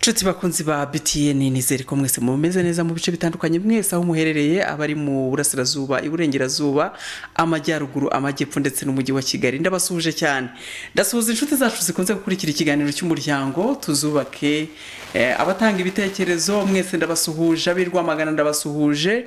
nshuti bakunzi ba btn nizere ko mwese mumeze neza mu bice bitandukanye. Mwese aho muherereye abari mu burasirazuba iburengerazuba amajyaruguru amajyepfo ndetse n'umujyi wa kigali. Ndabasuhuje cyane. Ndasuhuza inshuti zacu zikunze gukurikira ikiganiro cy'umuryango tuzubake eh, abatanga ibitekerezo. Mwese ndabasuhuje ab'i rwamagana ndabasuhuje.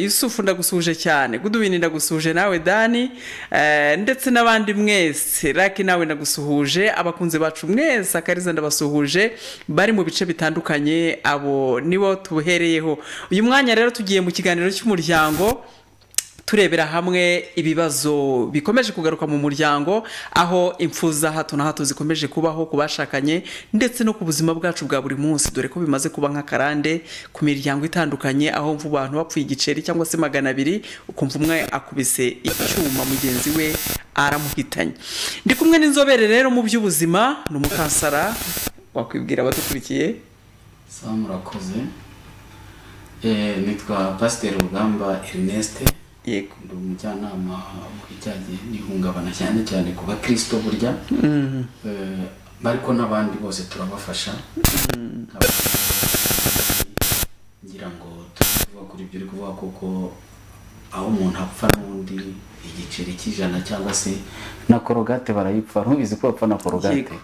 Yusufu ndagusuhuje cyane. Gudubini ndagusuhuje nawe dani. Eh, ndetse n'abandi mwese. Raki nawe ndagusuhuje. Abakunzi bacu mwese akariza ndabasuhuje. Bari mu bice bitandukanye. Abo nibo tuhereyeho uyu mwanya rero tugiye mu kiganiro cy'umuryango. Turebera hamwe ibibazo bikomeje kugaruka mu muryango aho impfu za hato na hato zikomeje kubaho ku bashakanye ndetse no ku buzima bwacu bwa buri munsi. Dore ko bimaze kuba nk'akarande ku miryango itandukanye aho mvu abantu bapfuye igiceri cyangwa se magana abiri ukumva umwe akubise icyuma mugenzi we aramuhitanye. Ndi kumwe n'inzobere rero mu by'ubuzima ni umukansara wakwibwira abadukurikiye murakoze. Eh, nitwa pasiteri rugamba erneste. Yego. Ndi umujyanama mu bijyanye n'ihungabana cyane cyane ku bakirisito burya Eh, ariko n'abandi bose turabafasha. Ngira ngo tuvuga kuri ibyo uri kuvuga kuko aho umuntu apfa n'undi igiceri cy'ijana cyangwa se na korogate barayipfa ntubizi ko bapfa na korogate.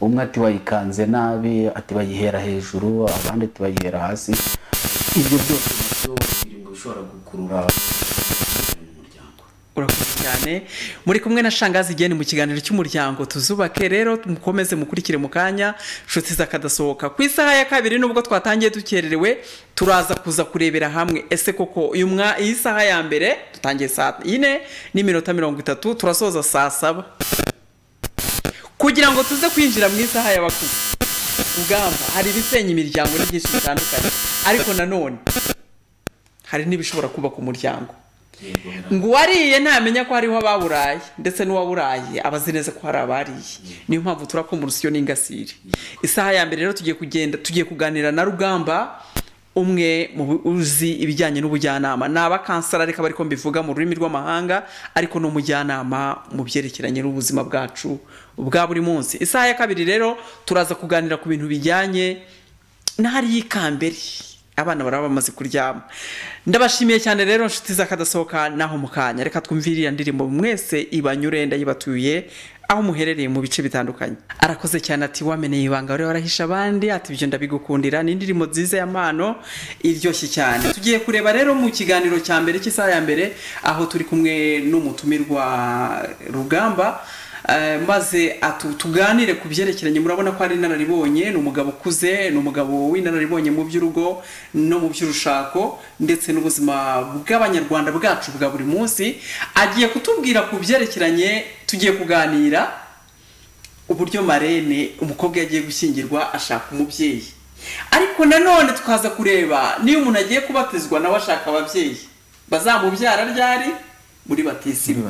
Umwe ati wayikanze nabi ati bayihera hejuru abandi ati bayihera hasi. Ibyo byose na byo biri mu bishobora gukurura urakoze cyane. Muri kumwe na shangazi igeni mu kiganiro cy'umuryango. Tuzubake rero mukomeze mukurikire mu kanya. Nshuti zakadasohoka ku isaha ya kabiri nubwo twatangiye dukererewe turaza kuza kurebera hamwe. Ese koko uyu mwa iyi saha ya mbere dutangiye saa yine n'iminota mirongo itatu turasoza saa saba. Kugira ngo tuze kwinjira mu isaha y'abakuze ugamba hari ibisenya imiryango ni byinshi bitandukanye. Ariko nanone hari n'ibishobora kubaka umuryango ngo uwariye ntamenya ko hariho ababuraye ndetse n'uwaburaye aba azi neza ko hari abariye. Niyo mpamvu turakoma urusyo n'ingasire. Isaha ya mbere rero tugiye kugenda tugiye kuganira na rugamba umwe mu uzi ibijyanye n'ubujyanama. Ni abakansara ariko ariko mbivuga mu rurimi rw'amahanga ariko ni umujyanama mu byerekeranye n'ubuzima bwacu bwa buri munsi. Isaha ya kabiri rero turaza kuganira ku bintu bijyanye n'ahari y'ikambere. Abana baraba bamaze kuryama. Ndabashimiye cyane rero nshuti zakadasohoka naho mu kanya. Reka twumvire iriya ndirimbo mwese ibanyure ndayibatuye aho muherereye mu bice bitandukanye. Arakoze cyane ati wameneye ibanga wari warahisha abandi ati ibyo ndabigukundira. Ni indirimbo nziza ya mpano iryoshye cyane. Tugiye kureba rero mu kiganiro cya mbere cy'isaha ya mbere aho turi kumwe n'umutumirwa rugamba maze atu tuganire ku byerekeranye. Murabona ko ari inararibonye. Ni umugabo ukuze ni umugabo w'inararibonye mu by'urugo no mu by'urushako ndetse n'ubuzima bw'abanyarwanda bwacu bwa buri munsi. Agiye kutubwira ku byerekeranye tugiye kuganira uburyo marene umukobwa yagiye gushyingirwa ashaka umubyeyi. Ariko nanone tukaza kureba niyo umuntu agiye kubatizwa nawe ashaka ababyeyi. Bazamubyara ryari? Muri batisimu.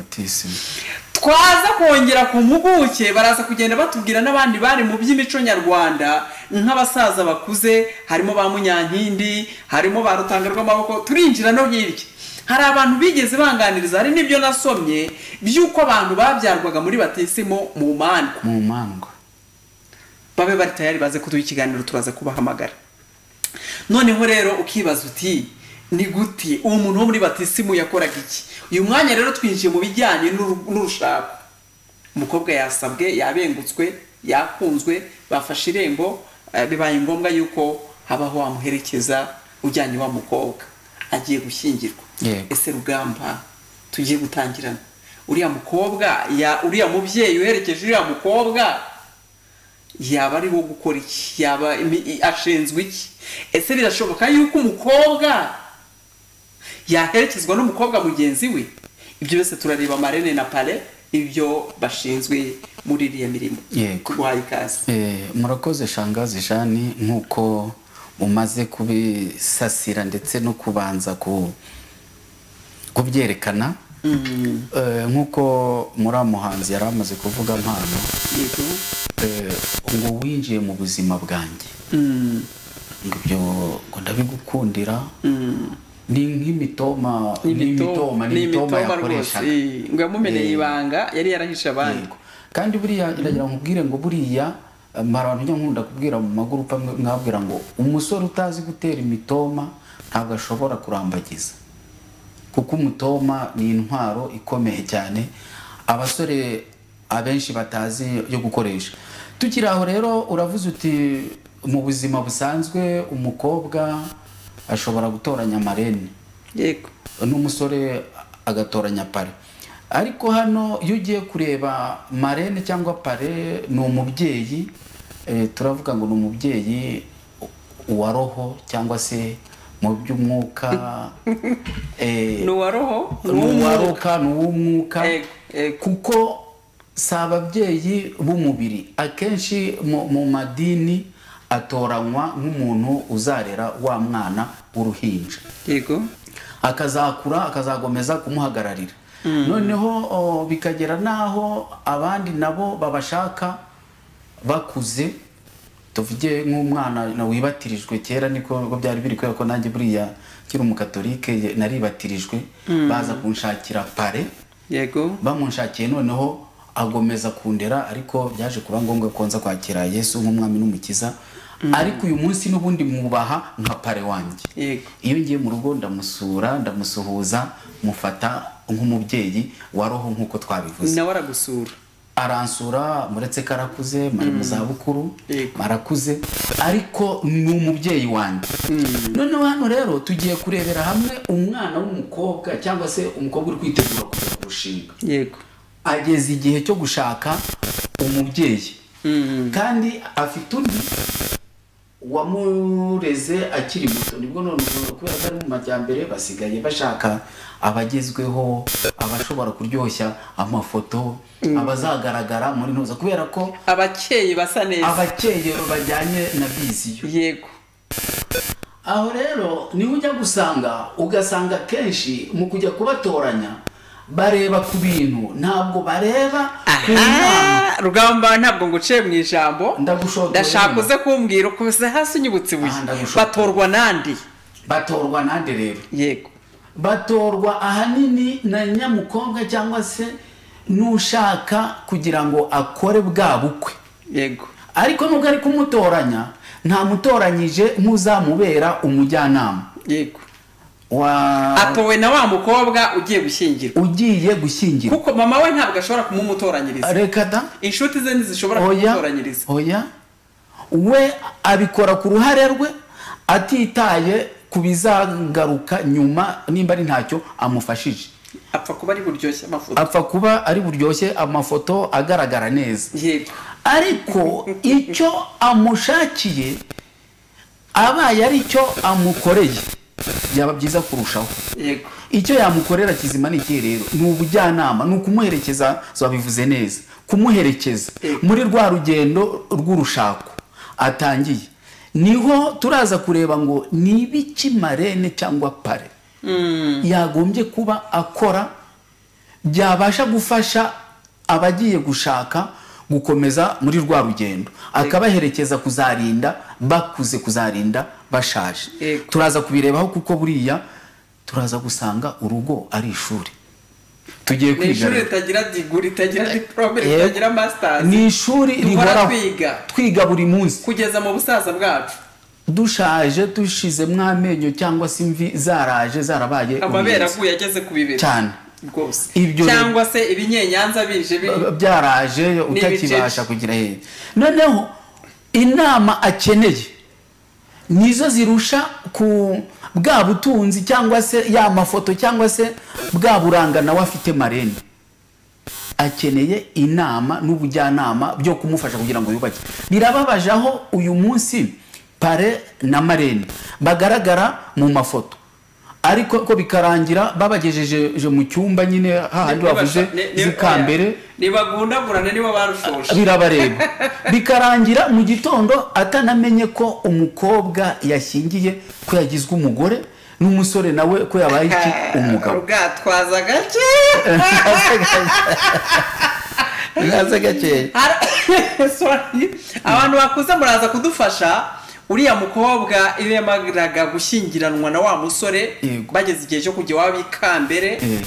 Twaza kongera ku mpuguke baraza kugenda batubwira n'abandi bari mu by'imico nyarwanda. Nk'abasaza bakuze harimo ba munyankindi harimo ba rutanga rw'amaboko turinjira no hirya. Hari abantu bigeze banganiriza hari n'ibyo nasomye by'uko abantu babyarwaga muri batisimu mu mandwa mu mandwa babe bari tayari baze kuduha ikiganiro turaza kubahamagara. Noneho rero ukibaza uti ni gute uwo muntu wo muri batisimu yakoraga iki? Uyu mwanya rero twinjiye mu bijyanye n'uru- n'urushako. Umukobwa yasabwe yabengutswe yakunzwe bafashe irembo eh, bibaye ngombwa yuko habaho wamuherekeza ujyanye wa mukobwa. Agiye gushyingirwa. Ese rugamba tugiye gutangirana? Uriya mukobwa ya uriya mubyeyi uherekeje uriya mukobwa yaba ariho gukora iki? Yaba ashinzwe iki? Ese birashoboka yuko umukobwa yaherekezwa n'umukobwa mugenzi we. Ibyo byose turareba marene na pare ibyo bashinzwe muri iriya mirimo. Yego. tuguhaye ikaze. Eh, murakoze shangazi jani nk'uko mumaze kubisasira ndetse no kubanza ku kubyerekana. Eh, nk'uko muri muhanzi yari amaze kuvuga mpano eh, ngo winjiye mu buzima bwanjye. Mm, ngo ibyo ngo ndabigukundira. Mm. Ni nk'imitoma ni ni imitoma ni imitoma rwose. yakoreshaga. Eh, ngo yamumeneye Eh, ibanga yari yarahishe abandi. Yego. kandi buriya iragira nkubwire ngo buriya mara abantu njya nkunda kubwira mu magurupa mwabwira ngo umusore utazi gutera imitoma ntabwo ashobora kurambagiza. Kuko umutoma ni intwaro ikomeye cyane abasore abenshi batazi yo gukoresha. Tukiri aho rero uravuze uti mu buzima busanzwe umukobwa ashobora gutoranya amarene yego. N'umusore agatoranya pare. Ariko hano iyo ugiye kureba marene cyangwa pare ni umubyeyi eh, turavuga ngo ni umubyeyi wa roho cyangwa se mu by'umwuka eh, ni uwa roho? ni uw'umwuka. kuko si ababyeyi b'umubiri. Akenshi mu madini atoranywa nk'umuntu uzarera wa mwana w'uruhinja. Yego. Akazakura akazagomeza kumuhagararira. Noneho o, bikagera n'aho abandi nabo babashaka bakuze tuvuge nk'umwana na wibatirijwe. Kera niko niko byari biri kubera ko nanjye buriya kiri umukatolike naribatirijwe. Baza kunshakira pare. Yego. Bamunshakiye noneho agomeza kundera ariko byaje kuba ngombwa ko nza kwakira yesu nk'umwami n'umukiza. Ariko uyu munsi n'ubundi mwubaha nka pare wanjye. Iyo ngiye mu rugo ndamusura ndamusuhuza mufata nk'umubyeyi wa roho nk'uko twabivuze. Nawe aragusura. Aransura muretse ko arakuze mari mu zabukuru Yego. arakuze ariko ni umubyeyi wanjye. Noneho hano rero tugiye kurebera hamwe umwana w'umukobwa cyangwa se umukobwa uri kwitegura kujya kurushinga yego. Ageze igihe cyo gushaka umubyeyi. Kandi afite undi wamureze akiri muto. Nibwo none kubera ko ari mu majyambere basigaye bashaka abagezweho abashobora kuryoshya amafoto abazagaragara muri ntuza kubera ko abakeye basa neza. Abakeye bajyanye na viziyo. Yego. Aho rero ni ho ujya gusanga ugasanga kenshi mu kujya kubatoranya bareba ku bintu. Ntabwo bareba ku nama rugamba ntabwo nguciye mu ijambo. Ndashaka uze kumbwira ukuze hasi unyibutse ibuye. Batorwa nandi. Batorwa nande rero. Yego. Batorwa ahanini na nyamukobwa cyangwa se n'ushaka kugira ngo akore bwa bukwe. Yego. Ariko nubwo ari kumutoranya ntamutoranyije nk'uzamubera umujyanama. Yego. Atowe na wa mukobwa ugiye gushyingirwa. Ugiye gushyingirwa. Kuko mama we ntabwo ashobora kumumutoranyiriza. Reka da. Inshuti ze ntizishobora kumutoranyiriza. oya. We abikora ku ruhare rwe atitaye ku bizagaruka nyuma nimba ari ntacyo amufashije. Apfa kuba ari buryoshye amafoto. Apfa kuba ari buryoshye amafoto agaragara neza. Ariko icyo amushakiye abaye ari cyo amukoreye. Byaba byiza kurushaho. Icyo yamukorera kizima ni ikihe rero? Ni ubujyanama ni ukumuherekeza zabivuze neza. Kumuherekeza. Muri rwa rugendo rw'urushako. Atangiye. Niho turaza kureba ngo ni ibiki marene cyangwa pare. Yagombye kuba akora byabasha gufasha abagiye gushaka gukomeza muri rwa rugendo. Akabaherekeza kuzarinda bakuze kuzarinda bashaje. Turaza kubirebaho kuko buriya turaza gusanga urugo ari ishuri. Tugiye ni kwiga ishuri rero. ritagira diguri ritagira diporome Yego. ritagira masitazi ni ishuri rihoraho twiga twiga buri munsi. Kugeza mu busaza bwacu. Dushaje dushizemo amenyo cyangwa se imvi zaraje zarabaye amabere aguye ageze ku bibero. Cyane rwose. Cyangwa se ibinyenyanza bije bi byaraje utakibasha kugira hehe noneho inama akeneye nizo zirusha ku bwa butunzi cyangwa se ya mafoto cyangwa se bwa buranga nawe afite marene. Akeneye inama n'ubujyanama byo kumufasha kugira ngo yubake. Birababaje aho uyu munsi pare na marene bagaragara mu mafoto. Ariko ko bikarangira babagejeje mu cyumba nyine hahandi wavuze zikambere. ntibagundagurane nibo barushoje birabareba. Bikarangira mu gitondo atanamenye ko umukobwa yashyingiye ko yagizwe umugore n'umusore nawe ko yabaye iki? Umugabo. ubwatwaza gake. Nkaze gakeya abantu bakuze muraza kudufasha. Uriya mukobwa iyo yamaraga gushyingiranwa na wa musore bageze igihe cyo kujya iwabo ikambere Eh.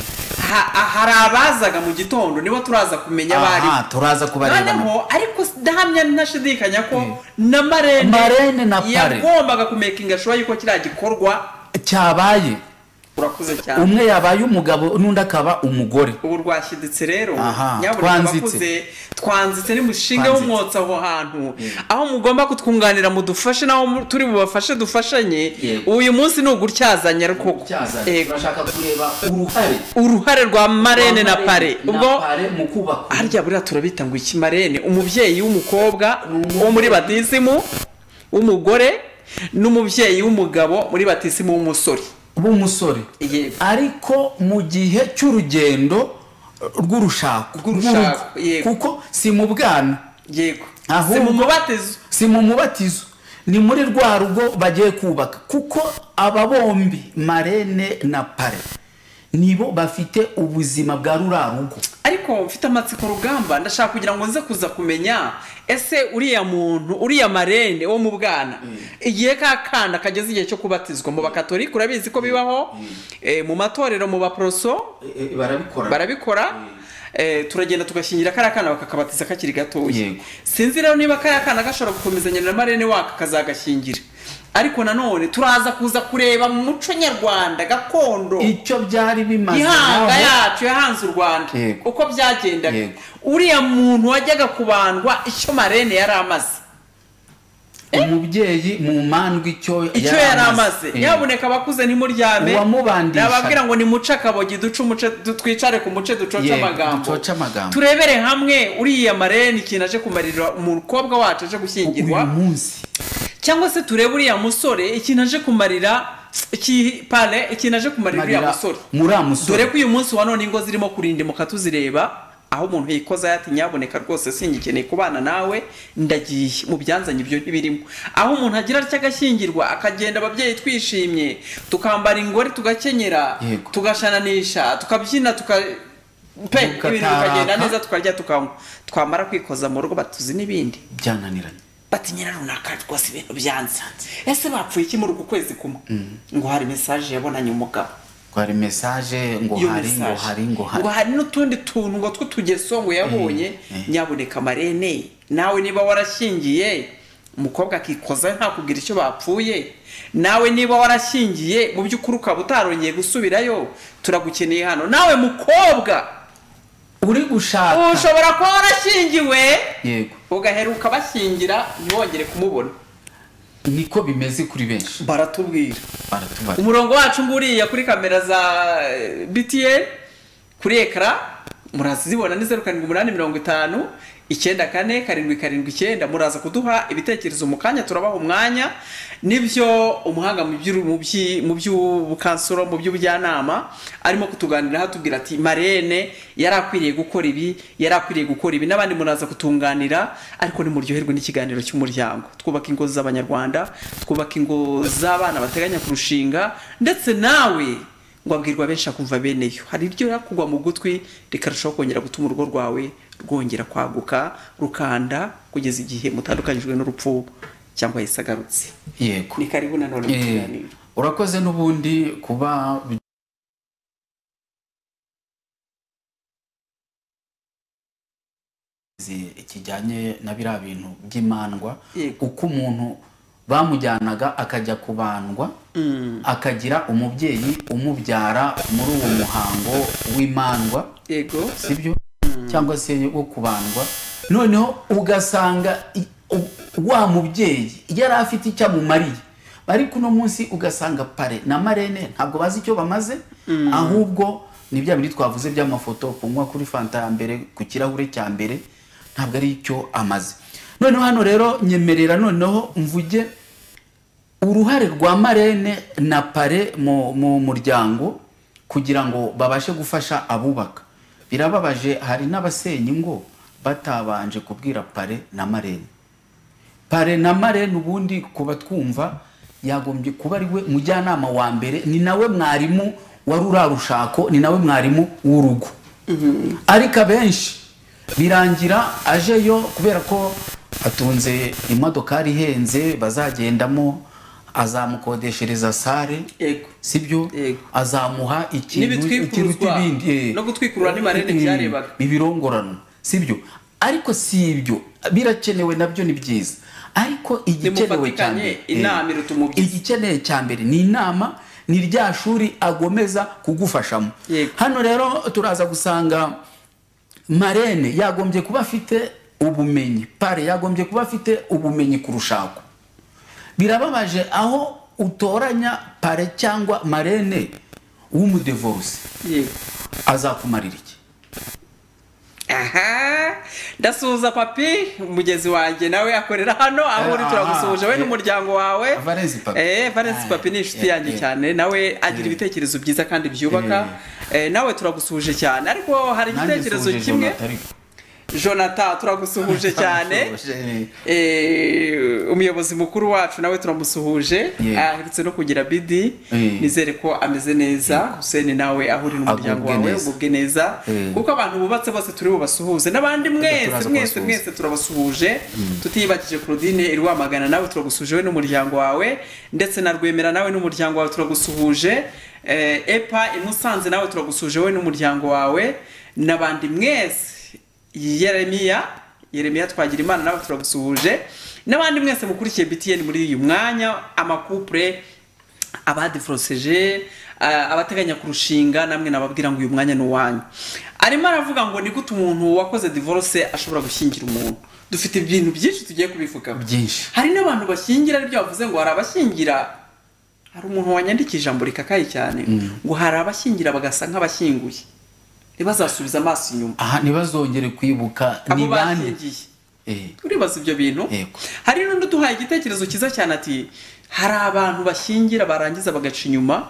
ha- hari abazaga mu gitondo nibo turaza kumenya abari turaza kubarebana noneho ariko ndahamya ntashidikanya ko na marene Marene na Pare. yagombaga kumekinga shuwa yuko kiriya gikorwa cyabaye. Urakuze cyane. Umwe yabaye umugabo n'undi akaba umugore. Ubu rwashyiditse rero. Twanzitse. abakuze twanzitse nimushinge w'umwotsi aho hantu. Aho mugomba kutwunganira mudufashe naho turi bubafashe dufashanye. Uyu munsi ni ugutyazanya koko Yego. turashaka kureba uruhare. Uruhare rwa marene na pare ubwo harya buriya turabita ngo iki marene? Umubyeyi w'umukobwa wo muri batisimu w'umugore n'umubyeyi w'umugabo muri batisimu w'umusore. B'umusore. Ariko mu gihe cy'urugendo rw'urushako. Kuko si mu bwana. Yego. Ahubwo- si mu mubatizo. si mu mubatizo. Ni muri rwa rugo bagiye kubaka. Kuko aba bombi marene na pare nibo bafite ubuzima bwa rura rugo. Ariko mfite amatsiko rugamba. Ndashaka kugira ngo nze kuza kumenya ese uriya muntu uriya marene wo mu bwana igihe ka kana kageze igihe cyo kubatizwa. Mu bakatolika urabizi ko bibaho? Eh, mu matorero mu baporoso barabikora. Barabikora. Eh, turagenda tugashingira kariya kana bakakabatiza kakiri gatoya. Sinzi rero niba kariya kana gashobora gukomezanya na marene wako akazagashingira ariko nanone turaza kuza kureba mu muco nyarwanda gakondo. Icyo byari bimaze ihanga yacu yahanze u rwanda. Uko byagendaga. Uriya muntu wajyaga kubandwa icyo marene yari amaze. Umubyeyi mu mandwa icyo yari amaze. Eh. nyabuneka abakuze ntimuryame nababwira ngo nimuce akabogi duce umuce du- twicare ku muce ducoce amagambo. turebere hamwe uriya marene ikintu aje kumarira umukobwa wacu aje gushyingirwa. Uyu munsi. Cyangwa se turebe uriya musore ikintu aje kumarira pale ikintu aje kumarira uriya musore. dore ko uyu munsi wa none ingo zirimo kurindimuka tuzireba aho umuntu yikoza ati nyaboneka rwose singikeneye kubana nawe ndagiye mu byanzanye ibyo ntibirimo aho umuntu agira atya agashyingirwa akagenda ababyeyi twishimye tukambara ingori tugakenyera tugashananisha tukabyina tuka pe ibintu bikagenda neza tukarya tukanywa. Twamara kwikoza mu rugo batuzi n'ibindi. Byananiranye. Bati nyina runaka rwose ibintu byanze ese bapfuye iki muri uku kwezi kumwe ngo hari mesaje yabonanye umugabo. Ngo hari mesaje ngo hari ngo hari ngo hari. Ngo hari n'utundi tuntu ngo tw'utugeso ngo yabonye eh. nyaboneka marene. Nawe niba warashyingiye umukobwa akikoza ntakubwira icyo bapfuye. Nawe niba warashyingiye mu by'ukuri ukaba utarongeye gusubirayo turagukeneye hano. Nawe mukobwa! Uri gushaka. Ushobora kuba warashyingiwe? Yego. Ugaheruka bashyingira ntiwongere kumubona. Niko bimeze kuri benshi. Baratubwira. Baratubara umurongo wacu nguriya kuri kamera za eh, btn kuri ekara murazibona. Ni zeru karindwi umunani mirongo itanu. Icyenda kane karindwi karindwi icyenda. Muraza kuduha ibitekerezo mu kanya turabaha umwanya. Nibyo umuhanga mu by'ubukansoro mu by'ubujyanama arimo kutuganira atubwira ati marene yari akwiriye gukora ibi yari akwiriye gukora ibi. N'abandi muraza kutunganira ariko nimuryoherwe n'ikiganiro cy'umuryango. Twubaka ingo z'abanyarwanda twubaka ingo z'abana bateganya kurushinga ndetse nawe ngo abwirwa benshi akumva beneyo. Hari iryo yakugwa mu gutwi rikarushaho kongera gutuma urugo rwawe rwongera kwaguka rukanda kugeza igihe mutandukanyijwe n'urupfu cyangwa yahise agarutse. Yego. Ni karibu nanone mu Eh, kiganiro. urakoze n'ubundi kuba kijyanye na biriya bintu by'imandwa uko umuntu bamujyanaga akajya kubandwa akagira umubyeyi umubyara muri uwo muhango w'imandwa sibyo cyangwa se wo kubandwa. Noneho ugasanga wa mubyeyi yari afite icyo amumariye. Ariko uno munsi ugasanga pare na marene ntabwo bazi icyo bamaze ahubwo ni bya bindi twavuze by'amafoto kunywa kuri fanta ya mbere ku kirahure cya mbere ntabwo ari icyo amaze. Noneho hano rero nyemerera noneho mvuge uruhare rwa marene na pare mu mu muryango kugira ngo babashe gufasha abubaka. Birababaje hari n'abasenya ingo batabanje kubwira pare na marene. Pare na marene ubundi kuba twumva yagombye kuba ari we mujyanama wa mbere ni nawe mwarimu wari urarushako ni nawe mwarimu w'urugo. Ariko abenshi birangira ajeyo kubera ko atunze imodokari ihenze bazagendamo azamukodeshereza sare sibyo? Azamuha ikintu ikiruta ibindi. No gutwikurura n'imarene Eh, byarebaga. ibirongorano sibyo? Ariko si ibyo. Birakenewe na byo ni byiza. Ariko igikenewe cya Nimufatikanye, mbere. inama iruta umubyizi. igikeneye cya mbere ni inama ni rya shuri agomeza kugufashamo. Hano rero turaza gusanga marene yagombye kuba afite ubumenyi. Pare yagombye kuba afite ubumenyi kurushaho birababaje aho utoranya pare cyangwa marene w'umudevoruse yego. Azakumarira iki? Aha! Ndasuhuza papi umugezi wanjye nawe akorera hano aho uri Aha, turagusuhuje we eh, n'umuryango wawe. Valens Papi. eh papi ni inshuti eh, yanjye eh. cyane nawe agira Eh. ibitekerezo byiza kandi byubaka. Eh. Nawe turagusuhuje cyane ariko hari igitekerezo kimwe. Jonathan, turagusuhuje cyane. Turagusuhuje. Eh, umuyobozi mukuru wacu nawe turamusuhuje. Aherutse no kugira bidi. Eh. nizere ko ameze neza. Huseni nawe aho uri n'umuryango wawe ugubwe neza. Eh. kuko abantu bubatse bose turi bubasuhuze n'abandi mwese mwese mwese turabasuhuje. Tutiyibakije claudine irwamagana nawe turagusuhuje we n'umuryango wawe. Ndetse na rwemera nawe n'umuryango wawe turagusuhuje. Eh, epa imusanze nawe turagusuhuje we n'umuryango wawe. N'abandi mwese yeremiya yeremiya twagira imana nawe turagusuhuje n'abandi mwese mukurikiye btn muri uyu mwanya amakupure abadiforoseje abateganya kurushinga namwe nababwira ngo uyu mwanya ni uwanyu. Arimo aravuga ngo ni gute umuntu wakoze divorce ashobora gushyingira umuntu? Dufite ibintu byinshi tugiye kubivugaho byinshi. Hari n'abantu bashyingira ari byo bavuze ngo hari abashyingira? Hari umuntu wanyandikije ijambo rikakaye cyane. Ngo hari abashyingira bagasa nk'abashyinguye. Ntibazasubize amaso inyuma. Aha ntibazongere kwibuka. Ni bande Eh, turibaza ibyo bintu? Hari n'undi uduhaye igitekerezo cyiza cyane ati hari abantu bashyingira barangiza bagaca inyuma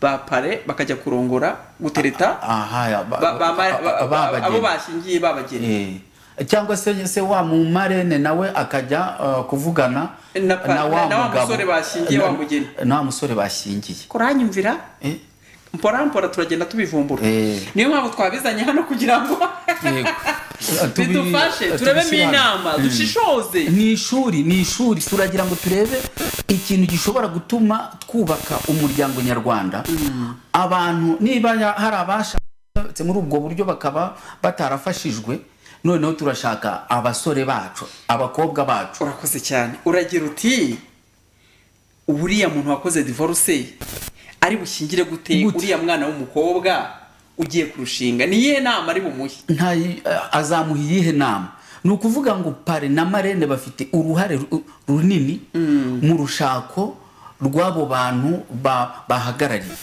ba pare bakajya kurongora gutereta abo bashyingiye babageni Eh, cyangwa se se wa mumarene nawe akajya uh, kuvugana Na wa musore bashyingiye, wa mugeni. na wa musore bashyingiye kuranyumvira Eh, mpora mpora turagenda tubivumbura. Eh. niyo mpamvu twabizanye hano kugira ngo bidufashe turebemo inama Mm. dushishoze ni ishuri ni ishuri. Turagira ngo turebe ikintu gishobora gutuma twubaka umuryango nyarwanda. Abantu niba hari abashatse muri ubwo buryo bakaba batarafashijwe noneho turashaka abasore bacu abakobwa bacu. Urakoze cyane. Uragira uti uriya muntu wakoze divorce ari bushyingire gute uriya mwana w'umukobwa ugiye kurushinga? Ni iyihe nama ari bumuhe? Nta azamuha iyihe nama? Ni ukuvuga ngo pare na marene bafite uruhare ru- runini mu rushako rw'abo bantu ba- bahagarariye.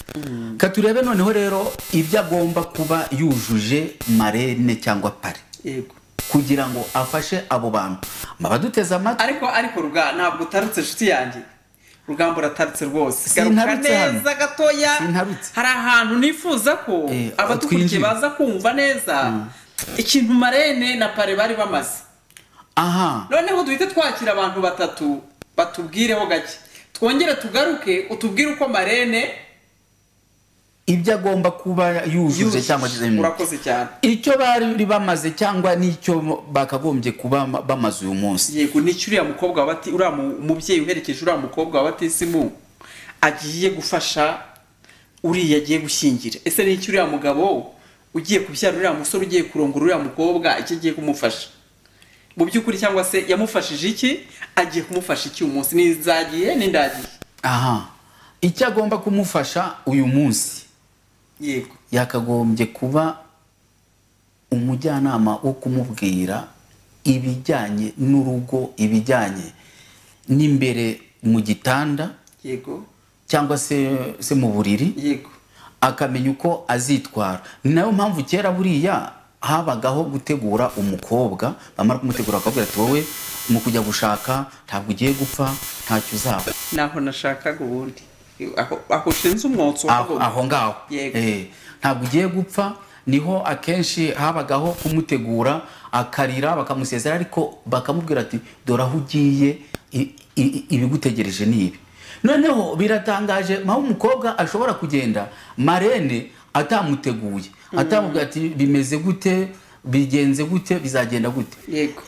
Ka turebe noneho rero ibyo agomba kuba yujuje marene cyangwa pare. Kugira ngo afashe abo bantu. Abaduteze amatwi. Ariko ariko ruga ntabwo utarutse inshuti yanjye. Rugamba uratarutse rwose. Garuka neza gatoya hari ahantu nifuza ko Eh, abadukurikiye baza kumva neza ikintu marene na pare bari bamaze. Aha. Noneho duhite twakira abantu batatu batubwireho gake. Twongere tugaruke utubwire uko marene ibyo agomba kuba yujuje cyangwa urakoze cyane. Icyo bari bamaze cyangwa n'icyo bakagombye kuba bamaze uyu munsi. Yego ni cyo uriya mukobwa wa bati uriya mu- umubyeyi uherekeje uriya mukobwa wa batisimu agiye gufasha uriya agiye gushyingira ese n'icyo uriya mugabo ugiye kubyara uriya musore ugiye kurongora uriya mukobwa icyo agiye kumufasha? Mu by'ukuri cyangwa se yamufashije iki? Agiye kumufasha iki uyu munsi? N'izagiye n'indagiye aha. Icyo agomba kumufasha uyu munsi yakagombye kuba umujyanama wo kumubwira ibijyanye n'urugo ibijyanye n'imbere mu gitanda yego. cyangwa se se mu buriri yego. akamenya uko azitwara. Ni na yo mpamvu kera buriya habagaho gutegura umukobwa bamara kumutegura bakabwira ati wowe mu kujya gushaka ntabwo ugiye gupfa ntacyo uzaba. Naho nashakaga ubundi. Aho aho ushinze umwotsi aho ngaho. Eh, ntabwo ugiye gupfa ni ho akenshi habagaho kumutegura akarira bakamusezera ariko bakamubwira ati dore aho ugiye ibigutegereje ni ibi. Noneho biratangaje aho umukobwa ashobora kugenda marene atamuteguye. Atamubwira ati bimeze gute bigenze gute bizagenda gute?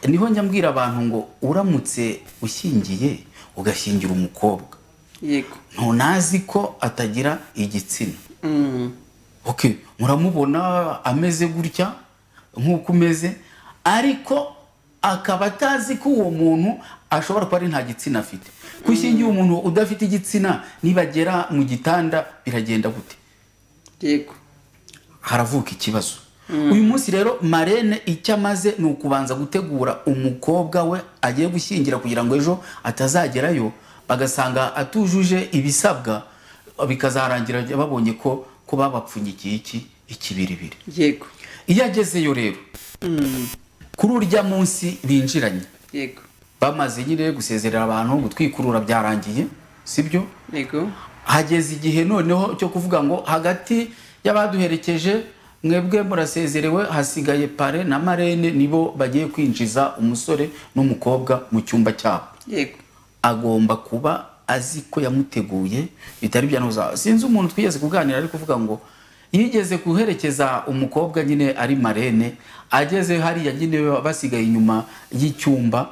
Niho njya mbwira abantu ngo uramutse ushyingiye ugashyingira umukobwa. Ntunazi ko atagira igitsina. Mm. muramubona ameze gutya nk'uko umeze ariko akaba atazi ko uwo muntu ashobora kuba ari nta gitsina afite. Ko ishingiye umuntu udafite igitsina nibagera mu gitanda biragenda gute? Yego. Haravuka ikibazo. Uyu munsi rero marene icyo amaze ni ukubanza gutegura umukobwa we agiye gushyingira kugira ngo ejo atazagerayo bagasanga atujuje ibisabwa. Bikazarangira babonye ko ko babapfunyikiye iki? Ikibiribiri. Yego. Iyo agezeyo rero kuri urya munsi binjiranye. Yego. Bamaze nyine gusezerera abantu gutwikurura byarangiye sibyo? Yego. Hageze igihe noneho cyo kuvuga ngo hagati y'abaduherekeje mwebwe murasezerewe hasigaye pare na marene nibo bagiye kwinjiza umusore n'umukobwa mu cyumba cyabo. Yego. Agomba kuba azi ko yamuteguye bitari byanuza sinzi umuntu twigeze kuganira ari kuvuga ngo yigeze guherekeza umukobwa nyine ari marene ageze hariya nyine basigaye inyuma y'icyumba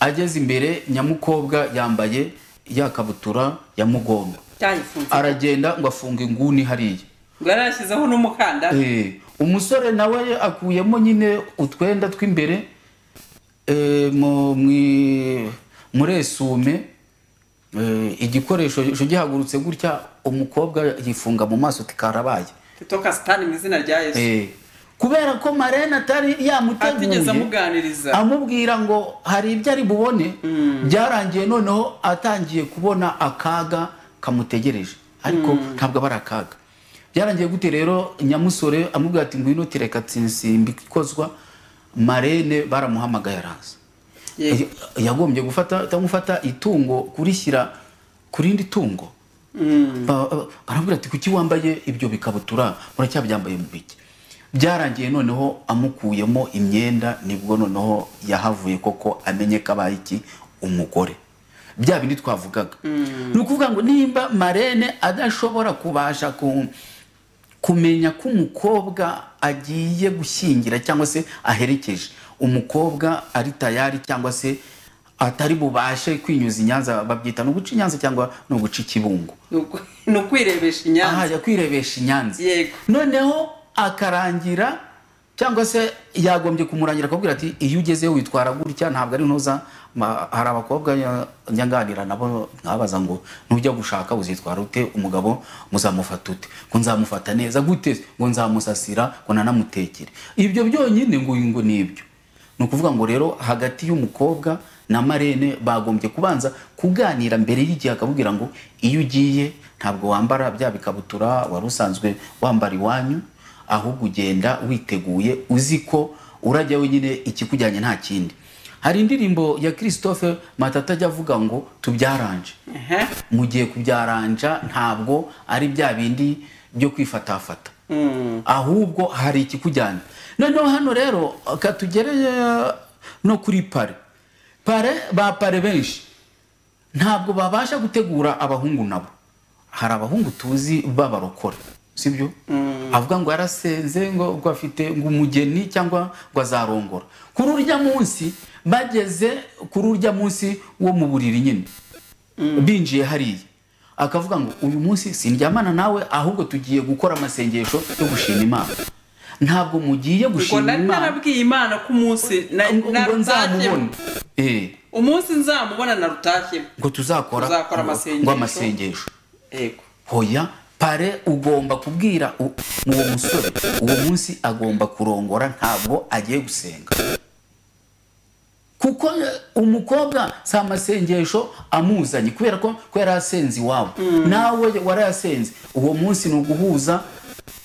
ageze imbere nyamukobwa yambaye ya kabutura ya mugongo. Cyayifunze. Aragenda ngo afunge inguni hariya. Ngo yari yashyizeho n'umukandara. Eh, umusore nawe akuyemo nyine utwenda tw'imbere eh, muri esume eh, igikoresho gihagurutse gutya umukobwa yifunga mu maso tikarabaye titoka sitani mu izina rya yesu. Eh, kubera ko marene atari yamuteguye amubwira ngo hari ibyo ari bubone? Byarangiye noneho atangiye kubona akaga kamutegereje. Ariko ntabwo aba ari akaga. Byarangiye gute rero nyamusore amubwira ati ngwino tireka nsimbikozwa marene baramuhamagaye araza. Yagombye gufata atamufata itungo kurishyira ku rindi tungo ba- arambwira ati kuki wambaye ibyo bikabutura? Muracyabyambaye mu biki? Byarangiye noneho amukuyemo imyenda ni bwo noneho yahavuye koko amenye ko abaye iki? Umugore. Bya bindi twavugaga. Ni ukuvuga ngo nimba marene adashobora kubasha ku kumenya ko umukobwa agiye gushyingira cyangwa se aherekeje umukobwa ari tayari cyangwa se atari bubashe kwinyuza i nyanza babyita ni uguca i nyanza cyangwa ni uguca ikibungo Ni ukwirebesha aha inyanza ajya kwirebesha i nyanza. Yego. noneho akarangira cyangwa se yagombye kumurangira akabwira ati iyo ugezeyo witwara gutya ntabwo ari ntuza. Hari abakobwa ya- nyanganira nabo nkabaza ngo nujya gushaka uzitwara ute? Umugabo muzamufata ute? Ngo nzamufata neza gute? Ngo nzamusasira ngo nanamutekere. Ibyo byonyine ngo ngo ni ibyo. Ni ukuvuga ngo rero hagati y'umukobwa na marene bagombye kubanza kuganira mbere y'igihe akabubwira ngo iyo ugiye ntabwo wambara bya bikabutura wari usanzwe wambara iwanyu ahubwo ugenda witeguye uzi ko urajya wenyine ikikujyanye nta kindi hari indirimbo ya christophe matata ajya avuga ngo tubyaranje Ehe. mugiye kubyaranja ntabwo ari bya bindi byo kwifatafata. Ahubwo hari ikikujyana. Noneho hano rero katugereye no kuri pare. Pare ba pare benshi. Ntabwo babasha gutegura abahungu nabo. Hari abahungu tuzi b'abarokora sibyo? Avuga ngo yarasenze ngo ngo afite ngo umugeni cyangwa ngo azarongora. Kuri urya munsi bageze kuri urya munsi wo mu buriri nyine. Binjiye hariya. Akavuga ngo uyu munsi sindyamana nawe ahubwo tugiye gukora amasengesho yo gushima imana. Ntabwo mugiye gushima imana. narabwiye imana ko umunsi na- nzamubone. Eh, umunsi nzamubona narutashyemo ngo tuzakora ngo- amasengesho. hoya pare ugomba kubwira uwo musore. Uwo munsi agomba kurongora ntabwo agiye gusenga. Kuko umukobwa si amasengesho amuzanye kubera ko yari asenze iwabo. Nawe warayasenze uwo munsi ni uguhuza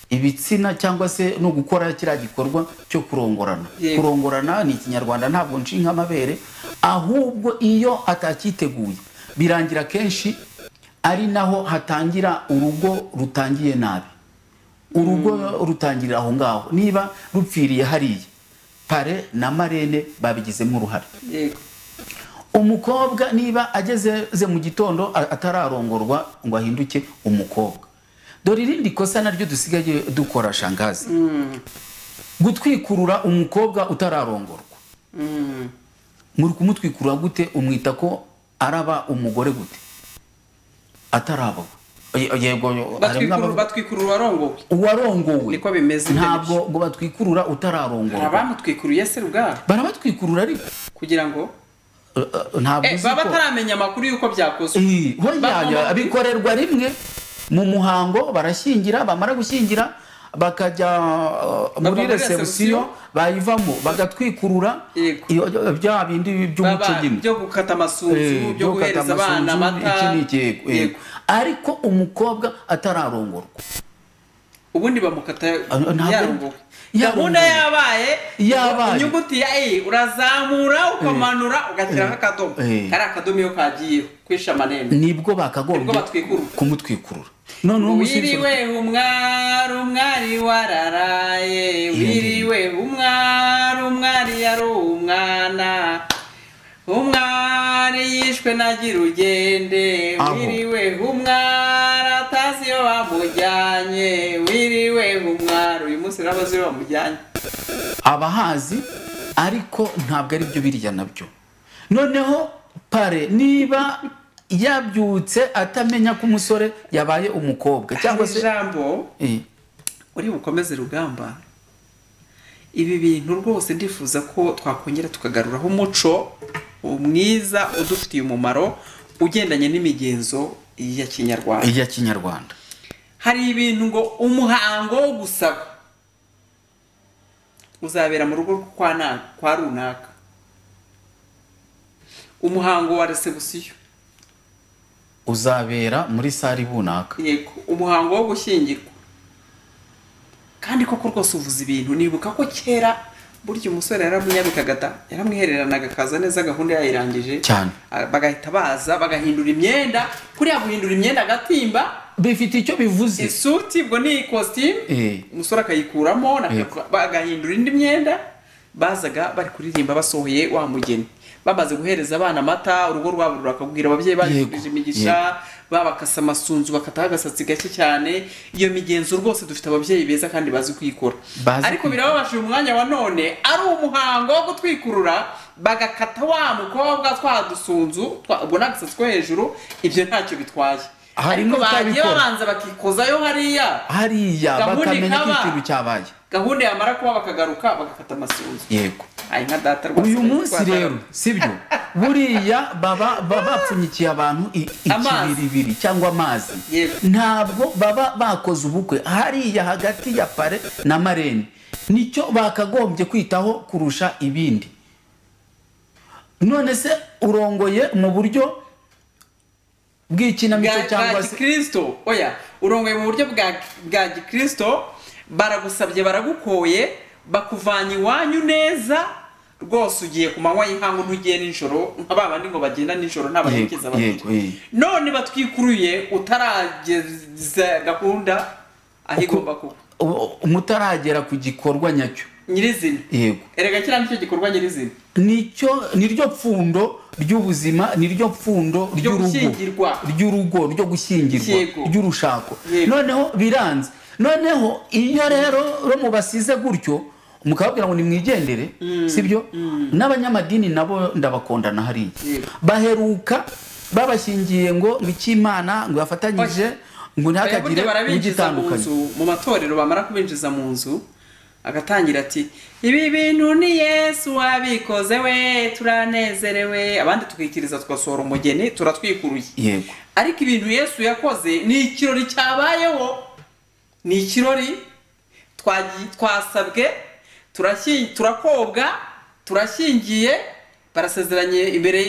ibitsina cyangwa se no gukora kiriya gikorwa cyo kurongorana. Kurongorana ni ikinyarwanda ntabwo nshinga amabere ahubwo iyo atacyiteguye birangira kenshi ari naho hatangira urugo rutangiye nabi. Urugo rutangirira aho ngaho. Niba rupfiriye hariya. Pare na marene babigizemo uruhare. Umukobwa niba ageze mu gitondo atararongorwa ngo ahinduke umukobwa. Dore irindi kosa naryo dusigaye dukora shangazi. Gutwikurura umukobwa utararongorwa. Mm. muri kumutwikurura gute umwita ko araba umugore gute? Atarabona Batwikurura uwarongowe. Uwarongowe. Niko bimeze ntabwo ngo batwikurura hari utararongorwa abamutwikuruye se ubwabo barabatwikurura ariko kugira ngo Eh, eh, ntabwo Eh, baba bataramenya amakuru y'uko byakozwe. Bikorerwa rimwe. Mu muhango barashyingira bamara gushyingira bakajya muri resebusiyo bayivamo bagatwikurura. Bya bindi by'umuco nyine. byo gukata amasunzu byo guhereza abana amata iki ni. Ariko umukobwa atararongorwa. Ubundi bamukata yarongowe. gahunda yabaye inyuguti ya e urazamura ukamanura ugashyiraho akadomo. Eh. kari akadomo iyo kagiyeho kwisha amanene. Nibwo bakagombye kumutwikurura. Wiriwe umwari umwari wararaye. Wiriwe umwari umwari yari umwana. Umwari yishwe nagira ugende wiriwe umwari atazi iyo bamujyanye wiriwe umwari uyu munsi rero abazi iyo bamujyanye abahazi ariko ntabwo ari byo birya na byo. Noneho pare niba yabyutse atamenya ko umusore yabaye umukobwa cyangwa se ijambo Eh, uri bukomeze rugamba. Ibi bintu rwose ndifuza ko twakongera tukagaruraho umuco. Mwiza udufitiye umumaro ugendanye n'imigenzo ya kinyarwanda. Iya kinyarwanda. Hari ibintu ngo umuhango wo gusaba. Uzabera mu rugo kwa na- kwa runaka. Umuhango wa resebusiyo. Uzabera muri sari runaka. Yego umuhango wo gushyingirwa. Kandi koko rwose uvuze ibintu nibuka ko kera burya umusore yaramunyabikaga da yaramwihereranaga akaza neza gahunda yayirangije. Cyane. Ah, bagahita baza bagahindura imyenda. Kuriya guhindura imyenda agatimba. Bifite icyo bivuze. Isuti ubwo ni ikositimu Eh. umusore akayikuramo Yego. bagahindura indi myenda. Bazaga bari kuririmba basohoye wa mugeni. Bamaze guhereza abana amata urugo rwabo rurakabwira ababyeyi Yego, imigisha. Babakasa amasunzu bakataho agasatsi gake cyane. Iyo migenzo rwose dufite ababyeyi beza kandi bazi kuyikora Bazi ariko birababaje uyu mwanya wa none ari umuhango wo gutwikurura bagakata wa mukobwa twa dusunzu twa- ubwo ni agasatsi ko hejuru ibyo ntacyo bitwaye. Ariko bagiye babanza bakikozayo hariya. Hariya bakamenya ko ikintu cyabaye. Gahunda yamara kuba bakagaruka bagakata amasunzu yego. Ayi nka data rwose. Uyu munsi rero sibyo buriya baba baba bapfunyikiye abantu ikibiribiri cyangwa amazi. Ntabwo baba bakoze ubukwe. Hariya hagati ya pare na marene ni cyo bakagombye kwitaho kurusha ibindi. None se urongoye mu buryo bw'ikinamico cyangwa bwa se oya urongoye mu buryo bwa bwa gikristo baragusabye baragukoye bakuvanye iwanyu neza rwose ugiye ku manywa y'ihangu ntugiye nijoro nka ba bandi ngo bagenda nijoro nta baherekeza none batwikuruye utarageza gahunda aho igomba kuba. u- mutaragera ku gikorwa nyacyo. Nyirizina. Yego. Erega kiriya ni cyo gikorwa nyirizina? Nicyo niryo pfundo ry'ubuzima niryo pfundo Ryo ry'urugo. ry'urugo ryo gushyingirwa ry'urushako. Noneho biranze. Noneho iyo rero ro mubasize gutyo mukababwira ngo nimwigendere sibyo? N'abanyamadini nabo ndabakondana hariya. Baheruka babashyingiye ngo ngo icy'imana ngo yafatanyije ngo ntihakagire mu nzu? Mu matorero bamara kubinjiza mu nzu? Agatangira ati ibi bintu ni yesu wabikoze we turanezerewe. Abandi tukikiriza tugasohora umugeni turatwikuruye. Yego. Ariko ibintu yesu yakoze ni ikirori cyabayeho. Ni ikirori twasabwe turakobwa turashyingiye barasezeranye imbere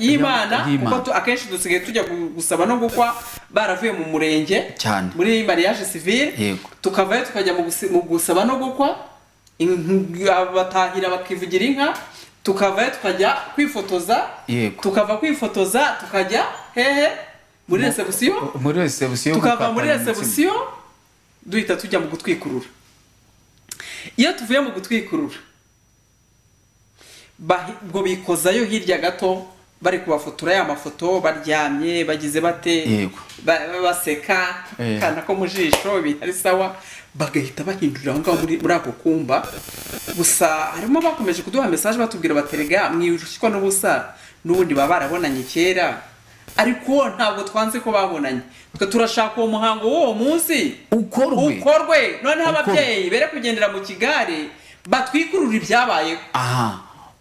y'imana kuko akenshi dusigaye tujya gu- gusaba no gukwa baravuye mu murenge Cyane. muri mariage civile tukavayo tukajya mu gusaba no gukwa batahira bakivugira inka tukavayo tukajya kwifotoza tukava kwifotoza tukajya hehe muri resebusiyo tukava muri resebusiyo duhita tujya mu gutwikurura iyo tuvuye mu gutwikurura ubwo bikozayo hirya gato bari kubafotora ya mafoto baryamye bagize bate baseka Eh. kana ko mu jisho ibintu ari sawa bagahita bahindurira aho ngaho muri ako kumba. Gusa harimo bakomeje kuduha mesaje batubwira baterega mwishywa n'ubusa? N'ubundi baba barabonanye kera. Ariko ntabwo twanze ko babonanye. Twe turashaka uwo muhango w'uwo munsi. Ukorwe ukorwe noneho ababyeyi bere kugendera mu kigare batwikurura ibyabayeho. Aha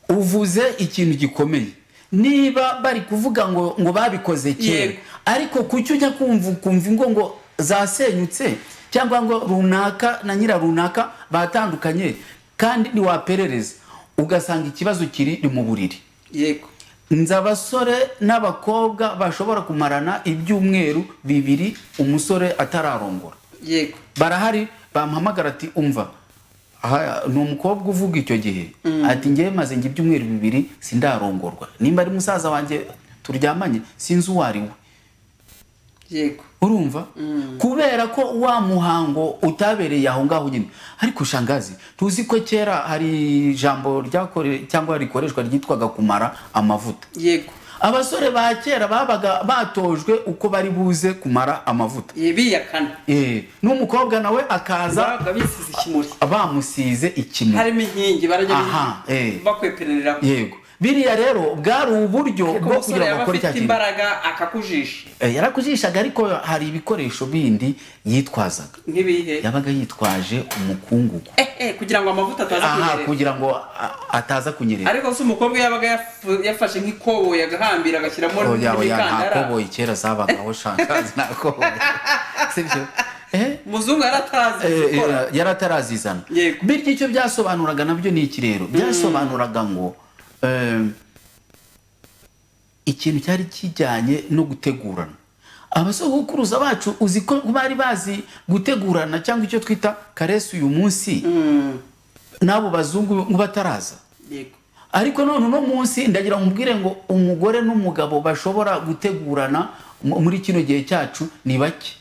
uvuze ikintu gikomeye. Niba bari kuvuga ngo ngo babikoze kera ariko kuki ujya kumva ukumva ingo ngo zasenyutse? Cyangwa ngo runaka na nyira runaka batandukanye kandi ntiwaperereza. Ugasanga ikibazo kiri mu buriri. Yego. Nzi abasore n'abakobwa bashobora kumarana ibyumweru bibiri umusore atararongora. Yego. Barahari bamuhamagara ati umva aha ni umukobwa uvuga icyo gihe. Ati ngewe maze njye ibyumweru bibiri sindarongorwa. Nimba ari musaza wanjye turyamanye sinzi uwo ari we. Yego. Urumva? Kubera ko wa muhango utabereye aho ngaho nyine. Ariko shangazi tuzi ko kera hari ijambo ryakore cyangwa rikoreshwa ryitwaga kumara amavuta. Yego. Abasore ba kera babaga batojwe uko bari buze kumara amavuta. Biyakana Eh, n'umukobwa nawe akaza bamusize ikimuri. Harimo inkingi barajya Aha, eh. bakweperera yego. Biriya rero bwari uburyo bwo kugira ngo akore kintu imbaraga akakujisha. Eh, yarakujishaga ariko hari ibikoresho bindi yitwazaga. Nk'ibihe? Yabaga yitwaje umukungugu. Eh, eh, kugira ngo amavuta ataza aha kunyerera. kugira ngo ataza kunyerera. Ariko se umukobwa yabaga yafashe nk'ikoboyi agahambira agashyiramo oya oya nta koboyi kera zabagaho shangazi nta koboyi. Sibyo eh? Eh, eh, yari atarazizana bityo icyo byasobanuraga na byo ni iki rero? Byasobanuraga ngo ikintu cyari kijyanye no gutegurana. Abasogokuruza bacu uzi ko bari bazi gutegurana cyangwa icyo twita karesi uyu munsi? Mm, n'abo bazungu ngo bataraza ariko none uno munsi ndagira ngo mbwire ngo umugore n'umugabo bashobora gutegurana mu- muri kino gihe cyacu ni bake.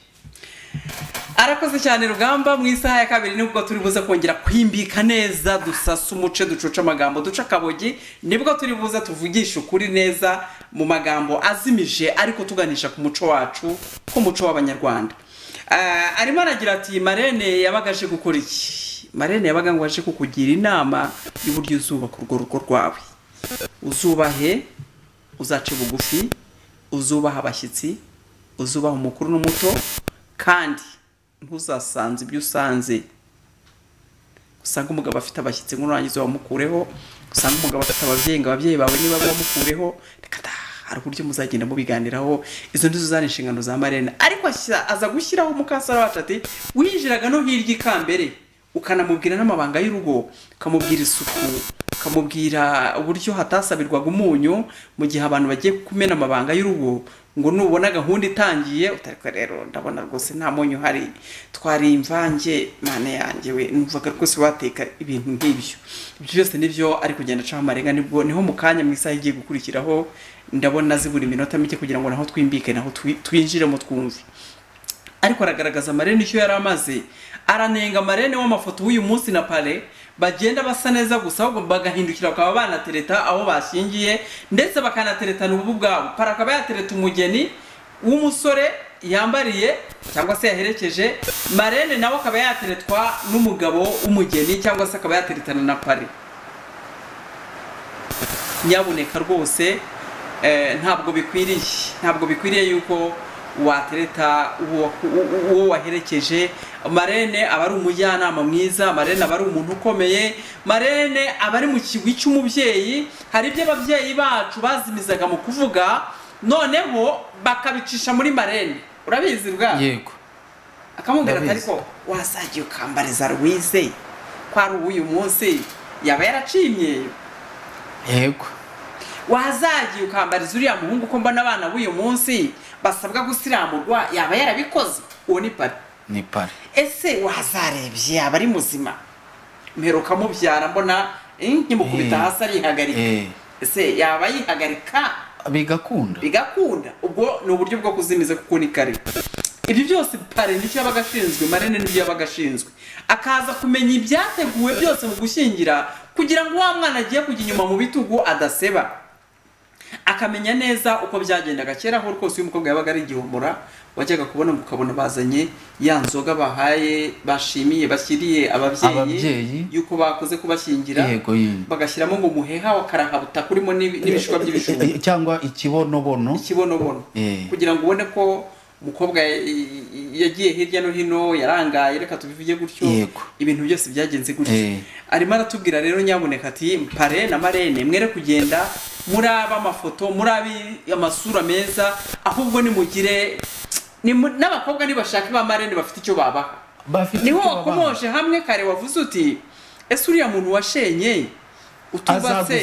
Arakoze cyane rugamba mu isaha ya kabiri ni bwo turi buze kongera kwimbika neza dusasa umuce ducuca amagambo duca akabogi ni bwo turi buze tuvugisha ukuri neza mu magambo azimije ariko tuganisha ku muco wacu ku muco w'abanyarwanda. Ah, arimo aragira ati marene yabaga aje gukora iki? Marene yabaga ngo aje kukugira inama y'uburyo uzubaka urwo rugo rwawe. Uzubahe uzace bugufi uzubaha abashyitsi uzubaha umukuru n'umuto kandi ntuzasanze ibyo usanze. Usanga umugabo afite abashyitsi nk'urangiza wamukureho usanga umugabo afite ababyeyi ngo ababyeyi bawe niba bamukureho. Reka da hari uburyo muzagenda mubiganiraho. Izo nizo zari inshingano za marene ariko aza gushyiraho umukasara wacu ati winjiraga no hirya ikambere. Ukanamubwira n'amabanga y'urugo ukamubwira isuku ukamubwira uburyo hatasabirwaga umunyu mu gihe abantu bagiye kumena amabanga y'urugo. Ngo nubona gahunda itangiye utariko rero ndabona rwose nta munyu uhari. Twari imvange mana yanjye we numvaga rwose wateka ibintu nk'ibyo. Ibyo byose ni byo ari kugenda acaho amarenga ni bwo ni ho mu kanya mu isaha igiye gukurikiraho ndabona zibura iminota mike kugira ngo naho twimbike naho twi- twinjiremo twumve. Ariko aragaragaza amarene icyo yari amaze aranenga amarene w'amafoto w'uyu munsi na pale bagenda basa neza gusa ahubwo bagahindukira bakaba banatereta aho bashyingiye ndetse bakanateretana ubu bwabo. Pale akaba yatereta umugeni w'umusore yambariye cyangwa se yaherekeje marene nawe akaba yateretwa n'umugabo w'umugeni cyangwa se akaba yateretana na pale nyabuneka rwose eh, ntabwo bikwiriye ntabwo bikwiriye yuko watereta uwo waherekeje. Marene aba ari umujyanama mwiza marene aba ari umuntu ukomeye. Marene aba ari mu kigwi cy'umubyeyi. Hari ibyo ababyeyi bacu bazimizaga mu kuvuga noneho bakabicisha muri marene. Urabizi bwa? Yego. Akamubwira ati Ndabizi. ariko wazagiye ukambariza rwize ko ari uw'uyu munsi? Yaba yaraciye imyeyo yego. Wazagiye ukambariza uriya muhungu ko mbona abana b'uyu munsi? Basabwa gusiramurwa yaba yarabikoze. Uwo ni pari ni pare. Ese wazarebye? Yaba ari muzima. Mperuka mubyara mbona nkimukubita Eh. hasi arihagarika. Eh. ese yaba yihagarika? Bigakunda. Bigakunda. Ubwo ni uburyo bwo kuzimiza kuko ni kare. Ibyo byose pare ni cyo yabaga ashinzwe marene n'ibyo yabaga ashinzwe. Akaza kumenya ibyateguwe byose mu gushyingira kugira ngo wa mwana agiye kujya inyuma mu bitugu adaseba. Akamenya neza uko byagendaga. Kera aho rwose uyu mukobwa yabaga ari igihomora wajyaga kubona ukabona bazanye ya nzoga bahaye bashimiye bashyiriye ababyeyi yuko bakoze kubashyingira bagashyiramo ngo umuheha wa karahabutaka urimo n'ibi- n'ibishishwa by'ibijumba cyangwa ikibonobono. Ikibonobono. Eh. kugira ngo ubone ko umukobwa ya- yagiye hirya no hino yarangaye reka tubivuge gutyo. Ibintu byose byagenze gutyo. Eh. arimo aratubwira rero nyabuneka ati pare na marene mwere kugenda muri amafoto muri abi- amasura meza ahubwo nimugire nimu- n'abakobwa nibashaka ba marene bafite icyo babaha. Niho wakomoje hamwe kare wavuze uti ese uriya muntu washenye? Utubatse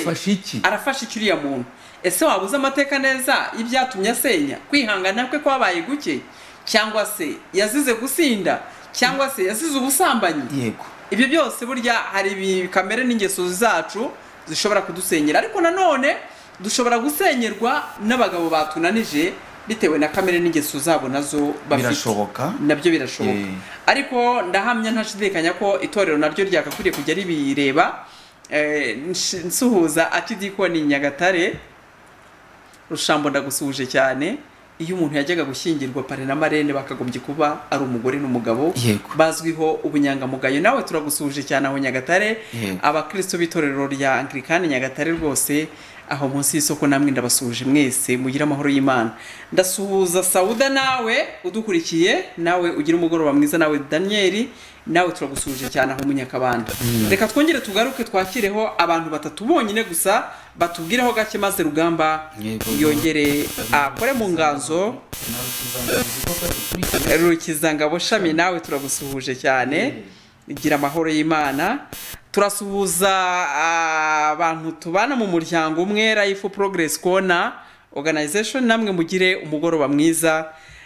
arafasha iki uriya muntu? Ese waba uzi amateka neza y'ibyatumye asenya? Kwihangana kwe kwabaye guke? Cyangwa se yazize gusinda? Cyangwa se yazize ubusambanyi? Yego. Ibyo byose burya hari kamere n'ingeso zacu zishobora kudusenyera. Ariko nanone dushobora gusenyerwa n'abagabo batunanije bitewe na kamere n'ingeso zabo na zo bafite. Birashoboka. Nabyo birashoboka. Ariko ndahamya ntashidikanya ko itorero naryo ryakakwiriye kujya ribireba Eh, nsuhuza akidikoni nyagatare rushambo ndagusuhuje cyane. Iyo umuntu yajyaga gushyingirwa pare na marene bakagombye kuba ari umugore n'umugabo. Bazwiho ubunyangamugayo. Nawe turagusuhuje cyane aho nyagatare. Abakristo b'itorero rya anglikani nyagatare rwose aho munsi y'isoko namwe ndabasuhuje mwese mugire amahoro y'imana. Ndasuhuza sawuda nawe udukurikiye. Nawe ugire umugoroba mwiza. Nawe daniyeli nawe turagusuhuje cyane aho munyakabanda reka twongere tugaruke twakireho abantu batatu bonyine gusa batubwireho gake maze rugamba yongere akore mu nganzo. Rukizangabo shami nawe turagusuhuje cyane. Gira amahoro y'imana. Turasuhuza ah, abantu tubana mu muryango umwe life progress corner. Organization namwe mugire umugoroba mwiza.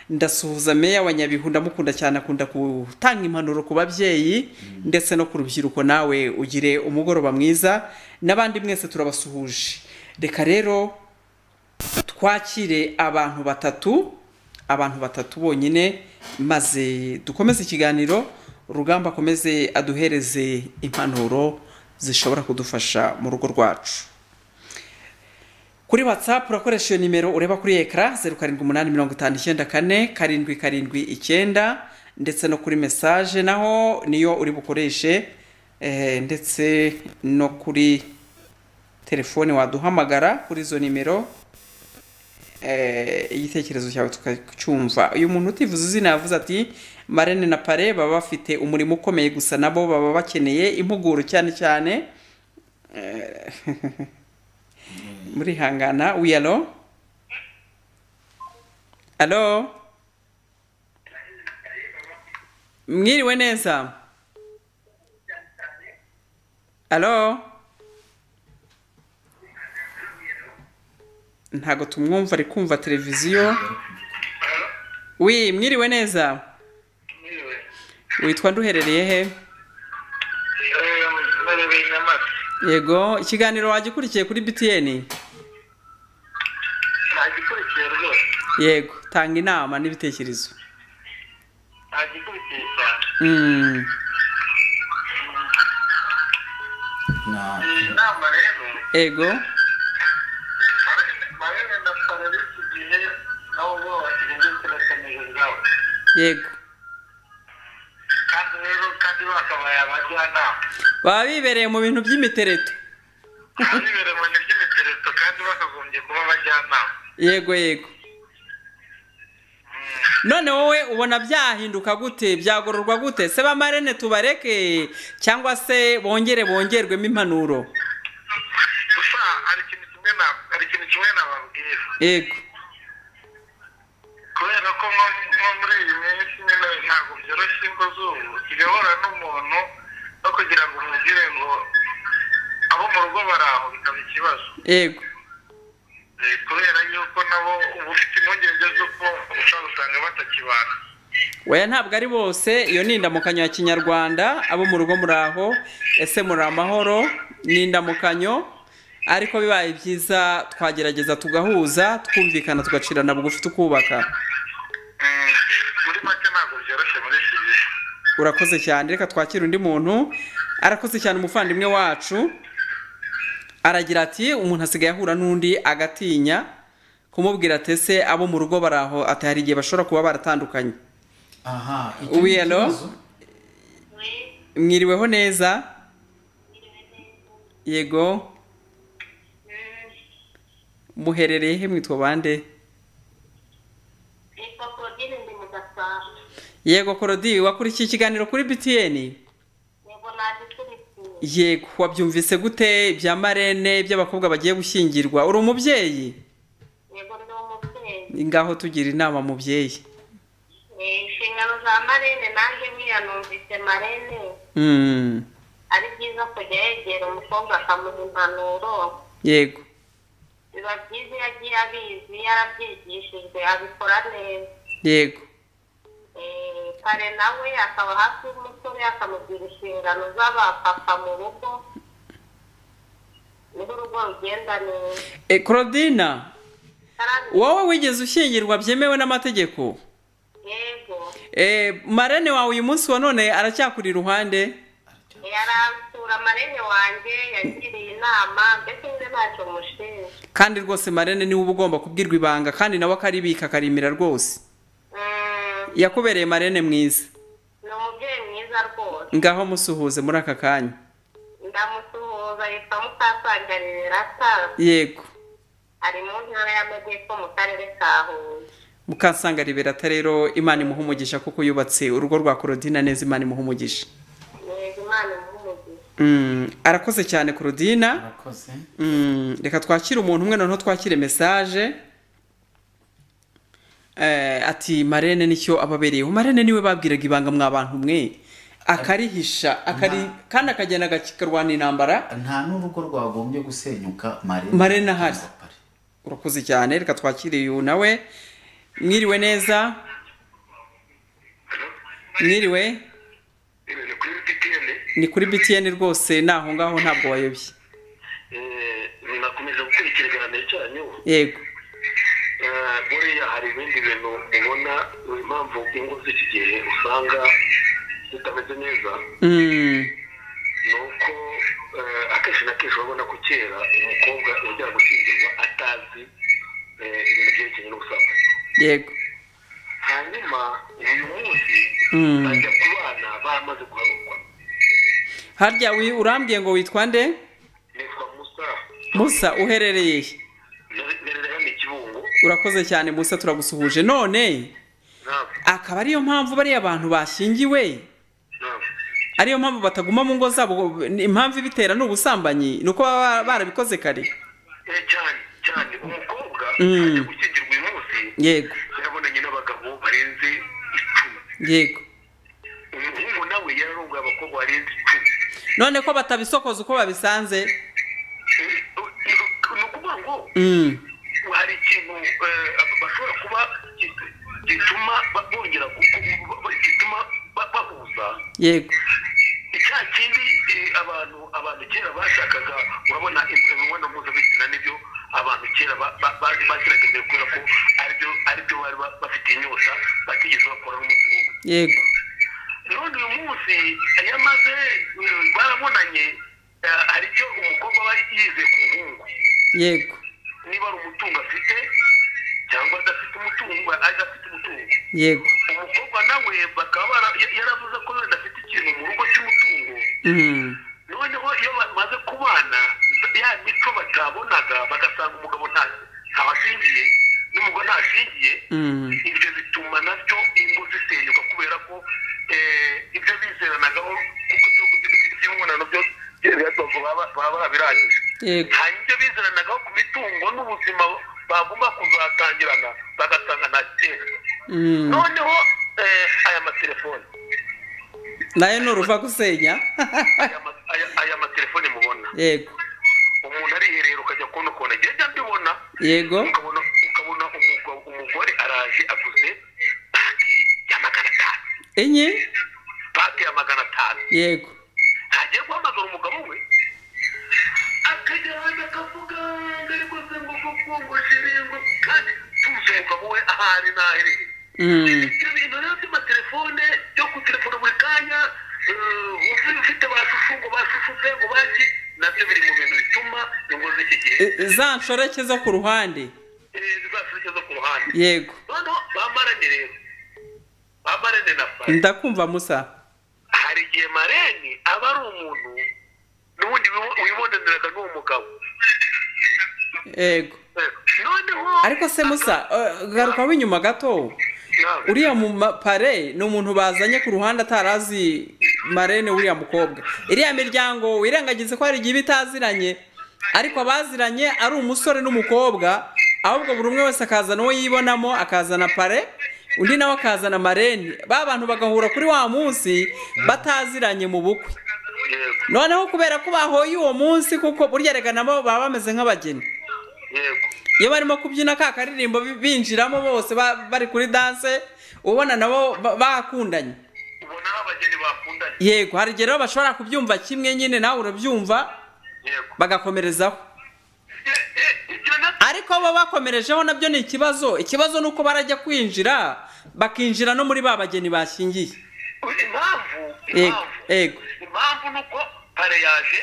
Ndasuhuza meya wa nyabihu ndamukunda cyane akunda gutanga impanuro ku babyeyi ndetse no ku rubyiruko. Nawe ugire umugoroba mwiza n'abandi mwese turabasuhuje. Reka rero twakire abantu batatu abantu batatu bonyine maze dukomeze ikiganiro rugamba akomeze aduhereze impanuro zishobora kudufasha mu rugo rwacu. Kuri whatsapp urakoresha iyo nimero ureba kuri ekara zeru karindwi umunani mirongo itanu icyenda kane karindwi karindwi icyenda ndetse no kuri mesaje naho niyo uri bukoreshe eh, ndetse no kuri telefone waduhamagara kuri izo nimero eh, igitekerezo cyawe tukacyumva. Uyu muntu utivuze izina yavuze ati marene na pare baba bafite umurimo ukomeye gusa nabo baba bakeneye impuguro cyane cyane. Eh, murihangana wi alo alo mwiriwe neza alo ntago tumwumva ari kumva televiziyo. Wi mwiriwe neza witwa nduherereye he? Nyamata. Yego ikiganiro wagikurikiye kuri btn ntagikurikiye rwose yego tanga inama n'ibitekerezo. Ntagikurikiye cyane Mm, Na- iyi nama rero. Yego. Marene na pare b'iki gihe nabo bo basigaye biterekanije ubwabo yego. Kandi rero kandi bakabaye abajyanama. Baba bibereye mu bintu by'imitereto. Abibere mu bintu by'imitereto kandi bakagombye kuba abajyanama. Yego yego. None wowe ubona byahinduka gute byagororwa gute? Se bamarene tubareke cyangwa se bongere bongerwemo impanuro? Gusa hari ikintu kimwe na hari ikintu kimwe nababwira yego. Kubera ko nko muri iyi minsi nyine ntabwo byoroshye ingo z'ubu igahura n'umuntu no kugira ngo umubwire ngo abo mu rugo bari aho bikaba ikibazo. Yego. Kubera yuko nabo uba ufite impungenge z'uko ushobora gusanga batakibana. Weya ntabwo ari bose. Iyo ni indamukanyo ya kinyarwanda abo mu rugo muri aho ese muri amahoro ni indamukanyo ariko bibaye byiza twagerageza tugahuza twumvikana tugacirana bugufi tukubaka. Mm, muri make ntabwo byoroshye muri iki gihe. Urakoze cyane. Reka twakire undi muntu. Arakoze cyane umuvandimwe wacu. Aragira ati umuntu asigaye ahura n'undi agatinya kumubwira ati ese abo mu rugo bari aho ati hari igihe bashobora kuba baratandukanye. Aha ikibazo. mwiriweho neza? Yego. Muherereye he? Mwitwa bande? Yego korodi wakurikiye ikiganiro kuri btn. Yego wabyumvise gute? Ibya marene by'abakobwa bagiye gushyingirwa. Uri umubyeyi? Yego umubyeyi. ngaho tugira inama mubyeyi. Inshingano za marene nanjye nk'iya numvise marene. Mm, ari byiza kujya yegera umukobwa akamuha impanuro. yego. Biba byiza iyo agiye abizi yarabyigishijwe abikora neza. yego. Eh, kare nawe akaba hafi y'umusore akamubwira inshingano z'abapapa mu rugo. Niho urugo rugenda neza e, korodina Karani- wowe wigeze ushyingirwa byemewe n'amategeko? Yego. E, marene wawe uyu munsi wa none aracyakuri iruhande? Yaransura marene wanjye yagiriye inama mbese njye ntacyo mushinja kandi rwose marene ni we uba ugomba kubwirwa ibanga kandi nawe akaribika akarimira rwose. Yakubereye marene mwiza. Ni umubyeyi mwiza rwose. Ngaho musuhuze muri aka kanya. Ndamusuhuza yitwa mukasanganire rata yego. Ari mu ntara y'amajyepfo mu karere ka huye. Mukasanga liberata rero imana imuha umugisha kuko yubatse urugo rwa korodina neza imana imuha umugisha. Yego imana imuhe umugisha. Mm, arakoze cyane korodina. Mm, reka twakire umuntu umwe noneho twakire mesaje ati marene ni cyo ababereyeho. Marene ni we babwiraga ibanga mwa bantu mwe. Akarihisha akari kandi akagenda akakarwana intambara. Nta n'urugo rwagombye gusenyuka marene. Marene ahari. urakoze cyane reka twakire uyu nawe. Mwiriwe neza? Mwiriwe? Ni kuri btn rwose ni aho ngaho ntabwo wayobye nakomeje gukurikira ikiganiro cyanyu. Yego. Eh, buriya hari ibindi bintu mubona impamvu ingo z'iki gihe usanga zitameze neza. Mm, ni uko eh, akenshi na kenshi urabona ko kera umukobwa yajyaga gushyingirwa atazi eh, ibintu byerekeranye n'ubusambanyi. Yego. Hanyuma uyu munsi Mm. bajya ku bana bamaze guharurwa harya wi urambwiye ngo witwa nde? Nitwa musa. Musa uherereye he? Urakoze cyane musa turagusuhuje. None akaba ariyo mpamvu bariya bantu bashyingiwe. Ariyo mpamvu bataguma mu ngo zabo. Impamvu ibitera ni ubusambanyi ni uko baba barabikoze kare. Eh, cyane cyane. Umukobwa Mm. ajya gushyingirwa uyu munsi yego. yarabonanye n'abagabo barenze icumi. Yego. Umuhungu nawe yararongoye abakobwa barenze icumi. None ko batabisokoza uko babisanze. Eh, ni ukuvuga ngo Mm, hari ikintu eh, bashobora kuba gi- gituma bongera gituma ba- bahuza. Yego. Icya kindi eh, abantu abantu kera bashakaga urabona im- imibonano mpuzabitsina ni byo abantu kera ba- ba- ba- bashyiraga imbere kubera ko ari byo ari byo bari ba- bafite inyota batigeze bakora n'umunsi n'umwe yego. None uyu munsi iyo amaze eh, barabonanye hari icyo umukobwa aba yizeye ku muhungu yego. Niba ari umutungo afite cyangwa adafite umutungo adafite umutungo. Yego. Umukobwa nawe bakaba yaravuze ko wenda afite ikintu mu rugo cy'umutungo. Mm, noneho iyo bamaze kubana ya mico batabonaga bagasanga umugabo nta ntabashingiye n'umugore ntashingiye mm, ibyo bituma na byo ingo zisenyuka kubera ko eh, ibyo bizeranagaho kuko ibyo- iby'imibonano byo baba baba hanyuma ibyo bizeranagaho ku mitungo n'ubuzima bagomba kuzatangirana bagasanga nta kigenda Mm, noneho eh, aya matelefoni na yo ni uruva gusenya. Aya ma- aya- aya matelefoni mubona. Yego. Umuntu ariherera ukajya kubona ukuntu ajya mbibona. Yego. Ukabona umugore araje aguze paki ya magana atanu. Enye? Paki ya magana atanu. Yego. Ntagiye guhamagara umugabo we. Akajya hanze akavuga ngo ariko se ngo koko ngo shiri ngo kandi tuzi umugabo we ahari n'aherereye Mm, ibyo bintu rero by'amatelefone byo gutelefona buri kanya eh, ufite ba shushu ngo ba shushu se ngo baki na byo biri mu bintu bituma ingo z'iki gihe. I- za nshoreke zo ku ruhande. Eh, zizafurike zo ku ruhande. Yego. Noneho bamarane rero? Bamarane na pari ndakumva musa. Hari igihe mareni aba ari umuntu n'ubundi wibo- wibonaniraga n'uwo mugabo yego ariko se musa garuka w'inyuma gato. Uriya mu ma- pare ni umuntu bazanye ku ruhande atarazi marene w'uriya mukobwa. Iriya miryango wirengagize ko hari igihe itaziranye ariko abaziranye ari umusore n'umukobwa ahubwo buri umwe wese akazana uwo yibonamo akazana pare undi nawe akazana marene. Ba bantu bagahura kuri wa munsi bataziranye mu bukwe. Noneho kubera ko bahoye uwo munsi kuko burya rega nabo baba bameze nk'abageni. Iyo barimo kubyina ka karirimbo bi- binjiramo bose ba- bari kuri danse ubona nabo ba- bakundanye. Yego hari igihe rero bashobora kubyumva kimwe nyine nawe urabyumva bagakomerezaho. Eh, eh, ariko bo bakomerejeho na byo ni ikibazo. Ikibazo ni uko barajya kwinjira bakinjira no muri ba bageni bashyingiye. Impamvu yego. Impamvu ni uko pare yaje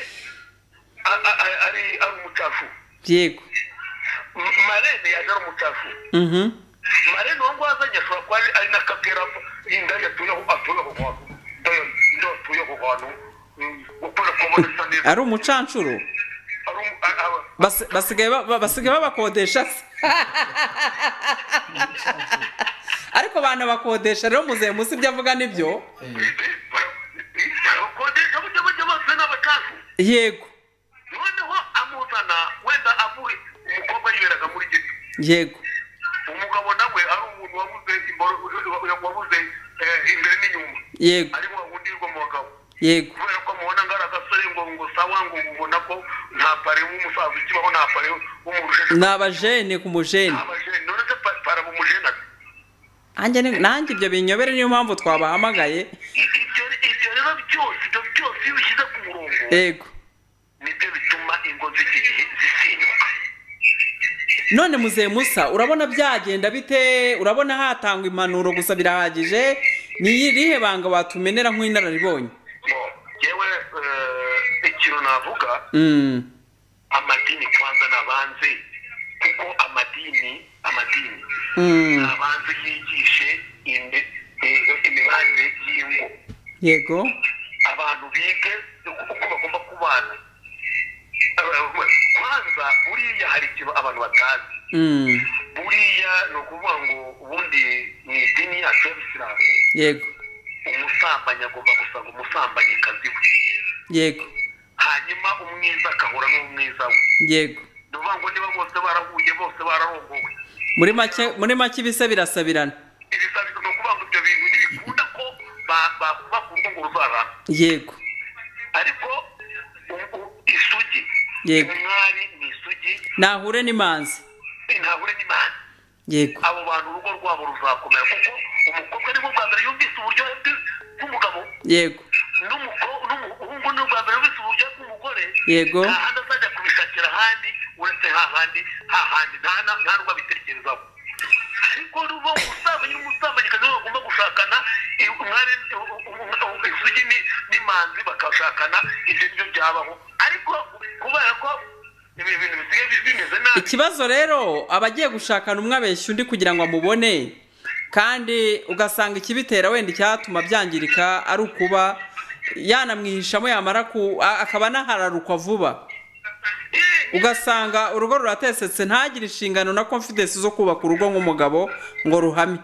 a- a- a- ari ari umucafu yego marene yaje ari umucafu mhm. Marene uwo nguwo azanye ashobora kuba ari- n'akapera inda yatuyeho atuye aho hantu inda atuye aho hantu mm, ukunda kubona isa neza ari umucancuro basigaye babakodesha se ariko banabakodesha rero muzehe musi ibyo avuga ni byo yego. Noneho amuzana wenda avuye umukobwa yiberaga muri gito yego. Umugabo nawe ari umuntu wabuze wabuze eh, imbere n'inyuma. Yego. Ari wa wundi wo mu bagabo. Yego. Kubera ko mubona ngo ari agasore ngo ngo sawa ngo ubona ko nta pare w'umusaza ukibaho nta pare w'umuntu usheshe ni abajene ku mujene. Abajene. None se pa- para nanjye ni- nanjye ibyo binyobere niyo mpamvu twabahamagaye. Ibyo rero byose ibyo byose iyo ubishyize ku murongo yego ni byo bituma ingo z'iki gihe zisenyuka none muzehe musa urabona byagenda bite? Urabona hatangwa impanuro gusa birahagije? Ni irihe banga watumenera nk'inararibonye? Bo, yewe eh, ikintu navuga Mm, amadini kwanza nabanze kuko amadini amadini. Mm, nabanze yigishe eh, imibanire y'ingo. Yego. Abantu bige uko bagomba kubana kwanza buriya hari ikintu abantu batazi. Mm, buriya ni ukuvuga ngo ubundi mu idini yacu y'abisilamu yego. Umusambanyi agomba gusanga umusambanyikazi we. Yego. Hanyuma umwiza agahura n'umwiza we. Yego. Ni ukuvuga ngo niba bose barahuye bose bararongowe. Muri make muri make ibise birasabirana. Ibisabi ni ukuvuga ngo ibyo bintu ntibikunda ko ba- bakubaka urugo ngo ruzarara yego. Ariko isugi. Umwari ni isugi. Nahure n'imanzi ntahure n'imana yego. Abo bantu urugo rwabo ruzakomera kuko umukobwa ni bwo bwa mbere yumvise uburyohe bw'umugabo. Yego. N'umuhungu ni ubwa mbere yumvise uburyohe bw'umugore. Yego. nta handi azajya kubishakira ahandi uretse hahandi hahandi nta n'ubwo abitekerezaho. Ariko ruba umusambanyi n'umusambanyikazi bagomba gushakana isugi ni- n'imanzi bakashakana ibyo ni byo byabaho. Ariko kubera ko ibi bintu bisigaye bi- bimeze nabi ikibazo rero abagiye gushakana umwe abeshya undi kugira ngo amubone. Kandi ugasanga ikibitera wenda icyatuma byangirika ari ukuba yanamwihishamo yamara akaba anahararukwa vuba. Ugasanga urugo ruratesetse ntagire inshingano na confidence zo kubaka urugo nk'umugabo ngo ruhame.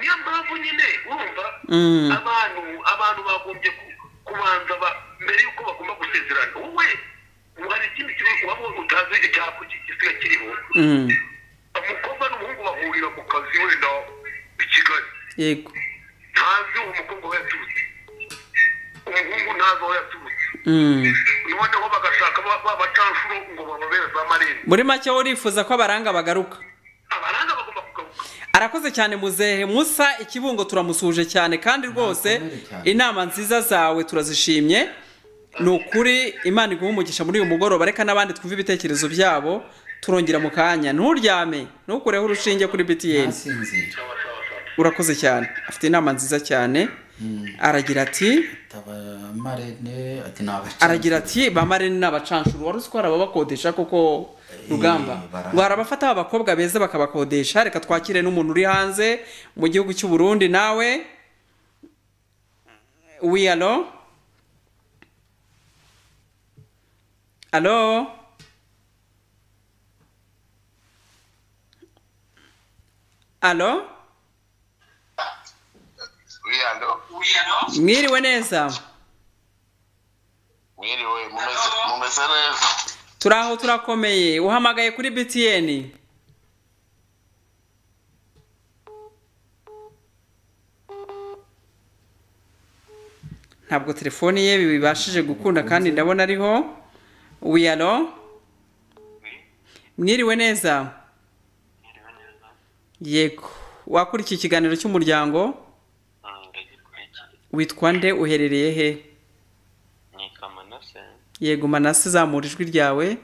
Niyo mpamvu nyine urumva Mm. abantu abantu bagombye ku- kubanza ba- mbere y'uko bagomba gusezerana. Wowe hari ikindi kibazo waba utazi icyapa gisigaye kiriho? Mm, umukobwa n'umuhungu bahurira mu kazi wenda i kigali. Yego. Ntazi uwo mukobwa aho yaturutse. Umuhungu ntazi aho yaturutse. Noneho bagashaka ba- bacanshuro ngo bababere za marembo muri make urifuza ko abaranga bagaruka? Abaranga bagomba kugaruka. Arakoze cyane muzehe. Musa ikibungo turamusuhuje cyane kandi rwose inama nziza zawe turazishimye. Ni ukuri imana iguha umugisha muri uyu mugoroba. Reka n'abandi twumve ibitekerezo byabo turongera mu kanya. Nturyame. Ntukureho urushinge kuri btn urakoze cyane. Afite inama nziza cyane. Aragira ati aragira ati ba marene ni abacanshuro wari uzi ko hari ababakodesha koko rugamba? bara- ngo hari abafata abakobwa beza bakabakodesha. Reka twakire n'umuntu uri hanze mu gihugu cy'u Burundi. Nawe wi alo alo alo mwiriwe neza mwiriwe mumeze mumeze neza turi aho turakomeye uhamagaye kuri btn ntabwo telefoni ye bibashije gukunda kandi ndabona ariho. Wiyalo mwiriwe neza. Yego. Wakurikiye ikiganiro cy'umuryango? Witwa nde? Uherereye he? Nitwa manase. Yego manase zamura ijwi ryawe.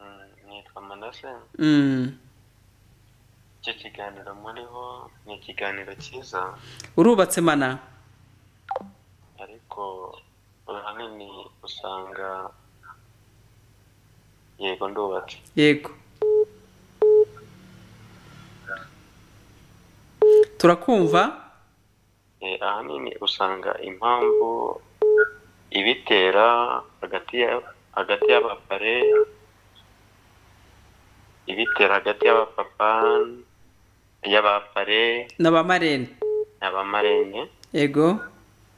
Mm, nitwa manase. Mm. icyo kiganiro muriho ni ikiganiro cyiza. Urubatse mana? Ariko ahanini usanga yego ndubatse. Yego. Turakumva. Ahanini usanga impamvu ibitera hagati ya hagati y'abapare ibitera hagati y'abapapa y'abapare n'abamarene. N'abamarene. Yego.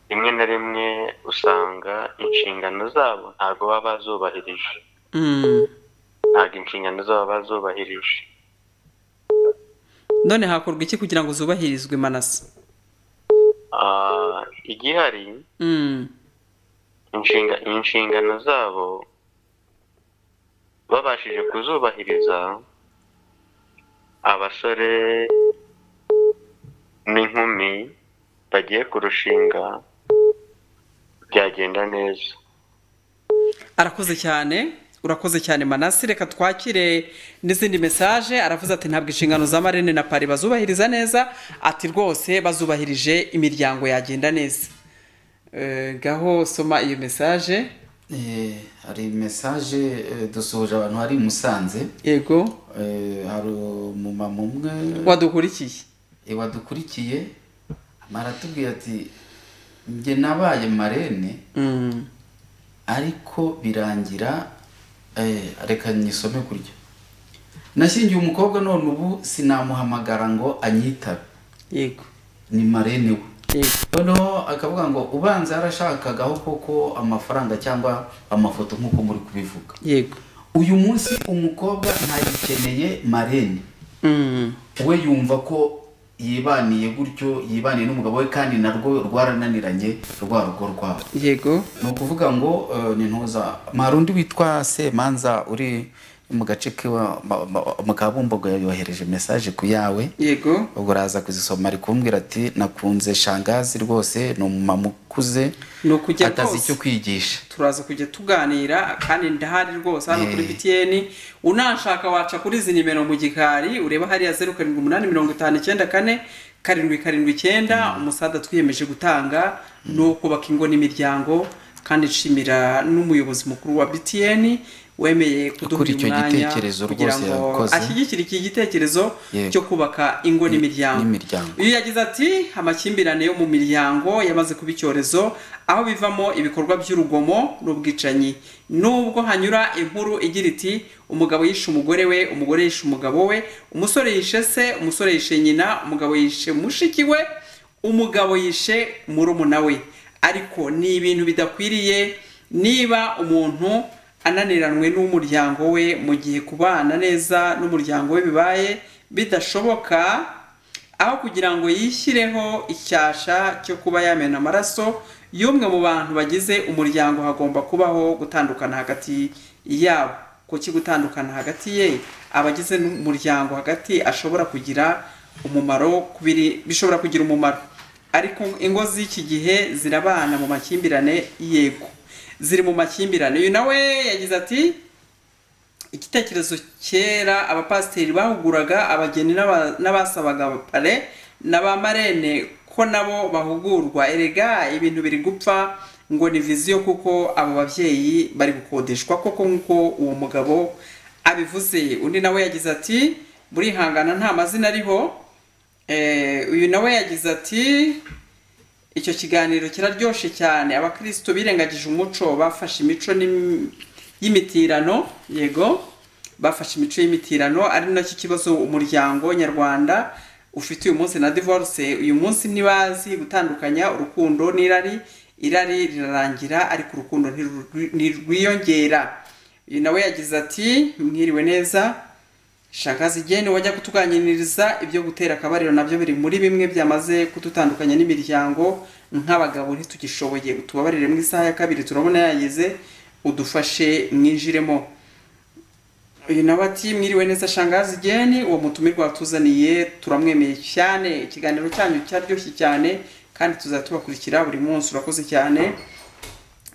Rimwe na rimwe usanga inshingano zabo ntabwo baba bazubahirije Mm. ntabwo inshingano zabo baba bazubahirije none hakorwa iki kugira ngo zubahirizwe manase? Ah, igihari Mm. inshinga inshingano zabo babashije kuzubahiriza abasore n'inkumi bagiye kurushinga byagenda neza arakoze cyane urakoze cyane manasi reka twakire n'izindi mesaje aravuze ati ntabwo inshingano za marene na pari bazubahiriza neza. Ati rwose bazubahirije imiryango yagenda neza. Eh, ngaho soma iyo mesaje Eh, hari mesaje eh, dusuhuje abantu hari i musanze. Yego. Hari umumama umwe. Wadukurikiye. Wadukurikiye. Aratubwira ati njye nabaye marene Mm. ariko birangira reka nyisome kurya. Nashyingiye umukobwa none ubu sinamuhamagara ngo anyitabe. Yego. Ni marene we. Noneho akavuga ngo ubanza yarashakagaho koko amafaranga cyangwa amafoto nk'uko muri kubivuga. Yego. Uyu munsi umukobwa ntagikeneye marene. Mm. we yumva ko yibaniye gutyo yibaniye n'umugabo we kandi narwo rwarananiranye rwa rugo rwabo. Yego. Ni ukuvuga ngo eh, ni ntuza hari undi witwa semanza uri mu gace mu kabumbogo yohereje mesaje ku yawe. Yego. Ubwo uraza kuzisoma ari kumbwira ati nakunze shangazi rwose ni umumama ukuze ni atazi icyo kwigisha. Turaza kujya tuganira kandi ndahari rwose hano kuri Eh. btn. Unashaka waca kuri izi nimero mu gikari ureba hariya zeru karindwi umunani mirongo itanu icyenda kane karindwi karindwi icyenda. Umusaza twiyemeje gutanga ni uwo kubaka ingo n'imiryango kandi nshimira n'umuyobozi mukuru wa btn. Wemeye kuduha uyu mwanya gitekerezo kugira ngo ashyigikire iki gitekerezo cyo kubaka ingo n'imiryango. N'imiryango. iyo yagize ati amakimbirane yo mu miryango yamaze kuba icyorezo aho bivamo ibikorwa by'urugomo n'ubwicanyi. Nubwo hanyura inkuru igira iti umugabo yishe umugore we umugore yishe umugabo we umusore yishe se umusore yishe nyina umugabo yishe mushiki we umugabo yishe murumuna we. Ariko ni ibintu bidakwiriye niba umuntu ananiranwe n'umuryango we mu gihe kubana neza n'umuryango we bibaye bidashoboka aho kugira ngo yishyireho icyasha cyo kuba yamena amaraso y'umwe mu bantu bagize umuryango hagomba kubaho gutandukana hagati yabo. Kuki gutandukana hagati ye? Abagize n'umuryango hagati ashobora kugira umumaro bishobora kugira umumaro. Ariko ingo z'iki gihe zirabana mu makimbirane yego. Ziri mu makimbirane. Uyu nawe yagize ati igitekerezo kera abapasiteri bahuguraga abageni n'aba- n'abasabaga abapare na ba marene ko nabo bahugurwa. Erega ibintu biri gupfa ngo ni viziyo kuko abo babyeyi bari gukodeshwa koko nk'uko uwo mugabo abivuze. Undi nawe yagize ati burihangana nta mazina ariho. Eh, uyu nawe yagize ati icyo kiganiro kiraryoshye cyane. Abakristo birengagije umuco bafashe imico y'imitirano yego bafashe imico y'imitirano ari na cyo kibazo umuryango nyarwanda ufite uyu munsi na divorce. Uyu munsi ntibazi gutandukanya urukundo n'irari irari rirarangira ariko urukundo ntirwiyongera. Uyu nawe yagize ati mwiriwe neza shakazi igeni wajya kutuganiriza ibyo gutera akabariro na byo biri muri bimwe byamaze kudutandukanya n'imiryango nk'abagabo ntitugishoboye utubabarire mu isaha ya kabiri turabona yageze udufashe mwinjiremo uyu nawe ati mwiriwe neza shangazi igeni uwo mutumirwa watuzaniye turamwemeye cyane. Ikiganiro cyanyu cyaryoshye cyane kandi tuzajya tubakurikira buri munsi urakoze cyane.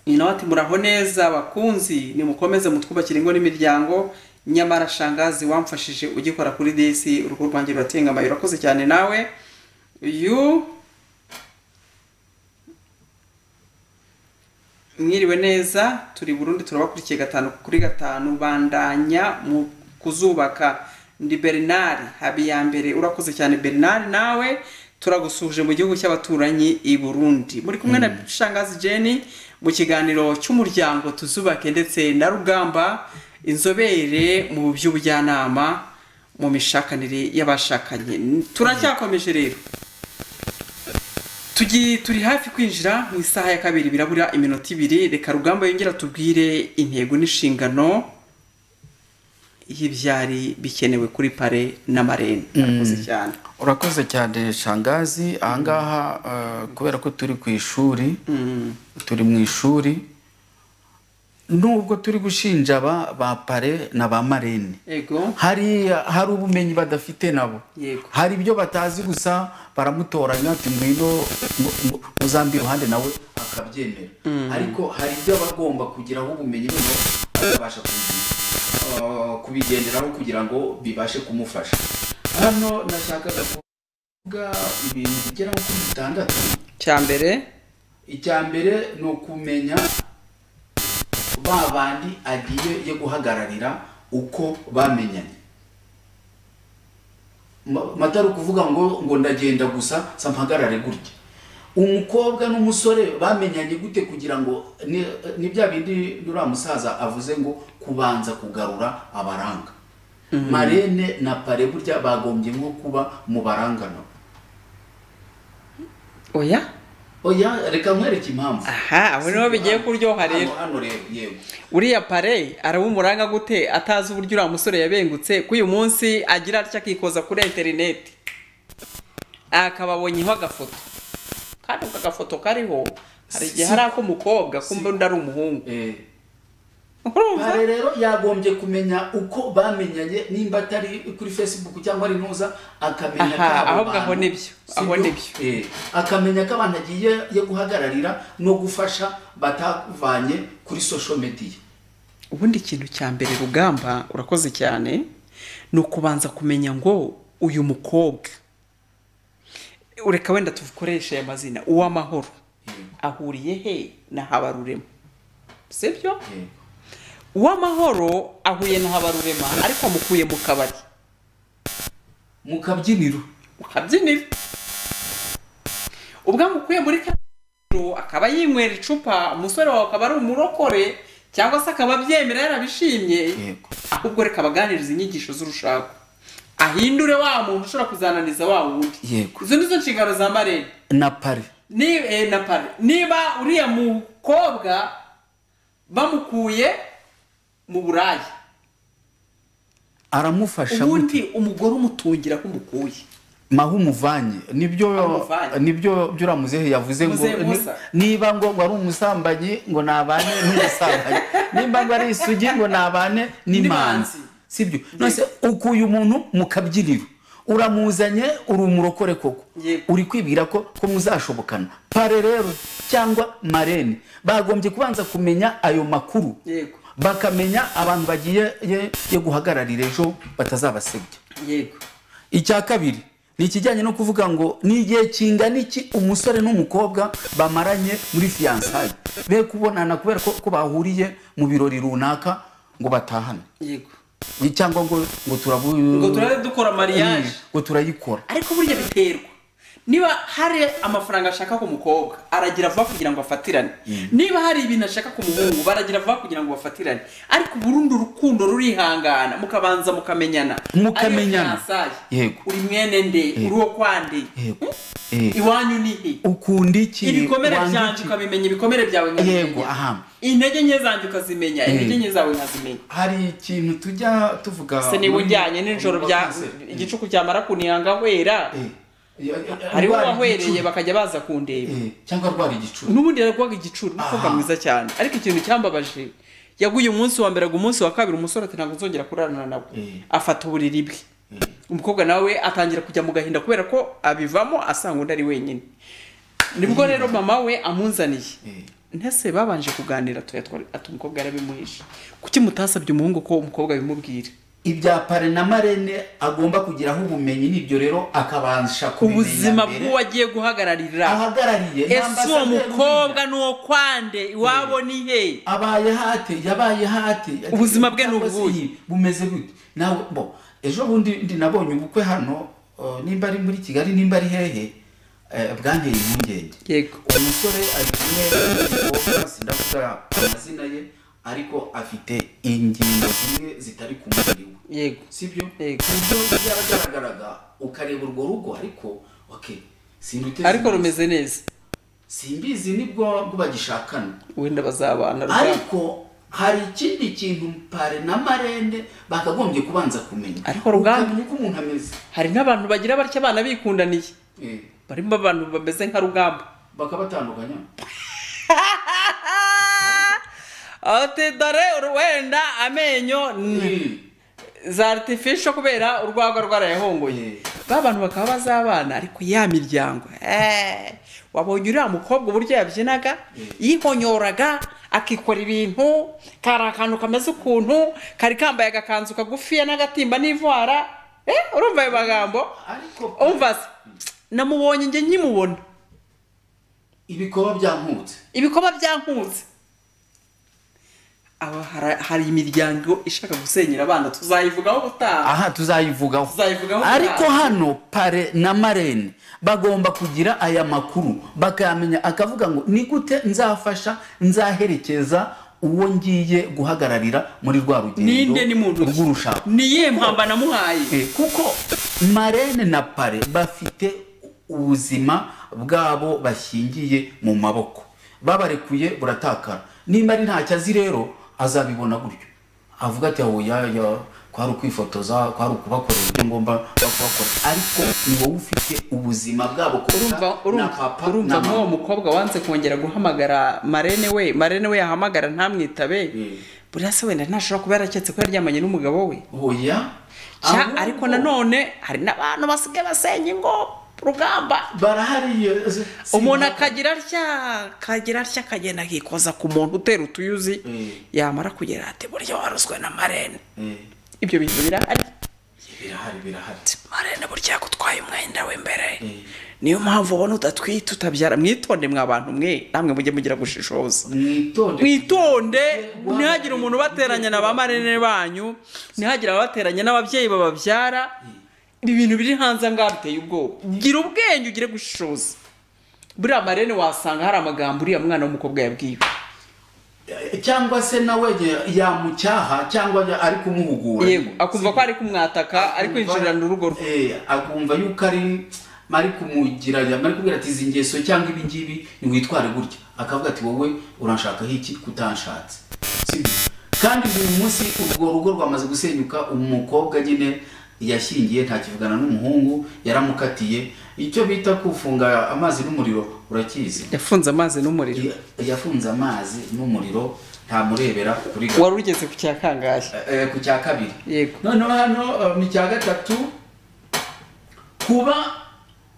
Uyu nawe ati muraho neza bakunzi nimukomeze mutwubakire ingo n'imiryango. Nyamara shangazi wamfashije ugikora kuri desi urugo rwanjye ruratengamaye urakoze cyane nawe. Uyu mwiriwe neza turi burundi turabakurikiye gatanu kuri gatanu bandanya mu kuzubaka. Ndi bernard habiyambere urakoze cyane bernard nawe. Turagusuje mu gihugu cy'abaturanyi i burundi. Muri kumwe na shangazi jenny mu kiganiro cy'umuryango tuzubake ndetse na rugamba inzobere mu by'ubujyanama mu mishakanire y'abashakanye. Turacyakomeje rero. Tugi turi hafi kwinjira mu isaha ya kabiri birabura iminota ibiri. Reka rugamba yongera tubwire intego n'inshingano y'ibyari bikenewe kuri pare n'amarene murakoze cyane. Urakoze cyane shangazi. Ahangaha eh, kubera ko turi ku ishuri turi mu ishuri nubwo turi gushinja aba ba pare na ba marene hari hari ubumenyi badafite nabo. Yego. hari ibyo batazi gusa baramutoranya ati ngwino mu- mu- muzambi iruhande nawe akabyemera. Ariko hari ibyo aba agomba kugiraho ubumenyi noneho akabasha kubi- uh, kubigenderaho kugira ngo bibashe kumufasha. Hano nashakaga kuvuga ibintu bigera kuri bitandatu. Cya mbere? Icya mbere ni ukumenya ba bandi agiye yo guhagararira uko bamenyanye. Ma- matari ukuvuga ngo ngo ndagenda gusa sa mpagarare gutya. Umukobwa n'umusore bamenyanye gute kugira ngo ni, bya bindi uriya musaza avuze ngo kubanza kugarura abaranga? Marene na pare burya bagombye nko kuba mu barangano. Oya. Oya reka nkwereke impamvu. Aha aho ni ho bigiye kuryoha rero. uriya pare araba umuranga gute? Atazi uburyo uriya musore yabengutse ko uyu munsi agira atya akikoza kuri interineti akaba abonyeho agafoto. Kandi ako gafoto kariho hari igihe hari ak'umukobwa kumva undi ari umuhungu. Eh, pare rero yagombye kumenya uko bamenyanye nimba atari kuri facebook cyangwa ari ntuza akamenya ko abo ahubwo bantu- aho ni byo, si aho byo? ni byo. Eh, akamenya ko abantu agiye yo guhagararira no gufasha batavanye kuri social media. Ubundi ikintu cya mbere rugamba urakoze cyane ni ukubanza kumenya ngo uyu mukobwa ureka wenda tukoreshe aya mazina uw'amahoro ahuriye he na habarurema? Sibyo Eh, uw'amahoro ahuye na habarurema ariko amukuye mu kabari. Mu kabyiniro. Mu kabyiniro. Ubwo amukuye muri kabyiniro akaba yinywera icupa umusore wawe akaba ari umurokore cyangwa se akaba abyemera yarabishimye. Ahubwo reka abaganiriza inyigisho z'urushako. Ahindure wa muntu ushobora kuzananiza wa wundi. Izo nizo nshingano za marene na pare. Ni eh, niba uriya mukobwa bamukuye mu buraya aramufasha ubundi umugore umutungira ko umukuye. Maho umuvanye. Nibyo ni byo byo uriya muzehe yavuze ngo niba ngo ngo ari umusambanyi ngo nabane n'umusambanyi nimba ngo ari isugi ngo nabane n'imanzi sibyo nose ukuye umuntu mu kabyiniro. Uramuzanye uri umurokore koko. Uri kwibwira ko ko muzashobokana. Pare rero cyangwa marene. Bagombye kubanza kumenya ayo makuru. Yego. Bakamenya abantu bagiye guhagararira ejo batazabasebya. Yego. Icya kabiri ni ikijyanye no kuvuga ngo ni igihe kingana iki umusore n'umukobwa bamaranye muri fiyansaye be kubonana kubera ko, bahuriye mu birori runaka ngo batahane. Yego. Cyangwa ngo ngo turabe dukora mariage. Ngo turayikora. Ariko burya biterwa. Niba hari amafaranga ashaka ku mukobwa aragira vuba kugira ngo afatirane. Niba hari ibintu ashaka ku muhungu baragira vuba kugira ngo bafatirane. Ariko uburundi urukundo rurihangana mukabanza mukamenyana. Mukamenyana. Yego. uri mwene nde? Uri uwo kwande yego. Eh, iwanyu ni he? Ukunda iki? Ibikomere byanjye ukabimenya ibikomere byawe. Yego, aha. intege nke zanjye ukazimenya intege nke zawe nkazimenya. Hari ikintu tujya tuvuga se niba ujyanye nijoro igicuku cyamara kunihanga wera. Eh, hariho igicuri. bakajya baza kundeba. Eh, cyangwa arwara igicuri. N'ubundi yaragwaga igicuri umukobwa Aha. mwiza cyane. Ariko ikintu cyambabaje yaguye umunsi wa mbere agwa umunsi wa kabiri umusore ati ntabwo nzongera kurarana nawe Eh. afata uburiri bwe. Umukobwa nawe atangira kujya mu gahinda kubera ko abivamo asanga undi ari wenyine. Nibwo rero mama we amunzaniye. Eh. ntese babanje kuganira tuyatwara ati umukobwa yarabimuhishe kuki mutasabye umuhungu ko umukobwa bimubwira ibya pare na marene agomba kugiraho ubumenyi n'ibyo rero akabasha kubimenya ubuzima mbere. bw'uwagiye guhagararira. Ahagarariye ese uwo mukobwa ni uwo kwande iwabo ni he? Abaye hate yabaye hate. Ubuzima bwe ni ubuhe? bumeze gute nawe bo ejo bundi ndi nabonye ubukwe hano nimba ari muri kigali nimba ari hehe eh, bwanteye impungenge. Yego. Umusore ari kumwe n'umukobwa sindavuga amazina ye. Ariko afite ingingo zimwe zitari ku mubiri we. Yego. Sibyo? Yego. ku buryo byaragaragaraga ukareba urwo rugo ariko okay sinduteze ariko rumeze neza. Simbizi ni bwo bwo bagishakana wenda bazabana ariko hari ikindi kintu pare na marende bakagombye kubanza kumenya. Ariko Rugamba- uko umuntu ameze. Hari n'abantu bagira batya abana bikundaniye? Eh, barimo abantu bameze nka rugamba. Bakabatandukanya ati dore uru- wenda amenyo. N- Eh, za artificial kubera urwagwa rwarayahongoye ba bantu bakaba bazabana ariko ya miryango eh, wabonye uriya mukobwa uburyo yabyinaga? Yihonyoraga akikora ibintu kari akantu kameze ukuntu kari kambaye agakanzu kagufiya n'agatimba n'ivara. Eh, urumva ayo magambo? Umva se? Namubonye njye nkimubona ibikoba byankutse. Ibikorwa byankutse. Hari- hari imiryango ishaka gusenyera abana. Tuzayivugaho ubutaha aha tuzayivugaho. Ariko hano pare na marene bagomba kugira aya makuru. Bakayamenya akavuga ngo ni gute nzafasha nzaherekeza uwo ngiye guhagararira muri rwa rugendo ninde ni muntu? ki? rw'urushako? Ni iyihe mpamba namuhaye. Eh, kuko marene na pare bafite ubuzima bwabo bashyingiye mu maboko. Babarekuye buratakara. Nimba ari ntacyo azi rero azabibona gutyo avuga ati aho ya kwari ukwifotoza kwari ukubakorera ibyo ngomba kubakora. Ariko ni wowe ufite ubuzima bwabo na urumva papa urumva nk'uwo mukobwa wanze kongera guhamagara marene we marene we yahamagara ntamwitabe Mm. buriya se wenda ntashobora kuba yaraketse ko yaryamanye n'umugabo we. Oya? Ariko nanone hari n'abantu basigaye basenya ingo. Rugamba. Barahari eh, umuntu akagira atya akagira atya akagenda akikoza ku muntu utera utuyuzi Mm. yamara kugera ati burya waruzwe na marene. Eh, ibyo bintu birahari. Birahari birahari. Marene burya yagutwaye umwenda w'imbere Mm. niyo mpamvu ubona udatwite utabyara. Mwitonde mwa bantu mwe namwe mujye mugira gushishoza. Mwitonde. Ntihagire umuntu ubateranya na ba marene banyu. Ntihagire ababateranya n'ababyeyi bababyara. Ibi bintu biri hanze aha ngaha biteye ubwoba. Gira ubwenge ugire gushishoza. Buriya marene wasanga hari amagambo uriya mwana w'umukobwa yabwiwe. Cyangwa se nawe ya- yamucyaha cyangwa ya- ari kumuhugura. Yego akumva ko ari kumwataka ari kwinjirana urugo rwe. Eh, akumva yuko ari ari kumugira ari kubwira ati izi ngeso cyangwa ibi ngibi ntiwitware gutya. Akavuga ati wowe uranshakaho iki? Kutanshatse kandi uyu munsi urwo rugo rwamaze gusenyuka umukobwa nyine yashyingiye ntakivugana n'umuhungu yaramukatiye. Icyo bita kufunga amazi n'umuriro urakizi? Yafunze amazi n'umuriro. Ya- yafunze amazi n'umuriro ntamurebera kuri wari ugeze ku cya kangahe? Eh, ku cya kabiri. Yego. Noneho hano eh, mu cya gatatu kuba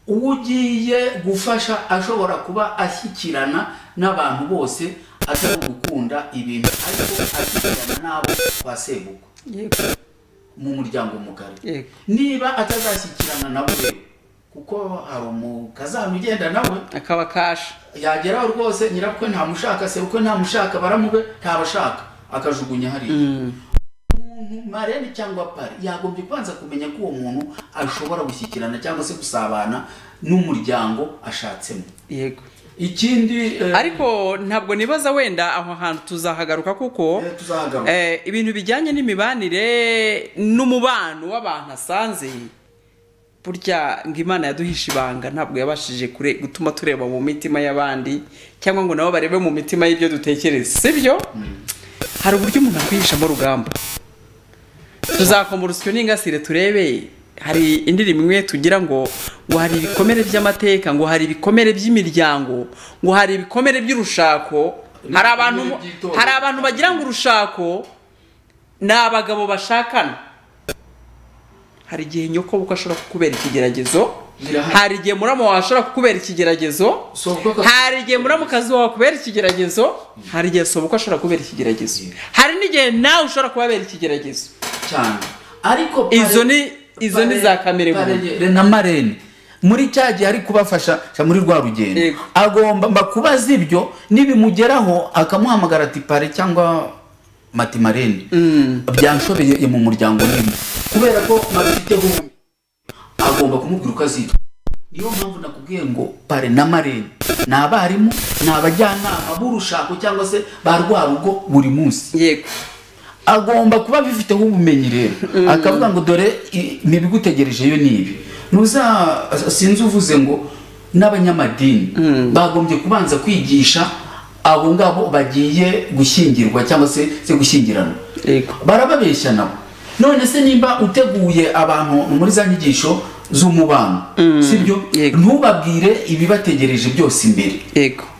uwo ugiye gufasha ashobora kuba ashyikirana n'abantu bose atari gukunda ibintu ariko ashyikirana n'abo kwa sebukwe. Yego. Mu muryango mugari. Niba atazashyikirana rero kuko hari umukazana ugenda nawe akaba kasha yageraho rwose nyirabukwe ntamushaka sebukwe ntamushaka baramube ntabashaka. Akajugunya hariya. Umuntu marene cyangwa pari yagombye kubanza kumenya ko uwo muntu ashobora gushyikirana cyangwa se gusabana n'umuryango ashatsemo. Yego. Ikindi eh, ariko ntabwo nibaza wenda aho hantu tuzahagaruka kuko eh, eh, ibintu bijyanye n'imibanire n'umubano w'abantu asanze burya ngo imana yaduhisha ibanga ntabwo yabashije kure gutuma tureba mu mitima y'abandi cyangwa ngo nabo barebe mu mitima y'ibyo dutekereza sibyo hari uburyo umuntu akwihishamo rugamba tuzakoma urusyo n'ingasire turebe. Hari indirimbo imwe tugira ngo ngo hari ibikomere by'amateka ngo hari ibikomere by'imiryango ngo hari ibikomere by'urushako. Hari abantu hari abantu bagira ngo urushako ni abagabo bashakana. Hari igihe nyoko bukwe ashobora kukubera ikigeragezo hari igihe murama wawe ashobora kukubera ikigeragezo hari igihe muramukazi wawe akubera ikigeragezo hari igihe sobukwe ashobora kubera ikigeragezo. Hari n'igihe nawe ushobora kubabera ikigeragezo. Cyane. Ariko Izo ni- izo ni za kamere na marene muri cya gihe ari kubafasha muri rwa rugendo. Agomba mba kubaza ibyo nibimugeraho akamuhamagara ati pare cyangwa mati marene byanshobeye mu muryango ndimo kubera ko mabifiteho ubumenyi agomba kumubwira uko azitwa. Niyo mpamvu nakubwiye ngo pare na marene ni abarimu ni abajyanama b'urushako cyangwa se ba rwa rugo buri munsi. Yego. Agomba kuba bifiteho ubumenyi rero. Akavuga ngo dore i- ibigutegereje yo ni ibi ntuza sinzi uvuze ngo n'abanyamadini bagombye kubanza kwigisha abo ngabo bagiye gushyingirwa cyangwa se se gushyingiranwa. Barababeshya nabo. None se nimba uteguye abantu muri za nyigisho z'umubano sibyo? Yego. ntubabwire ibibategereje byose imbere.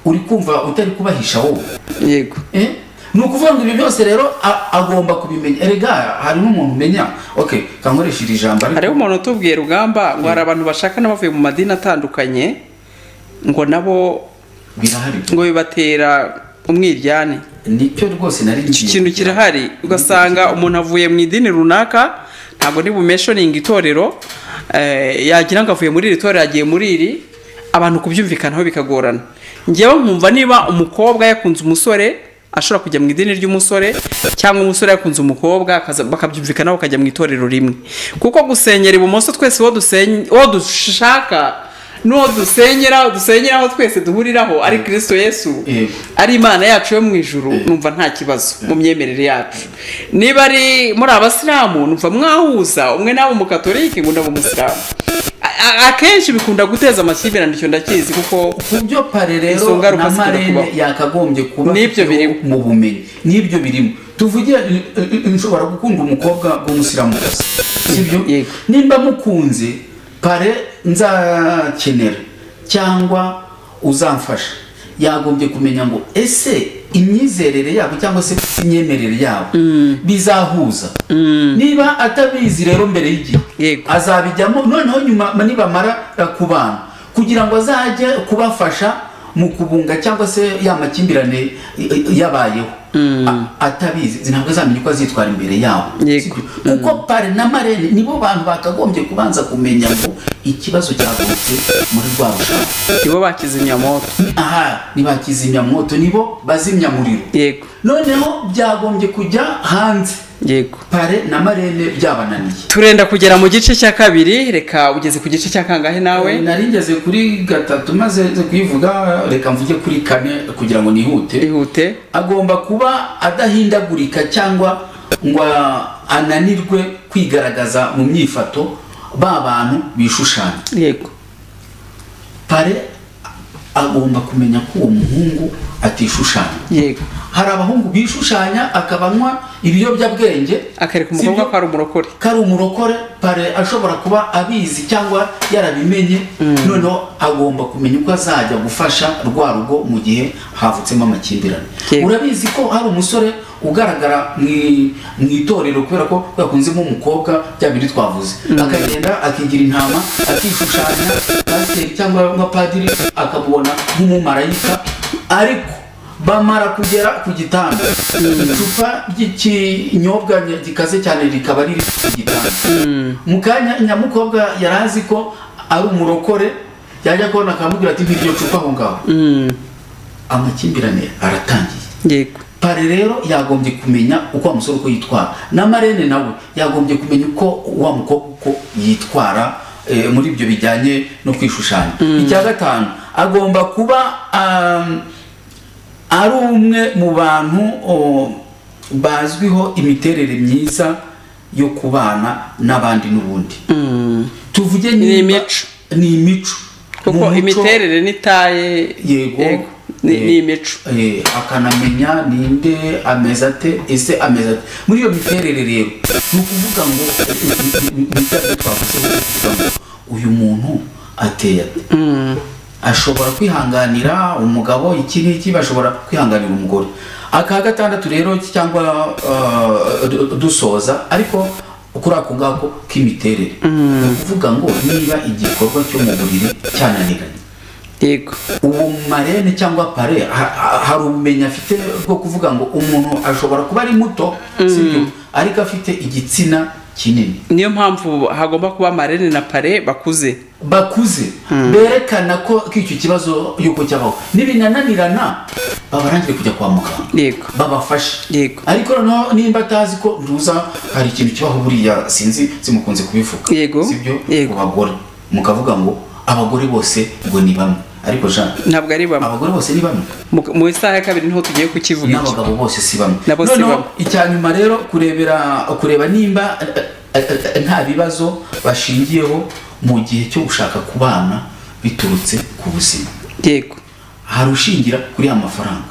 Uri kumva utari kubahisha wowe yego Eh? Ni ukuvuga ngo ibi byose rero agomba kubimenya. Erega hari n'umuntu umenya? Ok kankoresha iri jambo ariko hariho umuntu utubwiye rugamba ngo hari abantu bashakana bavuye mu madini atandukanye ngo nabo ngo bibatera umwiryane. Nicyo rwose nari iki kintu kirahari. Ugasanga umuntu avuye mu idini runaka ntabwo ni bumeshoninga itorero eh, yagira ngo avuye muri iri torero agiye muri iri abantu kubyumvikanaho bikagorana. Ngewe nkumva niba umukobwa yakunze umusore ashobora kujya mu idini ry'umusore cyangwa umusore yakunze umukobwa bakabyumvikanaho bakajya mu itorero rimwe. Kuko gusenyera ibumoso twese uwo dushaka n'uwo dusenyera dusenyera aho twese duhuriraho ari kirisito yesu. Yego. ari imana yacu yo mu ijuru numva nta kibazo mu myemerere yacu. Niba ari muri abasilamu numva mwahuza umwe nawe umukatolike ngo nawe umusilamu akenshi bikunda guteza amakimbirane icyo ndakizi kuko ku byo pare rero na marene yakagombye kuba N'ibyo afiteho birimo. mu bumenyi. N'ibyo birimo. Tuvuge eh, nshobora gukunda umukobwa w'umusilamukazi sibyo Yego. nimba mukunze pare nzakenera cyangwa uzamfasha yagombye kumenya ngo ese imyizerere yabo cyangwa se imyemerere yabo bizahuza? Niba atabizi rero mbere y'igihe azabijyamo. Noneho nyuma nibamara eh, kubana kugira ngo azajye kubafasha mu kubunga cyangwa se ya makimbirane eh, eh, yabayeho. Atabizi. Ntabwo azamenya uko azitwara imbere yabo. Kuko pare na marene nibo bantu bakagombye kubanza kumenya ngo ikibazo cyavutse muri rwa rushaka. Nibo bakize inyamoto aha ni ba kizimyamwoto nibo bazimyamuriro yego. Noneho byagombye kujya hanze. Yego. Pare na marene byabananiye. Turenda kugera mu gice cya kabiri reka ugeze ku gice cya kangahe nawe? Nari ngeze kuri gatatu maze kuyivuga reka mvuge kuri kane kugira ngo nihute. Ihute agomba kuba adahindagurika cyangwa ngo ananirwe kwigaragaza mu myifato ba bantu bishushanya. Yego. Pare agomba kumenya ko uwo muhungu atishushanya. Yego. Hari abahungu bishushanya akabanywa ibiyobyabwenge akareka umukobwa ko ari umurokore. Ko ari umurokore pare ashobora kuba abizi cyangwa yarabimenye noneho agomba kumenya uko azajya gufasha rwa rugo mu gihe havutsemo amakimbirane. Urabizi ko hari umusore ugaragara mu itorero kubera ko yakunzemo umukobwa bya bindi twavuze. Akagenda akigira intama akishushanya pasiteri cyangwa nka padiri akamubona nk'umumarayika ariko bamara kugera ku gitanda. Icupa ry'ikinyobwa gikaze cyane rikaba riri ku gitanda. Mu kanya nyamukobwa yari azi ko ari umurokore yajya kubona akamubwira ati nk'iryo cupa aho ngaho. Amakimbirane aratangiye. Yego. Pare rero yagombye kumenya uko wa musore uko yitwara. Na marene nawe yagombye kumenya uko wa mukobwa uko yitwara. Muri ibyo bijyanye no kwishushanya. Icya gatanu agomba kuba um, ari umwe mu bantu bazwiho imiterere myiza yo kubana n'abandi n'ubundi. Tuvuge Ni imico. ni imico kuko imiterere n'itaye yego. Ni eh, imico eh, akanamenya ninde ameze ate? Ese ameze ate? Muri iyo miterere rero ni ukuvuga ngo twavuzeho kuvuga ngo uyu muntu ateye ate? Ashobora kwihanganira umugabo iki n'iki bashobora kwihanganira umugore. Aka gatandatu rero cyangwa du- dusoza ariko kuri ako ngako k'imiterere. Ni ukuvuga ngo niba igikorwa cyo mu buriri cyananiranye yego uwo marene cyangwa pare ha- ha- hari ubumenyi afite bwo kuvuga ngo umuntu ashobora kuba ari muto sibyo ariko afite igitsina kinini. Niyo mpamvu hagomba kuba marene na pare bakuze. Bakuze. Berekana ko icyo kibazo yuko cyabaho nibinananirana babarangire kujya kwa muganga. Yego. Babafashe. Yego. ariko noneho nimba atazi ko ntuza hari ikintu kibaho buriya sinzi simukunze kubivuga. Yego. sibyo Yego. ku bagore mukavuga ngo abagore bose ngo ni bamwe. Ariko jean ntabwo ari bamwe. abagore bose ni bamwe. Mu- isaha ya kabiri ni ho tugiye kukivuga. N'abagabo bose si bamwe. Nabo si bamwe. icya nyuma rero kurebera kureba nimba eh, eh, eh, nta bibazo bashingiyeho mu gihe cyo gushaka kubana biturutse ku buzima. Yego. Hari ushingira kuri ya mafaranga.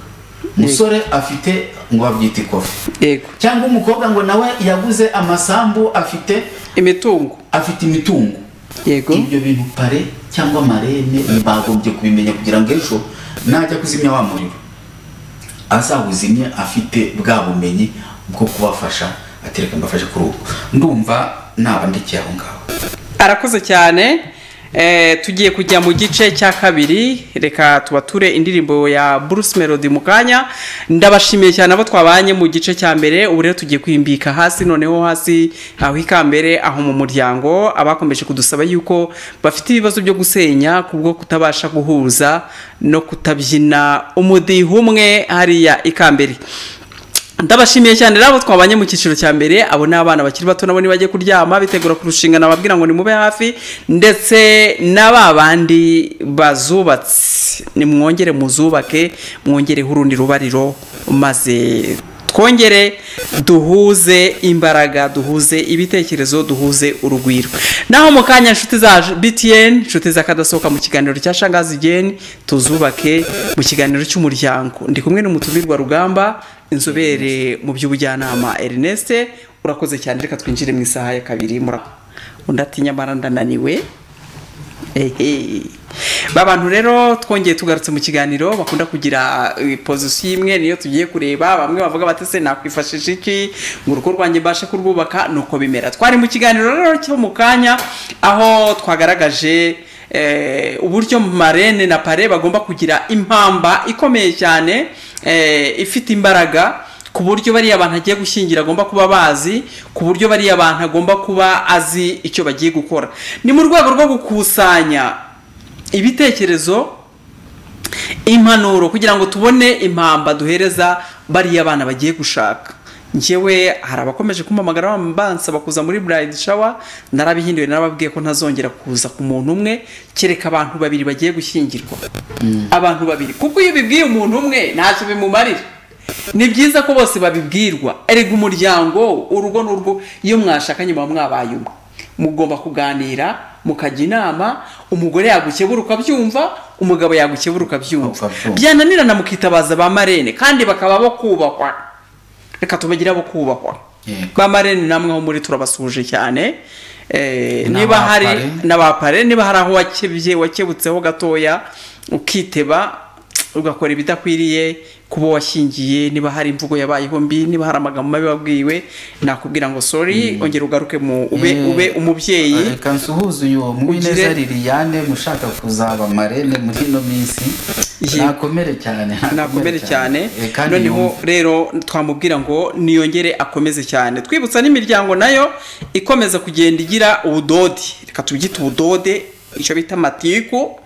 Umusore afite ngo babyita ikofi. Yego. Cyangwa umukobwa ngo nawe yaguze amasambu afite imitungo. afite imitungo. Yego. Ibyo bintu pare cyangwa marene bagombye kubimenya kugira ngo ejo najya kuzimya wa muriro. Azawuzimye afite bwa bumenyi bwo kubafasha atereka mbafashe kuri ubu. Ndumva naba ndekeye aho ngaho. Arakoze cyane. Tugiye kujya mu gice cya kabiri. Reka tubature indirimbo ya Bruce Melody mu kanya. Ndabashimiye cyane abo twabanye mu gice cya mbere. Ubu rero tugiye kwimbika hasi noneho hasi aho ikambere aho mu muryango. Abakomeje kudusaba yuko bafite ibibazo byo gusenya kubwo kutabasha guhuza no kutabyina. Umudiho umwe hariya ikambere ndabashimiye cyane rero abo twabanye mu cyiciro cya mbere abo ni abana bakiri bato nabo ntibajye kuryama bitegura kurushinga nababwira ngo nimube hafi ndetse na ba bandi bazubatse. Nimwongere muzubake mwongereho urundi rubariro maze twongere duhuze imbaraga duhuze ibitekerezo duhuze urugwiro. Naho mu kanya inshuti za btn inshuti zakadasohoka mu kiganiro cya shangazi geni tuzubake mu kiganiro cy'umuryango. Ndi kumwe n'umutumirwa rugamba inzobere mu by'ubujyanama ernest urakoze cyane. Reka twinjire mu isaha ya kabiri undi ati nyamara ndananiwe. Ba bantu rero twongeye tugarutse mu kiganiro bakunda kugira eh, pozisiyo imwe niyo tugiye kureba. Bamwe bavuga bati se nakwifashisha iki ngo urugo rwanjye mbashe kurwubaka? Nuko bimera. Twari mu kiganiro rero cyo mu kanya aho twagaragaje eh, uburyo marene na pare bagomba kugira impamba ikomeye cyane ifite imbaraga ku buryo bariya abantu agiye gushyingira agomba kuba bazi ku buryo bariya abantu agomba kuba azi icyo bagiye gukora. Ni mu rwego rwo gukusanya ibitekerezo impanuro kugira ngo tubone impamba duhereza bariya bana bagiye gushaka. Njyewe hari abakomeje kumpamagara bansaba kuza muri burayidi shawa narabihinduye narababwiye ko ntazongera kuza ku muntu umwe kereka abantu babiri bagiye gushyingirwa. Abantu babiri. Kuko iyo bibwiye umuntu umwe ntacyo bimumarira. Ni byiza ko bose babibwirwa. Erega umuryango urugo n'urwo iyo mwashakanye muba mwabaye umwe. Mugomba kuganira mukajya inama umugore yagukebura ukabyumva umugabo yagukebura ukabyumva byananirana mukitabaza ba marene kandi bakaba bo kubahwa reka tubagire abo kubahwa ba marene namwe aho muri turabasuhuje cyane. Eh, niba hari pare. n'abapare niba hari aho wakebye wakebutseho gatoya ukiteba ugakora ibidakwiriye kuba washyingiye niba hari imvugo yabayeho mbi niba hari amagambo mabi wabwiwe nakubwira ngo sorry ongera ugaruke mu ube Eh, ube umubyeyi. Reka nsuhuze uyu mwineza liliane mushaka kuzaba marene muri ino minsi. Nakomere cyane nakomere cyane. Eh, noneho rero twamubwira ngo niyongere akomeze cyane. Twibutsa n'imiryango na yo ikomeza kugenda igira ubudode. Reka tubyite ubudode icyo bita amatiku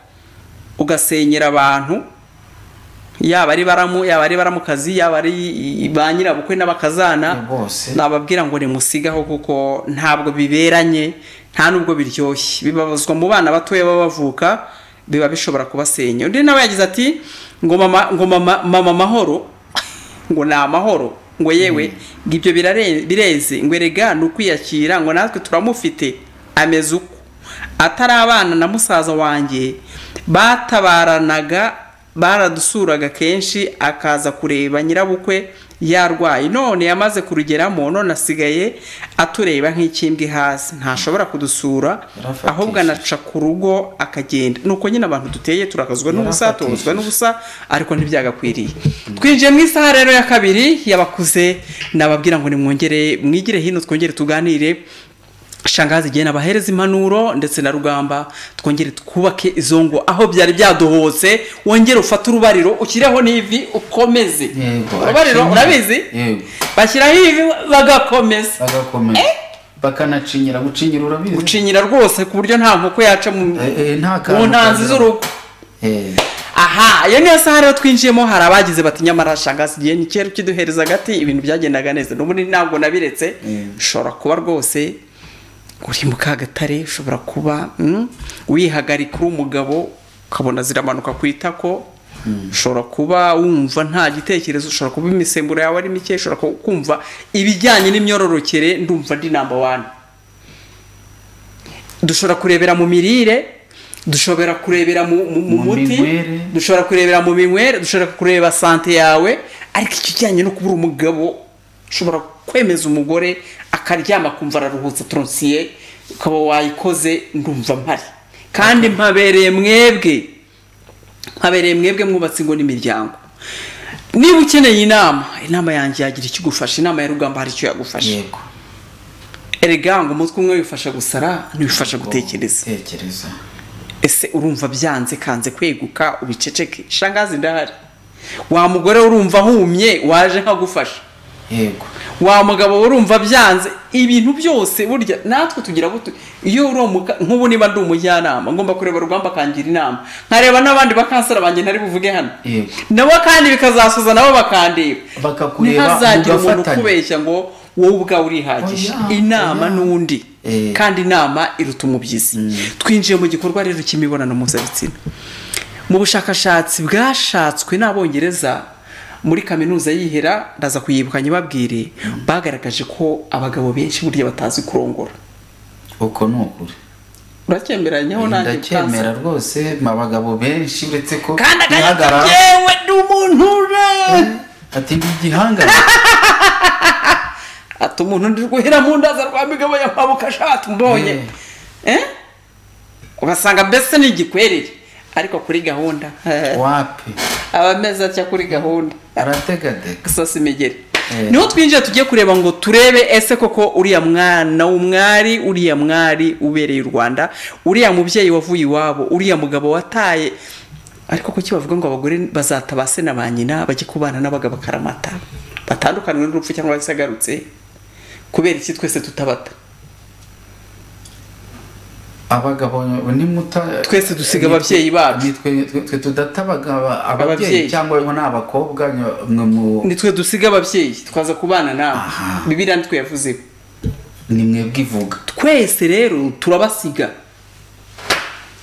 ugasenyera abantu yaba ari baramu yaba ari baramukazi yaba ari ba nyirabukwe n'abakazana nababwira ngo nimusigaho kuko ntabwo biberanye nta nubwo biryoshye. Bibabazwa mu bana batoya baba bavuka biba bishobora kubasenya. Undi nawe yagize ati ngo mama ngo mama mahoro ngo ni amahoro ngo yewe ngo ibyo bireze ngo erega ni ukwiyakira ngo natwe turamufite ameze uko atari abana na musaza wanjye batabaranaga baradusuraga kenshi akaza kureba nyirabukwe yarwaye. None yamaze kurugeramo none asigaye atureba nk'ikimbwe hasi. Ntashobora kudusura ahubwo anaca ku rugo akagenda. Nuko nyine abantu duteye turakazwa n'ubusa tubuzwa n'ubusa ariko ntibyagakwiriye. Twinjiye mu isaha rero ya kabiri y'abakuze. Nababwira ngo nimwongere mwigire hino twongere tuganire. Shangazi igihe nabahereza impanuro ndetse na rugamba twongere twubake izo ngo aho byari byadohotse wongere ufate urubariro ushyireho n'ivi ukomeze. Urubariro urabizi? Bashyiraho ivi bagakomeza. Bagakomeza. Bakanacinyira gucinyira urabizi? Gucinyira rwose ku buryo nta nkoko yaca mu Eh, eh, ntanzi z'urugo. Eh, aha iyo niyo saha rero twinjiyemo hari abagize bati nyamara shangazi igihe ni kera ukiduhereza agati ibintu byagendaga neza. N'ubundi ntabwo nabiretse. Ushobora kuba rwose uri mu kagatare ushobora kuba mm, wihagarika uri umugabo ukabona ziramanuka ku itako ushobora kuba wumva nta gitekerezo ushobora kuba imisemburo yawe ari mike ushobora ku- kumva ibijyanye n'imyororokere ndumva ndi namba wani dushobora kurebera mu mirire dushobora kurebera mu, mu, mu Mu muti dushobora kurebera mu minywere dushobora kureba sante yawe ariko ikijyanye no kuba uri umugabo ushobora kwemeza umugore akaryama akumva araruhutse tronsiye ukaba wayikoze ndumva mpari. Kandi mpabereye mwebwe mpabereye mwebwe mwubatse ingo n'imiryango. Niba ukeneye inama inama yanjye yagira icyo igufasha inama ya rugamba hari icyo yagufasha. Yego. Erega ngo umutwe umwe wifasha gusara gutekereza. gutekereza ese urumva byanze kanze kweguka ubiceceke? Shangazi ndahari. Wa mugore urumva ahumye waje nkagufasha. Yego. Wa mugabo urumva byanze ibintu byose burya natwe tugira gutu iyo uri umuka- nk'ubu niba ndi umujyanama ngomba kureba rugamba akangira inama. Nkareba n'abandi bakansara banjye ntari buvuge hano. Nabo kandi bikazasoza nabo bakandeba. Bakakureba, ntihazagire umuntu ukubeshya ngo wowe ubwawe urihagije. Oya, inama oya. n'undi. Eh. kandi inama iruta umubyizi. Twinjiye mu gikorwa rero cy'imibonano mpuzabitsina. Mu bushakashatsi bwashatswe n'abongereza muri kaminuza yihera ndaza kuyibuka nyibabwire bagaragaje ko abagabo benshi burya batazi kurongora. Uko ni ukuri? Uracyemeranyaho nanjye ndacyemera rwose abagabo benshi uretse ko kandi ihagarara- yewe ndi umuntu ure ati ndi igihangane ati umuntu ndi guhera mu ndaza rwa migabo ya mpabuka ashatu mbonye. Eh. Ugasanga mbese ni igikwerere. Ariko kuri gahunda. Wapi? Aba ameze atya kuri gahunda? Arategatega gusosa imigeri Eh. ni ho twinjiye tugiye kureba ngo turebe ese koko uriya mwana w'umwari uriya mwari ubereye u rwanda uriya mubyeyi wavuye iwabo uriya mugabo wataye. Ariko kuki bavuga ngo abagore bazata ba se na ba nyina bajye kubana n'abagabo akaramata batandukanywe n'urupfu cyangwa se agarutse kubera iki twese tutabata? Abagabo ni muta Twese dusiga ababyeyi bacu. Ni twe twe- twe tudata Ababyeyi. cyangwa ngo ni abakobwa nitwe dusiga ababyeyi. Twaza kubana nawe. Bibiriya nitwe yavuzeho. Ni mwebwe ivuga. Twese rero turabasiga.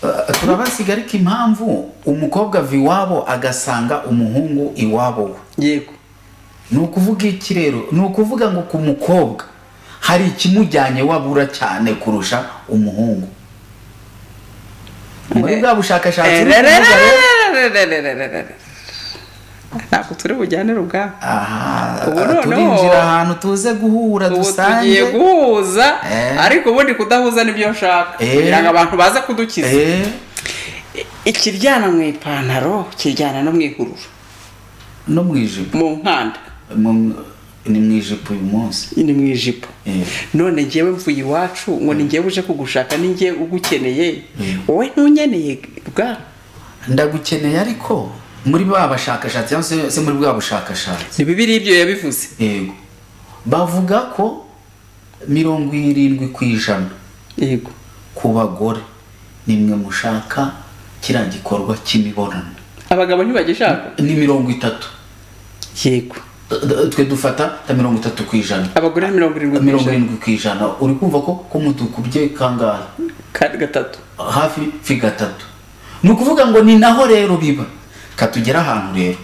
Uh, turabasiga ariko impamvu umukobwa ava iwabo agasanga umuhungu iwabo we. Yego. Ni ukuvuga iki rero? Ni ukuvuga ngo ku mukobwa hari ikimujyanye wabura cyane kurusha umuhungu. Muri bwa bushakashatsi ntabwo turi bujyanire ubwabo aha Ubu noneho- turinjira ahantu tuze guhura dusange tugiye guhuza ariko ubundi kudahuza ni byo nshaka kugira ngo abantu baze kudukiza ikiryana mu ipantaro kiryana no mu ihururu no mu ijipo mu nkanda ni mu ijipo uyu munsi. Ni mu ijipo Eh. none ngewe mvuye iwacu ngo ni ngewe uje kugushaka ni ngewe ugukeneye. Mm. wowe ntunyeneye bwa? Ndagukeneye ariko muri ba bashakashatsi cyangwa se se muri bwa bushakashatsi. Ni bibiri ibyo yabivuze. Yego. Bavuga ko mirongo irindwi ku ijana yego. ku bagore nimwe mushaka kiriya gikorwa cy'imibonano. Abagabo ntibagishaka ni mirongo itatu. Yego. Twe dufata mirongo itatu ku ijana. Abagore ni mirongo irindwi ku mirongo ijana. irindwi ku ijana. Uri kumva ko ko mutukubye kangahe? Gatatu. Hafi fi gatatu. Ni ukuvuga ngo ni naho rero biba. Katugera ahantu rero.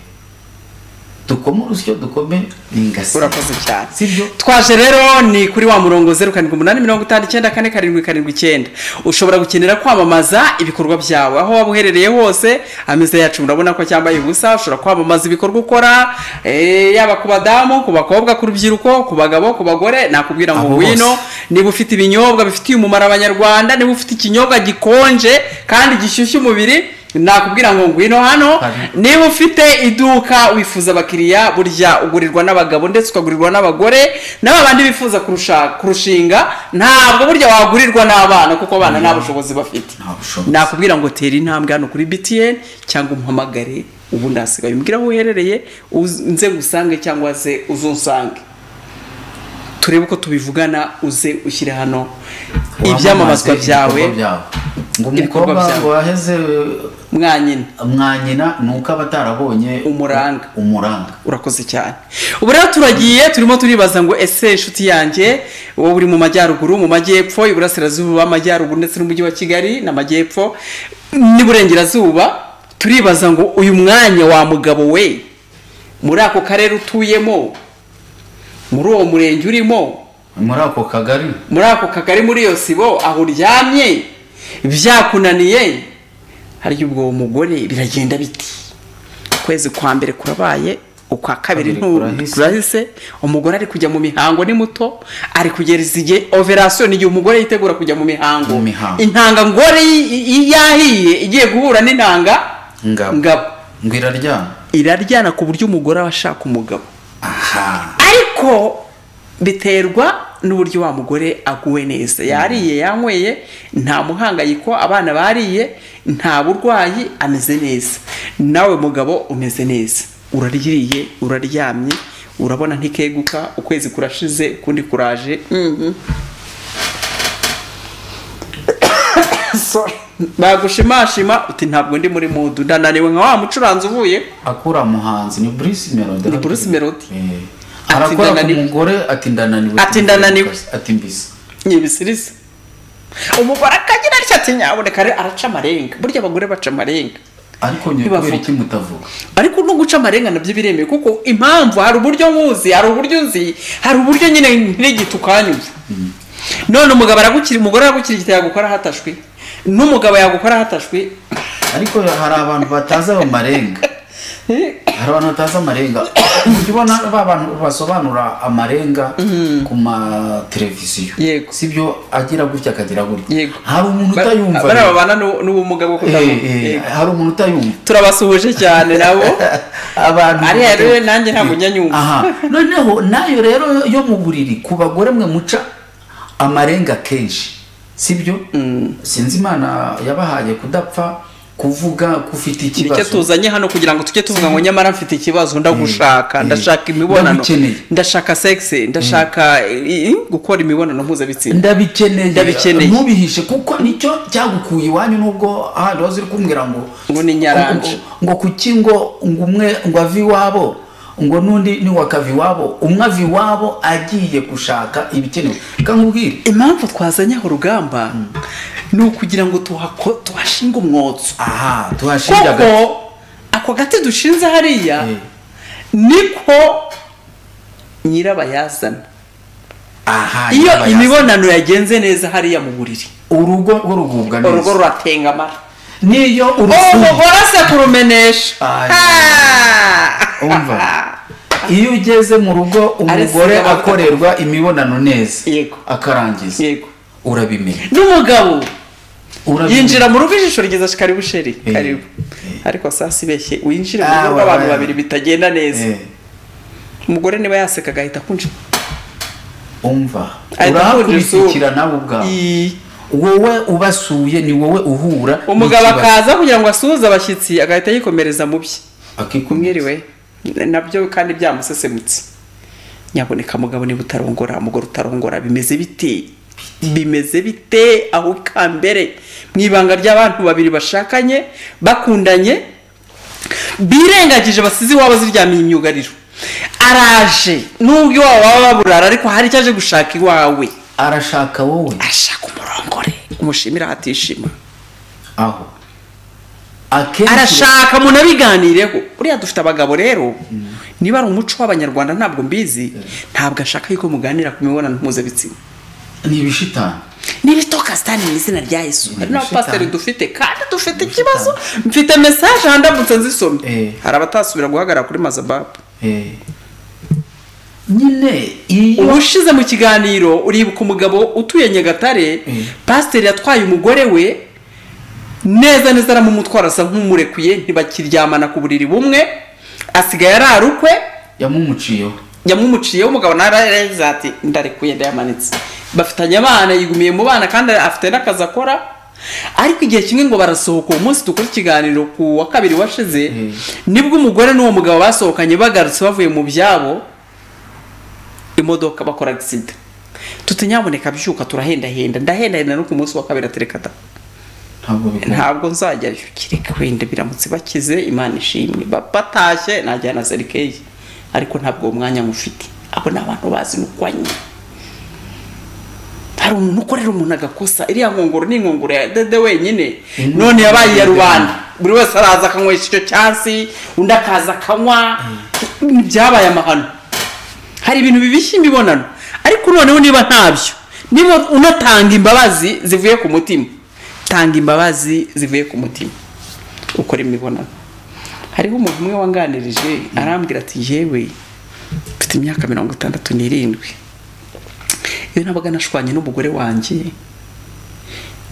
Dukome urusyo dukome n'ingasi urakoze cyane. Sibyo? Twaje rero ni kuri wa murongo zeru karindwi umunani mirongo itanu icyenda kane karindwi karindwi icyenda. Ushobora gukenera kwamamaza ibikorwa byawe. Aho waba uherereye hose ameza yacu murabona ko cyambaye ubusa. Ushobora kwamamaza ibikorwa ukora eh, yaba ku badamu ku bakobwa ku rubyiruko ku bagabo ku bagore nakubwira ngo bose. niba ufite ibinyobwa bifitiye umumaro abanyarwanda niba ufite ikinyobwa gikonje kandi gishyushya umubiri nakubwira ngo ngwino hano niba ufite iduka wifuza abakiriya burya ugurirwa n'abagabo ndetse ukagurirwa n'abagore n'aba bandi bifuza kurushinga ntabwo burya wagurirwa n'abana kuko abana nta bushobozi bafite. Nakubwira ngo tera intambwe hano kuri btn cyangwa umuhamagare ubundi hasigaye umbwira aho uherereye nze ngusange cyangwa se uzunsange turebe uko tubivugana uze ushyire hano ibyamamazwa byawe. ngo umukobwa ngo waheze mwanyina mwanyina ni uko aba atarabonye Umuranga. umuranga. Urakoze cyane. Ubu rero turagiye turimo turibaza ngo ese inshuti yanjye wowe uri mu majyaruguru mu majyepfo iburasirazuba amajyaruguru ndetse n'umujyi wa kigali n'amajyepfo n'iburengerazuba turibaza ngo uyu mwanya wa mugabo we muri ako karere utuyemo muri uwo murenge urimo muri ako kagari. muri ako kagari muri iyo sibo aho uryamye byakunaniye harya ubwo uwo mugore biragenda biti. Ukwezi kwa mbere kurabaye ukwa kabiri Kabiri ntu- kurahise. kurahise. Umugore ari kujya mu mihango ni muto ari kugereza igihe operasiyo ni igihe umugore yitegura kujya mu mihango. Mu mihango. intanga ngore y- y- yahiye igiye guhura n'intanga Ngabo. ngo iraryana iraryana ku buryo umugore aba ashaka umugabo. Aha. Ariko biterwa n'uburyo wa mugore aguwe neza. Yariye yanyweye nta muhangayiko abana bariye nta burwayi ameze neza. Nawe mugabo umeze neza. Uraryiriye uraryamye urabona ntikeguka ukwezi kurashize ukundi kuraje. Mhm. Bagushimashima uti ntabwo ndi muri mudu. Ndananiwe nka wa mucuranzi uvuye. Akura muhanzi. Ni Bruce Melody. Ni Bruce Melody. Eh. Arakora ku mugore ati ndananiwe Ati ndananiwe. ati mbisa nyibisiriza umugore akagira atya ati nyaboneka araca amarenga. Burya abagore baca amarenga. Ariko kubera iki mutavuga? Ariko no guca amarenga na byo biremewe kuko impamvu hari uburyo nkuzi hari uburyo nzi hari uburyo nyine ntigita ukanyumva. None umugabo aragukira umugore aragukirigita yagukora hatashwe n'umugabo yagukora hatashwe. Ariko hari abantu batazi ayo marenga. hari abantu batazi amarenga ujya ubona ba bantu basobanura amarenga ku mateleviziyo Yego. sibyo agira gutya akagira gutya. Yego. hari umuntu utayumva bariya babana n'u- n'ubumuga bwo Eh, kutabona eh, Yego. hari umuntu utayumva. Turabasuhuje cyane nabo. Abantu ariya rero nanjye ntabwo njya nyumva. Aha. Noneho na yo rero yo mu buriri ku bagore mwe muca amarenga kenshi. Sibyo? Sinzi imana yabahaye kudapfa. Kuvuga ko ufite ni cyo ikibazo. tuzanye hano kugira ngo tujye tuvuga ngo nyamara mfite ikibazo ndagushaka Eh, ndashaka eh, imibonano. Ndashaka sexe ndashaka eh, gukora imibonano mpuzabitsina. Ndabikeneye. Ndabikeneye. ntubihishe kuko ni cyo cyagukuye iwanyu nubwo ahandi waza uri kumbwira ngo Ngo ni nyaranje. ngo- kuki ngo ngo umwe ngo ave iwabo ngo n'undi niwakava iwabo umwe ava iwabo agiye gushaka ibikenewe. Reka nkubwire impamvu twazanye aho urugamba ni ukugira ngo tuhashinge umwotso aha tuhashinga kuko ako gati dushinze hariya Eh. niko nyirabayazana. Aha iyo imibonano yagenze neza hariya mu buriri. Urugo rugubwa urugo neza ruratengamara niyo urusuye umugore se kurumenesha. Iyo ugeze mu rugo umugore akorerwa imibonano neza. Akarangiza. Yego. Urabimenya. n'umugabo. Yinjira mu rugo ijisho rigeza karibu sheri Eh, karibu. eh. ariko sasa ibeshye winjire mu Ah, rugo wa- rw'abantu wa- babiri bitagenda neza. Eh, umugore niba yaseka agahita kunja umva. Urahakurikira nawe ubwawe. Wowe ubasuye ni wowe uhura umugabo akaza kugira ngo asuhuze abashyitsi agahita yikomereza mu bye. Akikumira mwiriwe. Nabyo kandi byamusesemutse. Nyaboneka mugabo niba utarongora umugore utarongora bimeze bite? Bimeze bite? Aho ikambere mu ibanga ry'abantu babiri bashakanye bakundanye birengagije basize iwabo ziryamiye imyugariro. Araje. Nubwo iwabo baba baburara ariko hari icyo aje gushaka iwawe. Arashaka wowe? Arashaka umurongore. Umushimira atishima aho? Arashaka munabiganireho. Buriya dufite abagabo rero. Niba ari umuco w'abanyarwanda ntabwo mbizi. Ntabwo ashaka yuko muganira ku mibonano mpuzabitsina. Ni ibishitani n'ibitoka sitani mu izina rya yesu hari Ni n'abapasiteri dufite kandi dufite ikibazo mfite mesaje handamutse nzisomye hari abatasubira guhagarara kuri mazababu nyine iyo ubushize mu kiganiro uribuka umugabo utuye nyagatare pasiteri yatwaye umugore we neza neza aramumutwara asa nk'umurekuye ntibakiryamana ku buriri bumwe asigaye arara ukwe yamumuciyeho yamumuciyeho umugabo narareze ati ndarekuye ndayamanitse bafitanye abana yigumiye mu bana kandi afite n'akazi akora. Ariko igihe kimwe ngo barasohoka uwo munsi dukora ikiganiro ku wa kabiri washize Mm. ni bwo umugore n'uwo mugabo basohokanye bagarutse bavuye mu byabo imodoka bakora agisida tuti nyaboneka byuka turahendahenda. Ndahendahenda no ku munsi wa kabiri atereka da. Ntabwo nzajyayo kireka wenda biramutse bakize imana ishimwe. Ba- batashye najyana serikeyi ariko ntabwo uwo mwanya mufite. Abo ni abantu bazi nukwanye hari umuntu ukorera umuntu agakosa. Iriya nkongoro ni inkongoro ya dede wenyine. None yabaye iya rubanda. Buri wese araza akanywesha icyo cyansi undi akaza akanywa. Byabaye amahano. Hari ibintu bibishya imibonano. Ariko noneho niba ntabyo niba unatanga imbabazi zivuye ku mutima tanga imbabazi zivuye ku mutima. Ukora imibonano. Hariho umuntu umwe wanganirije arambwira ati yewe mfite imyaka mirongo itandatu n'irindwi. Iyo nabaga nashwanye n'umugore wanjye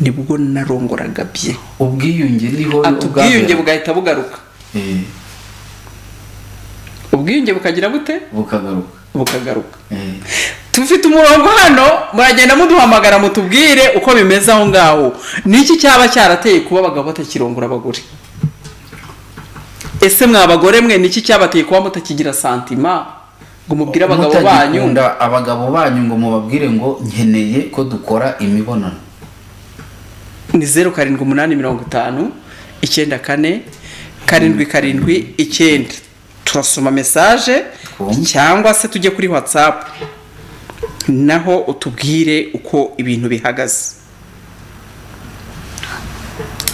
ni bwo narongoraga bye. Ubwiyunge ni ho ubwiyunge bugahita bugaruka. Eh, ubwiyunge bukagira bute? Bukagaruka. Bukagaruka. Eh, tufite umurongo hano muragenda muduhamagara mutubwire uko bimeze aho ngaho. Niki cyaba cyarateye kuba abagabo batakirongora abagore? Ese mwa bagore mwe niki cyabateye kuba mutakigira santima? Ngo mubwire abagabo banyu. abagabo banyu ngo mubabwire ngo nkeneye ko dukora imibonano. Ni zeru karindwi umunani mirongo itanu icyenda kane karindwi karindwi icyenda. Turasoma mesaje cyangwa se tujye kuri watsapu naho utubwire uko ibintu bihagaze